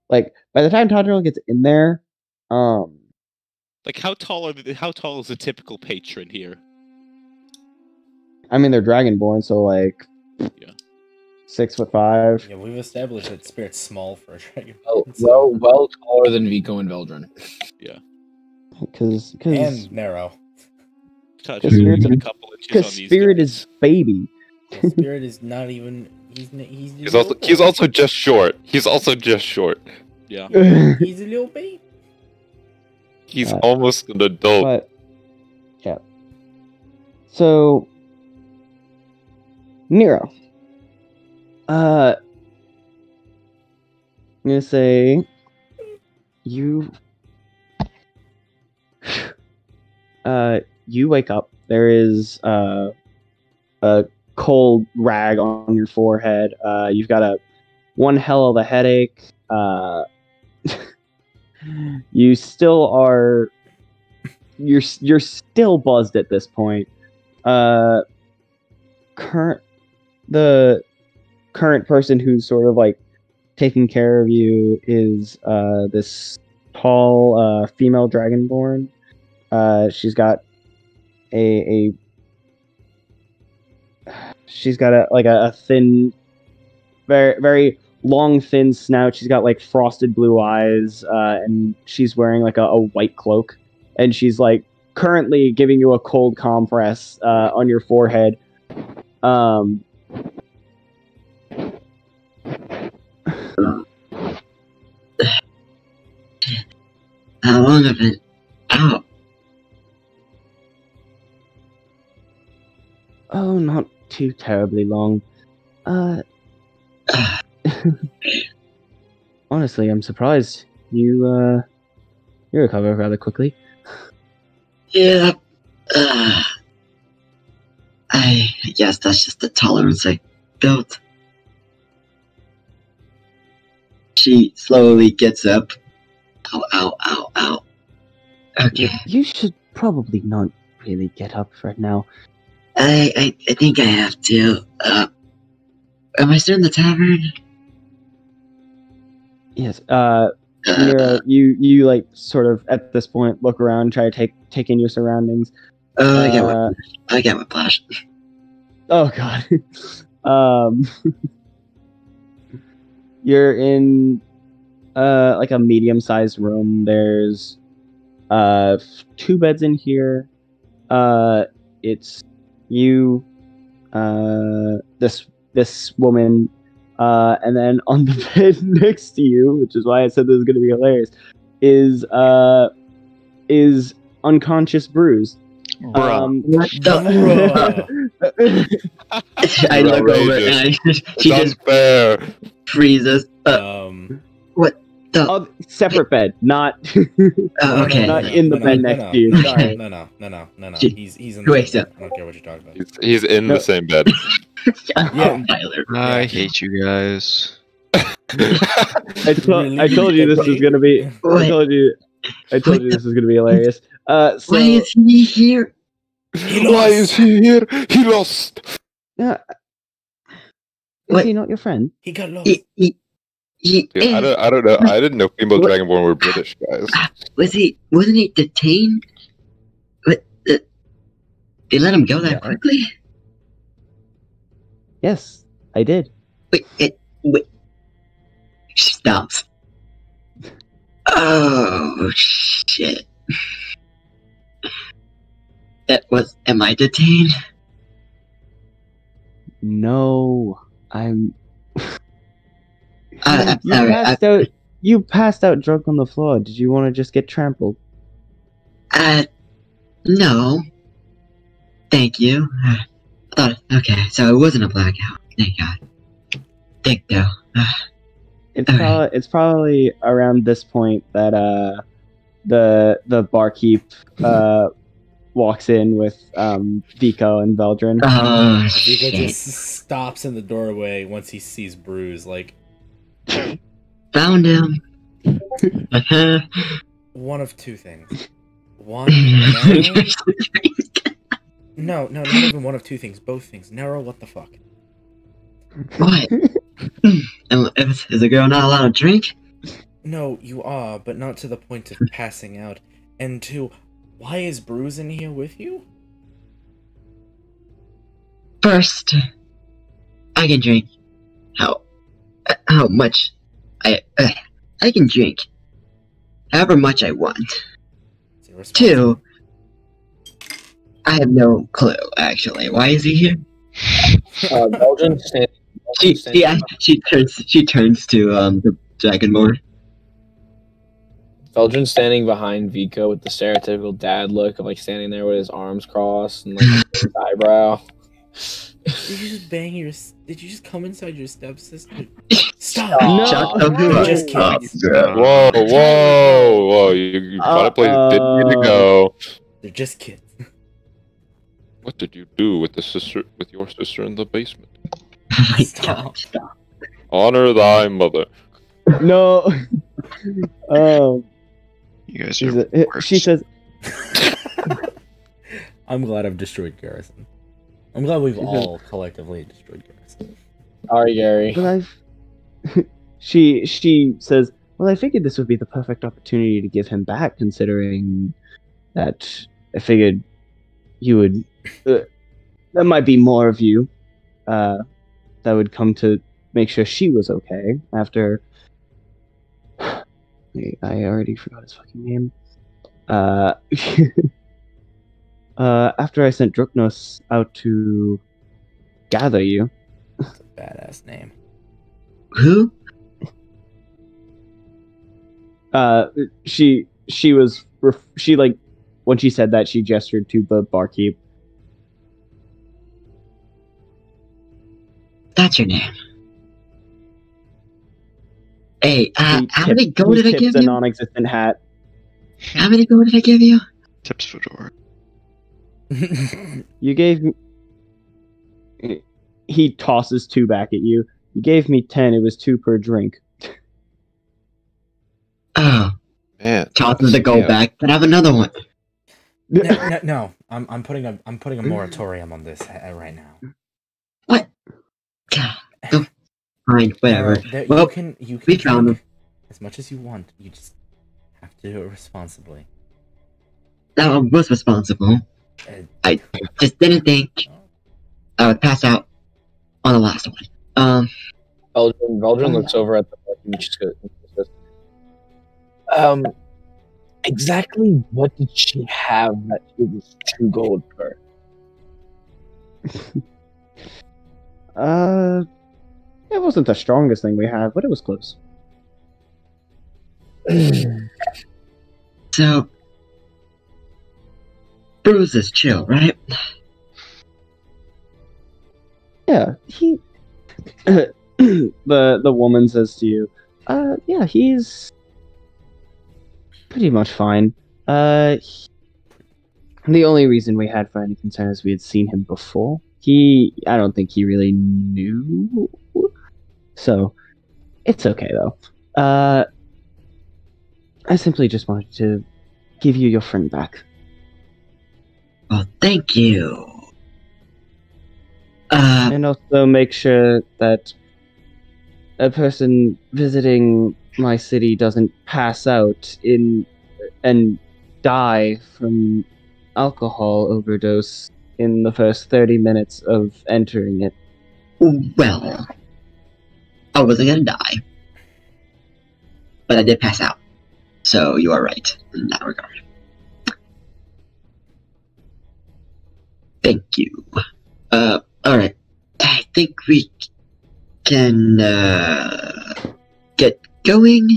Like by the time Tadriel gets in there, um,
Like, how tall are the, how tall is a typical patron here?
I mean they're dragonborn, so like,
Yeah.
six foot five.
Yeah, we've established that Spirit's small for a dragon.
Well,
so-
well, well taller than Vico and Veldrin.
Because because
and narrow.
Because
only
Spirit's a-
a couple inches on
because
these
spirit
guys.
is baby.
Yeah, Spirit is not even. He's n- he's.
He's also he's also just short. He's also just short.
Yeah.
He's a little baby.
He's
Uh,
almost an adult.
But yeah. So Nero. Uh I'm gonna say you uh you wake up. There is uh a cold rag on your forehead. Uh you've got a one hell of a headache. Uh you still are you're you're still buzzed at this point. Uh, current the current person who's sort of like taking care of you is uh this tall uh female dragonborn. Uh, she's got a a she's got a like a, a thin, very very long thin snout. She's got like frosted blue eyes, uh, and she's wearing like a, a white cloak and she's like currently giving you a cold compress uh, on your forehead. Um,
How long have it out?
oh, not too terribly long. Uh, honestly, I'm surprised you uh, you recover rather quickly.
Yeah. Uh, I guess that's just the tolerance I built. she slowly gets up. Ow, ow, ow, ow. Okay.
You should probably not really get up right now.
I, I, I think I have to. Uh, am I still in the tavern?
Yes. Uh, you you like sort of at this point look around, try to take take in your surroundings.
oh, I get
uh,
what I get whiplash.
Oh god. um You're in uh like a medium-sized room. There's uh two beds in here. Uh it's you uh this this woman uh and then on the bed next to you, which is why I said this is going to be hilarious, is uh is unconscious Bruise. Um,
What the? I look over and she
It's
just
unfair.
freezes. Uh,
Um,
the,
Oh, separate bed, not
oh, okay.
not in the bed next to you.
No,
Sorry.
no, no, no, no, no, no. He's he's in the
wakes
same bed. I don't care what you're talking about.
He's, he's in
No.
the same bed.
yeah.
Yeah.
I hate you guys.
I, told
Really?
I told you this was gonna be. I told you. I told you this was gonna be hilarious. Uh, so
Why is he here?
He
Why is he here? He lost.
yeah, is
What?
he not your friend?
He got lost.
He, he, he,
Dude, I don't, I don't know. I didn't know female
What?
dragonborn were British guys.
was he? Wasn't he detained? What? Uh, they let him go that
Yeah.
quickly?
Yes, I did.
Wait, it, wait. She stops. Oh shit! That was. Am I detained?
No, I'm.
Uh,
you
sorry, I,
passed out. You passed out drunk on the floor. Did you want to just get trampled?
uh, no. Thank you. I thought. Okay, so it wasn't a blackout. Thank God. Thank though. Uh,
It's
Okay.
probably it's probably around this point that uh the the barkeep uh walks in with um Vico and Veldrin.
oh
Vika
shit!
just stops in the doorway once he sees Bruise. Like
Found him.
One of two things. One, no, no, not even one of two things. Both things. Nero, what the fuck?
what? Is, is a girl not allowed to drink?
No, you are, but not to the point of passing out. And two, why is Bruise in here with you?
First, I can drink. How? Uh, How much? I uh, I can drink. However much I want. Two. I have no clue actually. Why is he here?
Uh, Belgian
She she yeah, she turns she turns to um the dragonborn.
Belgian standing behind Vico with the stereotypical dad look of like standing there with his arms crossed and like his eyebrow.
Did you just bang your? S- Did you just come inside your stepsister? Stop!
No.
Shut the
You're just
up.
kids.
Yeah. Whoa, whoa, whoa! You, you found a place you didn't need to go.
They're just kids.
What did you do with the sister, with your sister in the basement?
Oh
Stop.
stop.
Honor thy mother.
No. um
You guys are
a-
worse.
she says
I'm glad I've destroyed Garrison. I'm glad we've all collectively destroyed Garrison.
Sorry, Gary.
Well, I've. she she says, "Well, I figured this would be the perfect opportunity to give him back, considering that I figured you would. Uh, there might be more of you uh, that would come to make sure she was okay after. I already forgot his fucking name. Uh, uh, after I sent Druknos out to gather you,
badass name.
Who?
uh she she was ref- she like when she said that she gestured to the barkeep
That's your name. Hey, uh, how
tip-
many gold did I give you?
a non-existent hat
How many gold did I give you?
Tips for Fedora.
you gave me he tosses two back at you you gave me 10 it was two per drink
Oh,
Man,
tosses the gold
yeah.
back. Can I have another one?
No, no, no, I'm I'm putting a I'm putting a moratorium on this uh, right now.
What? God, Fine, whatever.
Nero, there-
Well,
you can you can
we found
drink as much as you want. You just have to do it responsibly.
Now I was responsible.
Uh,
I just didn't think I would pass out on the last one. Um,
Veldrin, Veldrin looks over at the fucking just goes, says, Um, exactly what did she have that it was two gold for?
Uh, it wasn't the strongest thing we had, but it was close.
so Bruise is chill, right?
Yeah, he. the the woman says to you, "Uh, yeah, he's pretty much fine. Uh, he- the only reason we had for any concern is we had seen him before. He, I don't think he really knew, so it's okay though. Uh, I simply just wanted to give you your friend back.
Well, thank you. Uh,
and also make sure that a person visiting my city doesn't pass out in and die from alcohol overdose in the first 30 minutes of entering it.
well, I wasn't gonna die, but I did pass out. So you are right in that regard. Thank you. Uh, all right. I think we can uh, get going.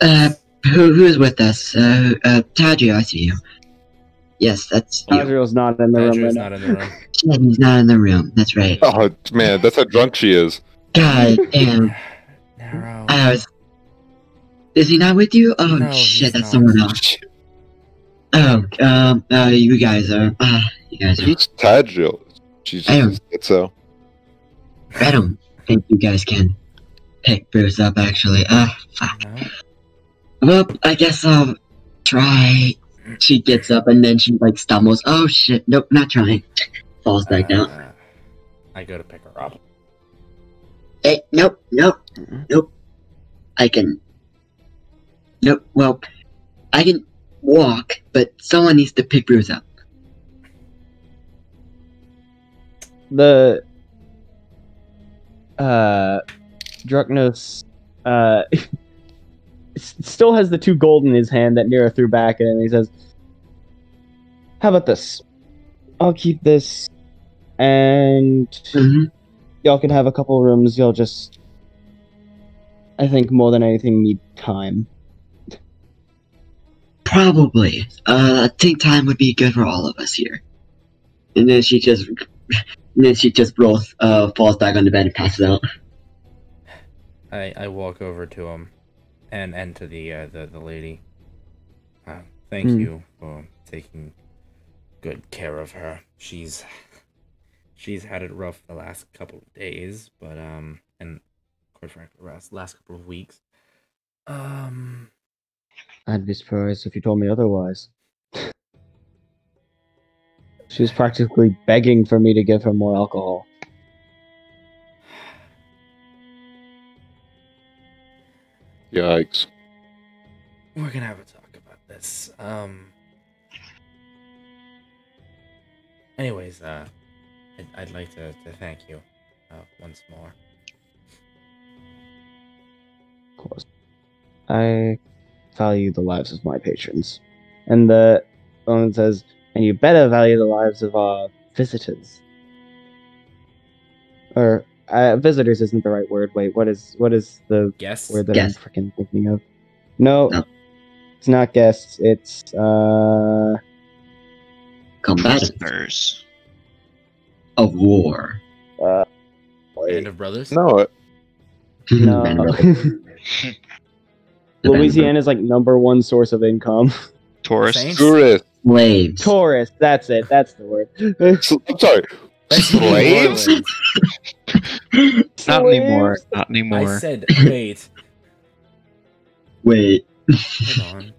Uh, who who is with us? Uh, uh, Tadriel, I see you. Yes, that's you.
Tadriel's not in the room
Badger's
right
not
now.
in the room.
Shit, He's not in the room. That's right.
Oh man, that's how drunk she is.
God damn.
Nero.
I was. Is he not with you? Oh
No,
shit, that's
not.
someone else. Oh, um, uh, you guys are. Uh, you guys are.
Tadriel? She
I am.
just said so.
I don't think you guys can pick Bruise up, actually. Uh, fuck.
No?
Well, I guess I'll try. She gets up and then she, like, stumbles. Oh shit, nope, not trying. Falls back down.
Uh, I go to pick her up.
Hey, nope, nope, nope. I can. Nope, well, I can walk, but someone needs to pick Bruise up.
The uh Drucknos uh still has the two gold in his hand that Nero threw back at him. He says, "How about this? I'll keep this, and
hmm
y'all can have a couple rooms. Y'all just, I think, more than anything, need time."
Probably. Uh, I think time would be good for all of us here. And then she just, and then she just rolls, uh, falls back on the bed and passes out.
I, I walk over to him and and to the uh, the, the lady. Uh, thank
Hmm.
you for taking good care of her. She's she's had it rough the last couple of days, but um and quite frankly last last couple of weeks. Um
I'd be surprised if you told me otherwise. She was practically begging for me to give her more alcohol.
Yikes.
we're gonna have a talk about this. Um anyways, uh I'd, I'd like to, to thank you uh, once more.
Of course. I value the lives of my patrons. And the woman says, and you better value the lives of our visitors. Or uh, visitors isn't the right word. Wait, what is what is the
Yes.
word that
Guests.
I'm freaking thinking of? No,
No.
it's not guests. It's uh
Combatants of war.
uh
Band of brothers?
No, it-
no.
Band of brothers. The band of
Louisiana's like number one source of income.
Taurus.
Saints?
Tourist.
Slaves.
Tourist, that's it. That's the word.
Sl- I'm sorry.
That's New
Slaves?
Orleans.
Not anymore.
Slaves?
Not
I said wait.
Wait.
Hold on.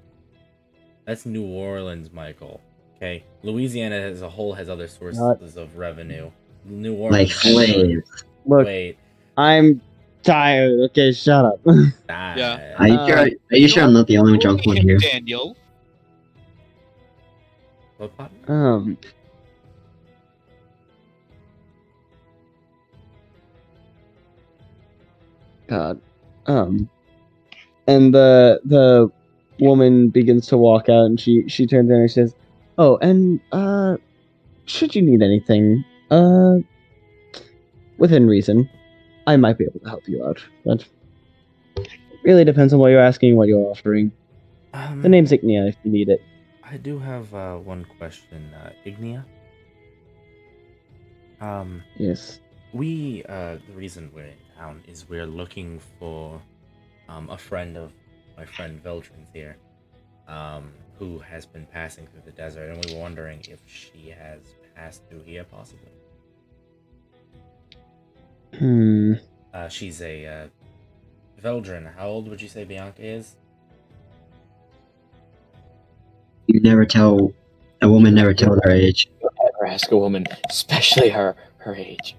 That's New Orleans, Michael. Okay, Louisiana as a whole has other sources
Not-
of revenue. New Orleans.
like slaves.
Look,
Wait.
I'm tired. Okay, shut up.
ah,
Yeah.
Are you
Uh,
sure? Are you sure I'm not the only drunk one here?
Daniel.
Pot?
um. God. Um. And the the woman begins to walk out, and she she turns around and she says, "Oh, and uh, should you need anything, uh, within reason, I might be able to help you out. But it really depends on what you're asking, what you're offering.
Um,
The name's Ignia if you need it.
I do have uh, one question, uh, Ignia. Um,
Yes.
we uh, the reason we're in town is we're looking for um, a friend of my friend Veldrin's here, um, who has been passing through the desert, and we were wondering if she has passed through here, possibly.
Hmm.
Uh, she's a uh, Veldrin. How old would you say Bianca is?
You never tell a woman never tell their age.
Never ask a woman, especially her her age.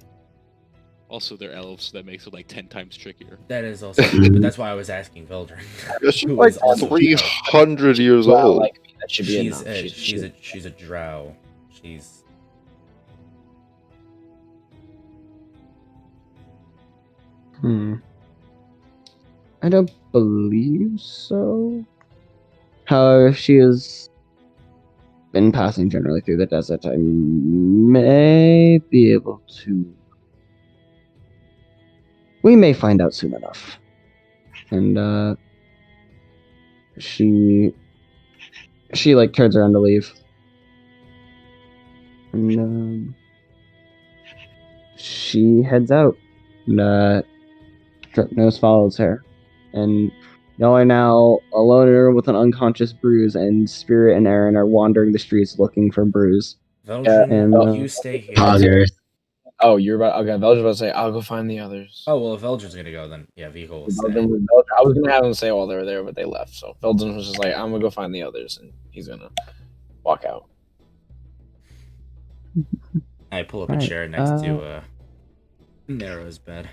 Also, they're elves, so that makes it like ten times trickier.
That is also, but that's why I was asking Veldrin.
Yeah, she's like three hundred years
Wow,
old.
like that should be
she's
enough.
a,
She's-
she's a she's a drow. She's
Hmm. I don't believe so. However, she has been passing generally through the desert. I may be able to. We may find out soon enough. And, uh. She. She, like, turns around to leave. And, um. She heads out. And, uh. Nose follows her. And y'all are now alone in a room with an unconscious Bruise, and Spirit and Erin are wandering the streets looking for Bruise.
Veldrin.
and, uh,
you stay here.
Poggers.
Oh, you're about okay. Belgium's about to say, I'll go find the others.
Oh well, if Veldrin's gonna go, then yeah, Vico will stay.
Belgium I was gonna have them say while they were there, but they left. So Belgium was just like, I'm gonna go find the others, and he's gonna walk out.
I pull up a
Right,
chair next
uh,
to uh, Nero's bed.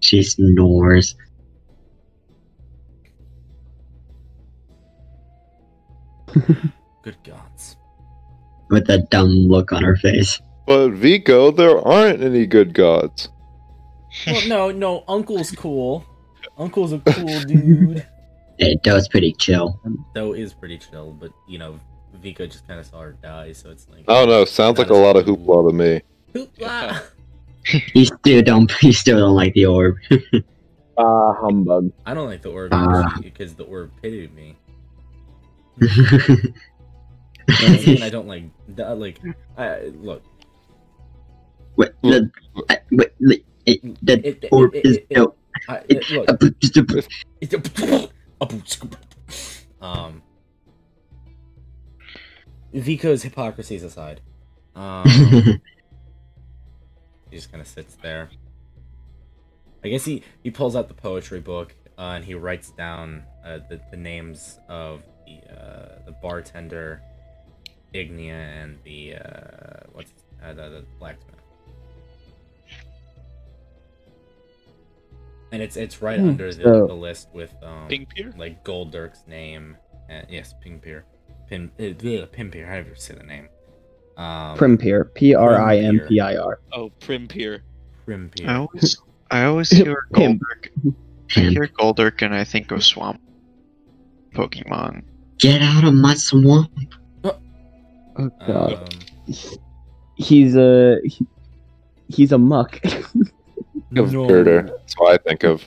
She snores.
Good gods.
with that dumb look on her face.
But Vico, there aren't any good gods.
Well, no, no, Uncle's cool. Uncle's a cool dude.
It does pretty chill.
Though is pretty chill, but you know, Vico just kind of saw her die, so it's like.
I don't know. Sounds like a lot of hoopla to me.
Hoopla!
He still don't. He still don't like the orb.
Ah, humbug.
I don't like the orb
Ah.
because the orb pitied me. I don't like the- like. I, look,
Wait, the, I- wait, the, it, the
It- it-
orb
it-
is no.
I,
It,
look.
just a-
um Vico's hypocrisies aside. Um he just kind of sits there. I guess he he pulls out the poetry book uh, and he writes down uh, the, the names of the uh, the bartender Ignia and the uh, what's uh, the, the blacksmith. And it's it's right
Hmm,
under the,
so-
the list with um
Pink Pier?
like Goldirk's name. And, yes, Pingpier. Pin uh, bleh, Pimpier, however you say the name. Um
Primpir. P R I M P I R.
Oh, Prim Pier.
Primpier.
I always, I always hear
Him.
Goldirk. I hear Goldirk and I think of Swamp Pokemon.
Get out of my swamp.
Oh god.
Um,
he's a he, he's a muck.
Of
no.
Girder. That's what I think of.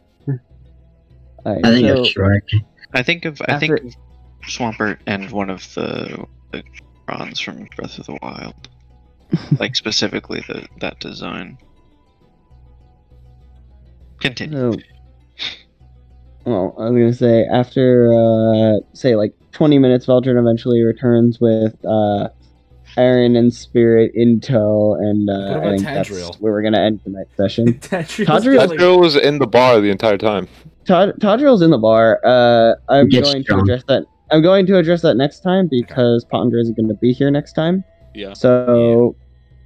Alright,
I think
so,
of Shrek.
I think of I
After-
think of Swampert and one of the, the bronze from Breath of the Wild. like specifically the that design. Continue.
So, well, I was gonna say after uh, say like twenty minutes, Veldrin eventually returns with uh, Erin and Spirit in tow, and uh, I think that's where we're gonna end tonight's session.
Tadriel's
Tadriel-
just like-
was in the bar the entire time.
Todd Tadriel's in the bar. Uh, I'm
Get
going
strong.
to address that. I'm going to address that next time because Pottinger isn't going to be here next time.
Yeah.
So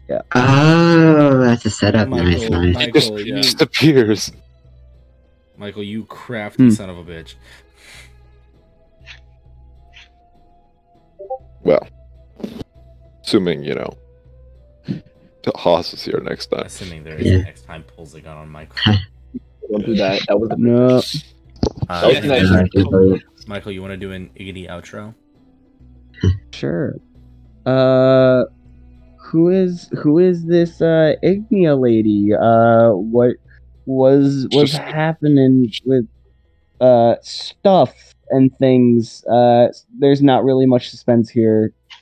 yeah.
Oh, that's a setup. nice,
Michael,
nice.
He just,
Michael,
he
you,
just appears.
Michael, you crafty
Hmm.
son of a bitch.
Well, assuming you know, Hoss is here next time.
Assuming there is
Yeah.
next time pulls a gun on Michael.
Don't do that. That was
no,
Uh,
That was nice.
Uh,
Michael, you want to do an Iggy outro?
sure. Uh, who is who is this uh Ignia lady? Uh, what was was happening with uh stuff and things? Uh, there's not really much suspense here.